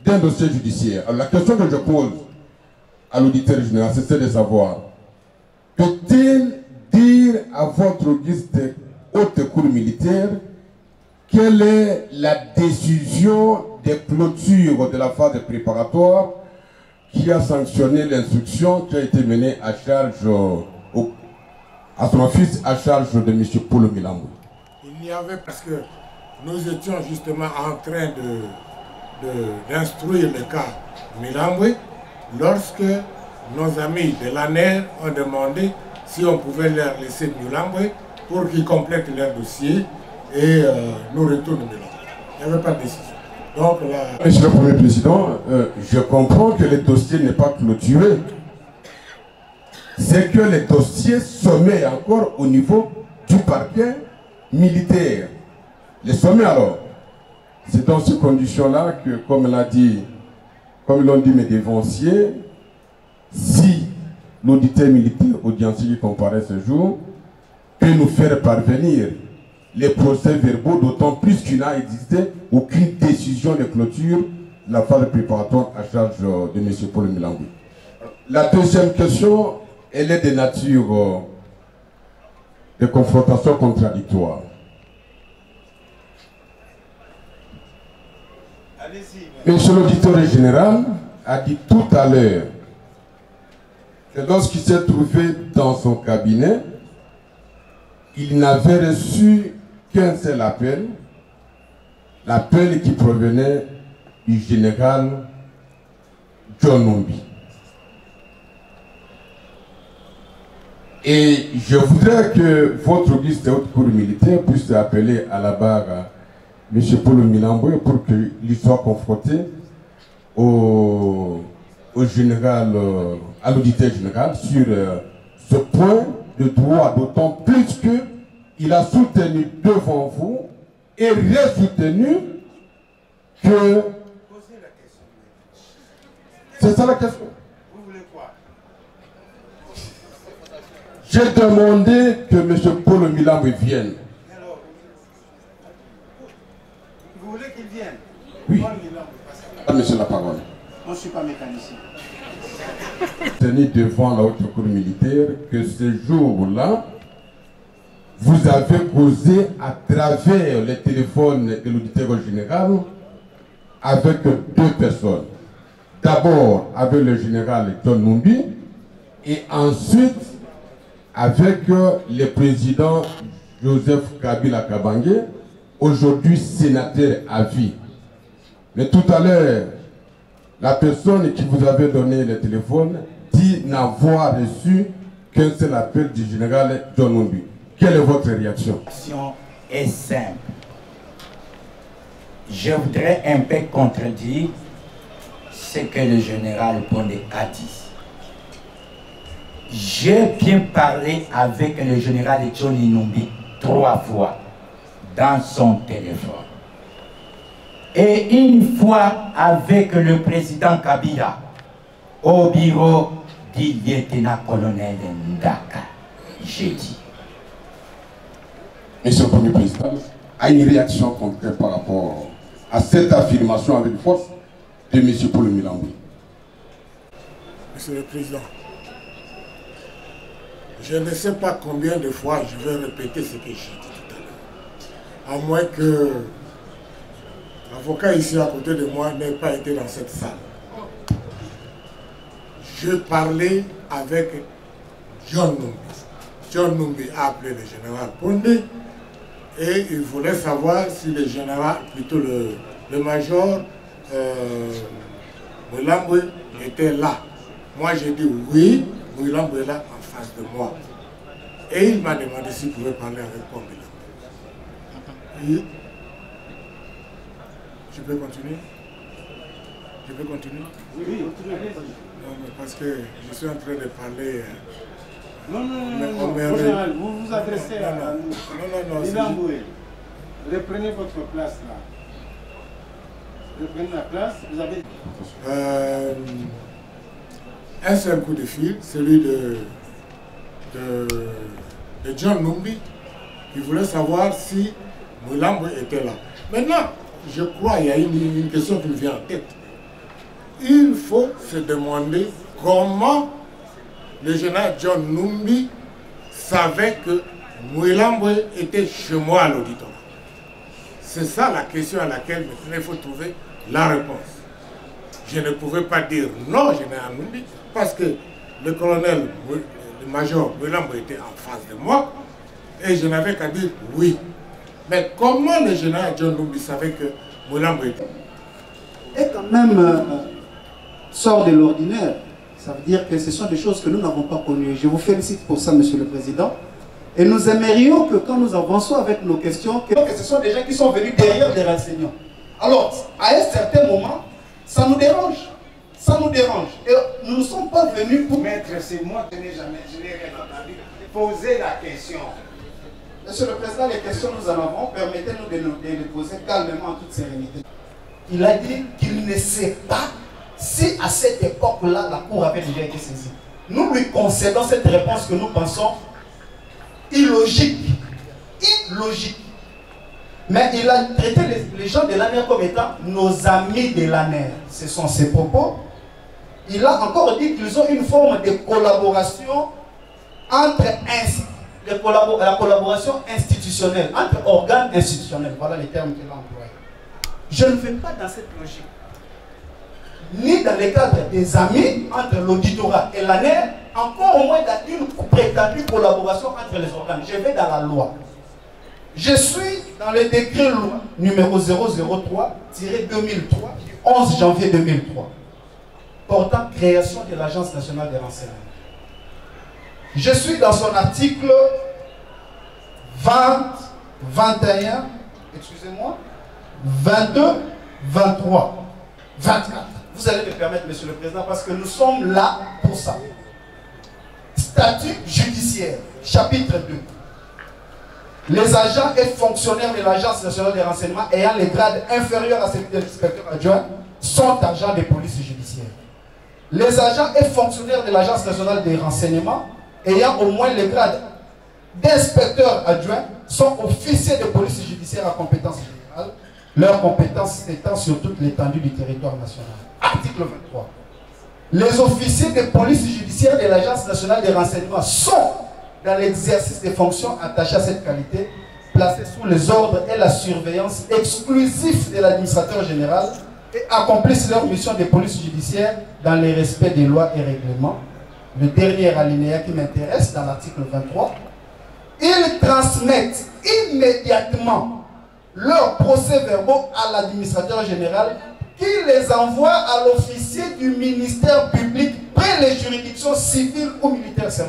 d'un dossier judiciaire. Alors la question que je pose à l'auditeur général, c'est de savoir, peut-il dire à votre de haute cour militaire quelle est la décision de clôture de la phase préparatoire qui a sanctionné l'instruction qui a été menée à charge à son fils à charge de M. Paul Milambou. Il n'y avait parce que nous étions justement en train d'instruire de, le cas Milamboué lorsque nos amis de l'ANER ont demandé si on pouvait leur laisser Milamboué pour qu'ils complètent leur dossier et euh, nous retournent Milamboué. Il n'y avait pas de décision. Monsieur le Premier Président, euh, je comprends que le dossier n'est pas clôturé. C'est que le dossier sommet encore au niveau du parquet militaire. Les sommets alors. C'est dans ces conditions-là que, comme l'a dit, comme l'ont dit mes dévanciers, si l'auditeur militaire audiencier qui comparaît ce jour peut nous faire parvenir les procès verbaux, d'autant plus qu'il n'a existé aucune décision de clôture la phase préparatoire à charge euh, de M. Paul Milangui. La deuxième question, elle est de nature euh, de confrontation contradictoire. Monsieur l'auditeur général a dit tout à l'heure que lorsqu'il s'est trouvé dans son cabinet, il n'avait reçu qu'un seul appel, l'appel qui provenait du général John Numbi. Et je voudrais que votre auguste de haute cour militaire puisse appeler à la barre M. Paul Milamboy pour qu'il soit confronté au, au général, euh, à l'auditeur général sur euh, ce point de droit, d'autant plus que il a soutenu devant vous et soutenu que... C'est ça la question. J'ai demandé que M. Paul Milan vienne. Vous voulez qu'il vienne Oui. Ah, monsieur la parole. Moi, je ne suis pas mécanicien. Tenu devant la haute cour militaire que ce jour-là, vous avez causé à travers le téléphone de l'auditeur général avec deux personnes. D'abord avec le général John Numbi et ensuite avec le président Joseph Kabila Kabangé, aujourd'hui sénateur à vie. Mais tout à l'heure, la personne qui vous avait donné le téléphone dit n'avoir reçu qu'un seul appel du général John Numbi. Quelle est votre réaction? Réaction est simple. Je voudrais un peu contredire ce que le général Pondé a dit. J'ai bien parlé avec le général Johnny Numbi trois fois dans son téléphone. Et une fois avec le président Kabila au bureau du lieutenant-colonel Ndaka. J'ai dit. Monsieur le Premier Président, a une réaction concrète par rapport à cette affirmation avec force de M. Paul Milambi. Monsieur le Président, je ne sais pas combien de fois je vais répéter ce que j'ai dit tout à l'heure. À moins que l'avocat ici à côté de moi n'ait pas été dans cette salle. Je parlais avec John Numbi. John Numbi a appelé le général Pondé et il voulait savoir si le général, plutôt le, le major euh, était là. Moi j'ai dit oui, Mouilamboué est là en face de moi. Et il m'a demandé s'il pouvait parler avec Mouilamboué. Je peux continuer? Je peux continuer? Oui, oui, continuez. Non, mais parce que je suis en train de parler. euh, Non, non, non, mais non, on non. général, vous vous adressez Non, à non. nous. Non, non, non, Milamboué, reprenez votre place là. Reprenez la place, vous avez... Euh, un seul coup de fil, celui de, de, de John Numbi, qui voulait savoir si Moulambo était là. Maintenant, je crois qu'il y a une, une question qui me vient en tête. Il faut se demander comment le général John Numbi savait que Moulambo était chez moi à l'auditoire. C'est ça la question à laquelle il faut trouver la réponse. Je ne pouvais pas dire non, général Numbi, parce que le colonel, le major Moulambo était en face de moi, et je n'avais qu'à dire oui. Mais comment le général John Numbi savait que Moulambo était est quand même euh, sort de l'ordinaire. Ça veut dire que ce sont des choses que nous n'avons pas connues. Je vous félicite pour ça, Monsieur le Président. Et nous aimerions que quand nous avançons avec nos questions, que, que ce soit des gens qui sont venus derrière des renseignements. Alors, à un certain moment, ça nous dérange. Ça nous dérange. Et nous ne sommes pas venus pour... Maître, c'est moi qui n'ai jamais, je n'ai rien entendu. Posez la question. Monsieur le Président, les questions nous en avons. Permettez-nous de, les poser calmement en toute sérénité. Il a dit qu'il ne sait pas si à cette époque-là, la Cour avait déjà été saisie. Nous lui concédons cette réponse que nous pensons illogique. Illogique. Mais il a traité les, gens de l'ANER comme étant nos amis de l'ANER. Ce sont ses propos. Il a encore dit qu'ils ont une forme de collaboration entre ins- de la collaboration institutionnelle, entre organes institutionnels. Voilà les termes qu'il a employés. Je ne vais pas dans cette logique. Ni dans le cadre des amis entre l'auditorat et l'ANER, encore au moins dans une prétendue collaboration entre les organes. Je vais dans la loi. Je suis dans le décret loi numéro 003-2003 du 11 janvier 2003 portant création de l'Agence nationale des renseignements. Je suis dans son article 20, 21, excusez-moi, 22, 23, 24. Vous allez me permettre, Monsieur le Président, parce que nous sommes là pour ça. Statut judiciaire, chapitre 2. Les agents et fonctionnaires de l'Agence nationale des renseignements ayant les grades inférieurs à celui de l'inspecteur adjoint sont agents de police judiciaire. Les agents et fonctionnaires de l'Agence nationale des renseignements ayant au moins le grade d'inspecteur adjoint sont officiers de police judiciaire à compétence générale, leurs compétences étant sur toute l'étendue du territoire national. Article 23. Les officiers de police judiciaire de l'Agence nationale des renseignements sont, dans l'exercice des fonctions attachées à cette qualité, placés sous les ordres et la surveillance exclusifs de l'administrateur général et accomplissent leur mission de police judiciaire dans le respect des lois et règlements. Le dernier alinéa qui m'intéresse dans l'article 23, ils transmettent immédiatement leurs procès-verbaux à l'administrateur général qui les envoie à l'officier du ministère public près les juridictions civiles ou militaires cas.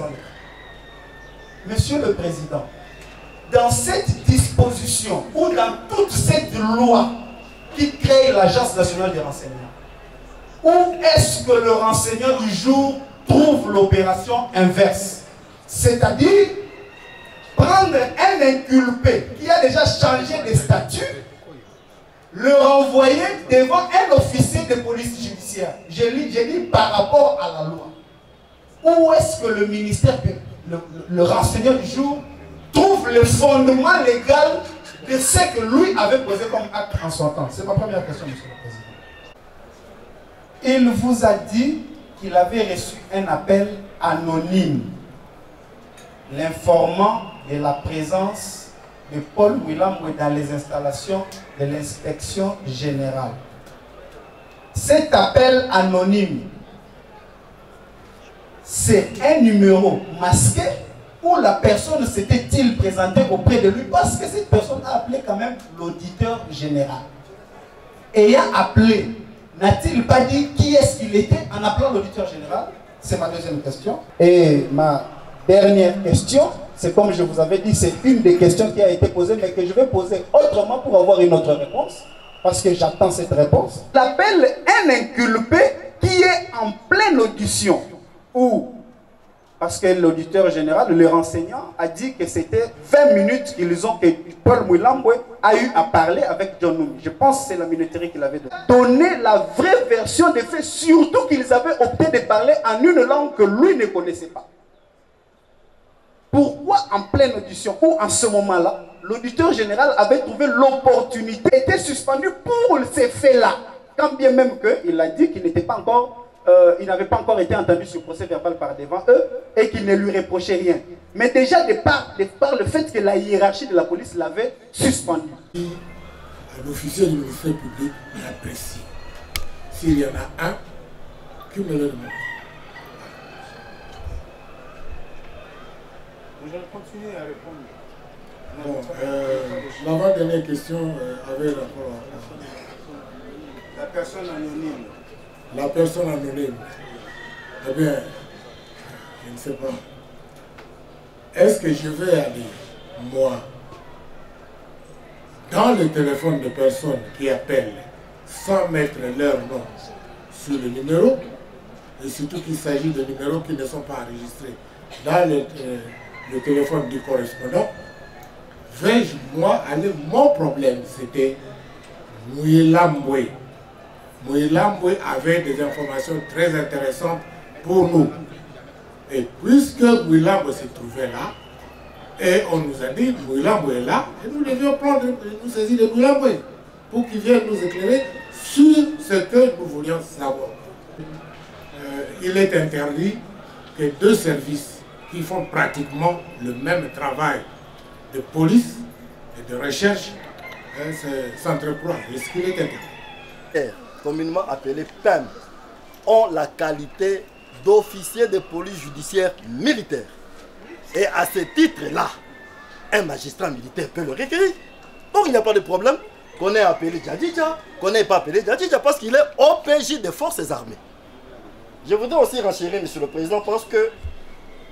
Monsieur le Président, dans cette disposition ou dans toute cette loi qui crée l'Agence nationale des renseignements, où est-ce que le renseignant du jour trouve l'opération inverse C'est-à-dire prendre un inculpé qui a déjà changé de statut, le renvoyer devant un officier de police judiciaire. Je lis, je lis par rapport à la loi. Où est-ce que le ministère, le, le du jour, trouve le fondement légal de ce que lui avait posé comme acte en son temps? C'est ma première question, Monsieur le Président. Il vous a dit qu'il avait reçu un appel anonyme, l'informant de la présence de Paul Willamwe dans les installations de l'inspection générale. Cet appel anonyme, c'est un numéro masqué où la personne s'était-il présentée auprès de lui? Parce que cette personne a appelé quand même l'auditeur général. Ayant appelé, n'a-t-il pas dit qui est-ce qu'il était en appelant l'auditeur général? C'est ma deuxième question. Et ma dernière question, c'est comme je vous avais dit, c'est une des questions qui a été posée, mais que je vais poser autrement pour avoir une autre réponse, parce que j'attends cette réponse. L'appelle un inculpé qui est en pleine audition, ou parce que l'auditeur général, le renseignant, a dit que c'était 20 minutes qu'ils ont, que Paul Mouilambwe a eu à parler avec John Noumi. Je pense que c'est la minuterie qu'il avait donnée. Donner la vraie version des faits, surtout qu'ils avaient opté de parler en une langue que lui ne connaissait pas. Pourquoi en pleine audition ou en ce moment-là, l'auditeur général avait trouvé l'opportunité, était suspendu pour ces faits-là, quand bien même qu'il a dit qu'il n'était pas encore euh, il n'avait pas encore été entendu sur procès verbal par devant eux et qu'il ne lui reprochait rien. Mais déjà, de par, de par le fait que la hiérarchie de la police l'avait suspendu. Un officier du ministère public l'apprécie. S'il y en a un, qui me le demande? Vous allez continuer à répondre. Bon, euh, l'avant-dernière question euh, avait rapport à La personne anonyme. La personne anonyme. Eh bien, je ne sais pas. Est-ce que je vais aller, moi, dans le téléphone de personnes qui appellent sans mettre leur nom sur le numéro, et surtout qu'il s'agit de numéros qui ne sont pas enregistrés dans le, euh, téléphone du correspondant, vais-je, moi, aller, mon problème, c'était Mouilamboué. Mouilamboué avait des informations très intéressantes pour nous. Et puisque Mouilamboué se trouvait là, et on nous a dit, Mouilamboué est là, et nous devions prendre, nous saisir de Mouilamboué pour qu'il vienne nous éclairer sur ce que nous voulions savoir. Euh, il est interdit que deux services qui font pratiquement le même travail de police et de recherche hein, s'entreprennent. Est-ce qu'il est interdit communément appelé PEM, ont la qualité d'officier de police judiciaire militaire. Et à ce titre-là, un magistrat militaire peut le requérir. Donc il n'y a pas de problème qu'on ait appelé Djadidja, qu'on n'ait pas appelé Djadidja, parce qu'il est OPJ des forces armées. Je voudrais aussi renchérir, Monsieur le Président, parce que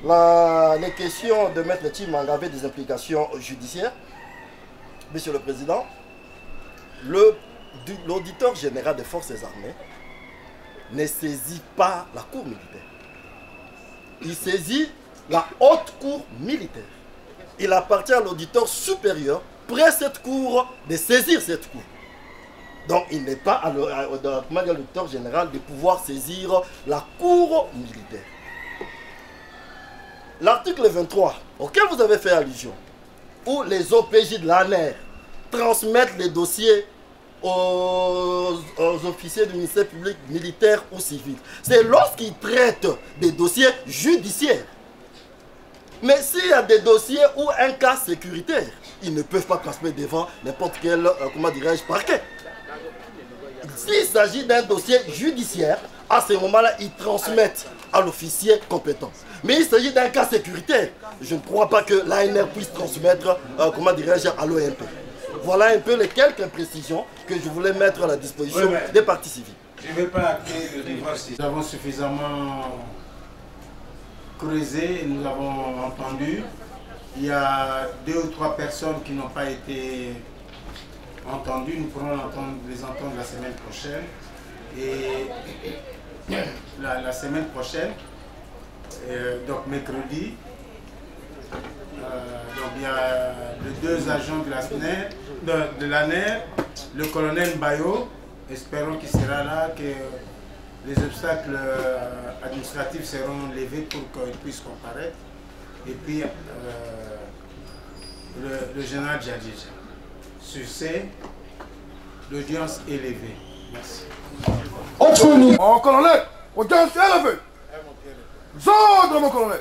la, les questions de Maître Timang avaient des implications judiciaires. Monsieur le Président, l'auditeur général des forces armées ne saisit pas la cour militaire. Il saisit la haute cour militaire. Il appartient à l'auditeur supérieur, près cette cour, de saisir cette cour. Donc il n'est pas à l'auditeur général de pouvoir saisir la cour militaire. L'article 23, auquel vous avez fait allusion, où les OPJ de l'ANER transmettent les dossiers aux, officiers du ministère public militaire ou civil. C'est lorsqu'ils traitent des dossiers judiciaires. Mais s'il y a des dossiers ou un cas sécuritaire, ils ne peuvent pas transmettre devant n'importe quel, euh, comment dirais-je, parquet. S'il s'agit d'un dossier judiciaire, à ce moment-là, ils transmettent à l'officier compétent. Mais il s'agit d'un cas sécuritaire. Je ne crois pas que l'ANR puisse transmettre, euh, comment dirais-je, à l'OMP. Voilà un peu les quelques précisions que je voulais mettre à la disposition Oui, des parties civiles. Je ne vais pas acter le divorce. Nous avons suffisamment creusé, nous avons entendu. Il y a deux ou trois personnes qui n'ont pas été entendues. Nous pourrons entendre- les entendre la semaine prochaine. Et la, la semaine prochaine, euh, donc mercredi, donc il y a les deux agents de la de, l'ANER, le colonel Bayo, espérons qu'il sera là, que les obstacles euh, administratifs seront levés pour qu'il puisse comparaître. Et puis euh, le, général Djadidja. Sur ce, l'audience est levée. Merci. Mon colonel, audience élevée. Zordre, mon colonel.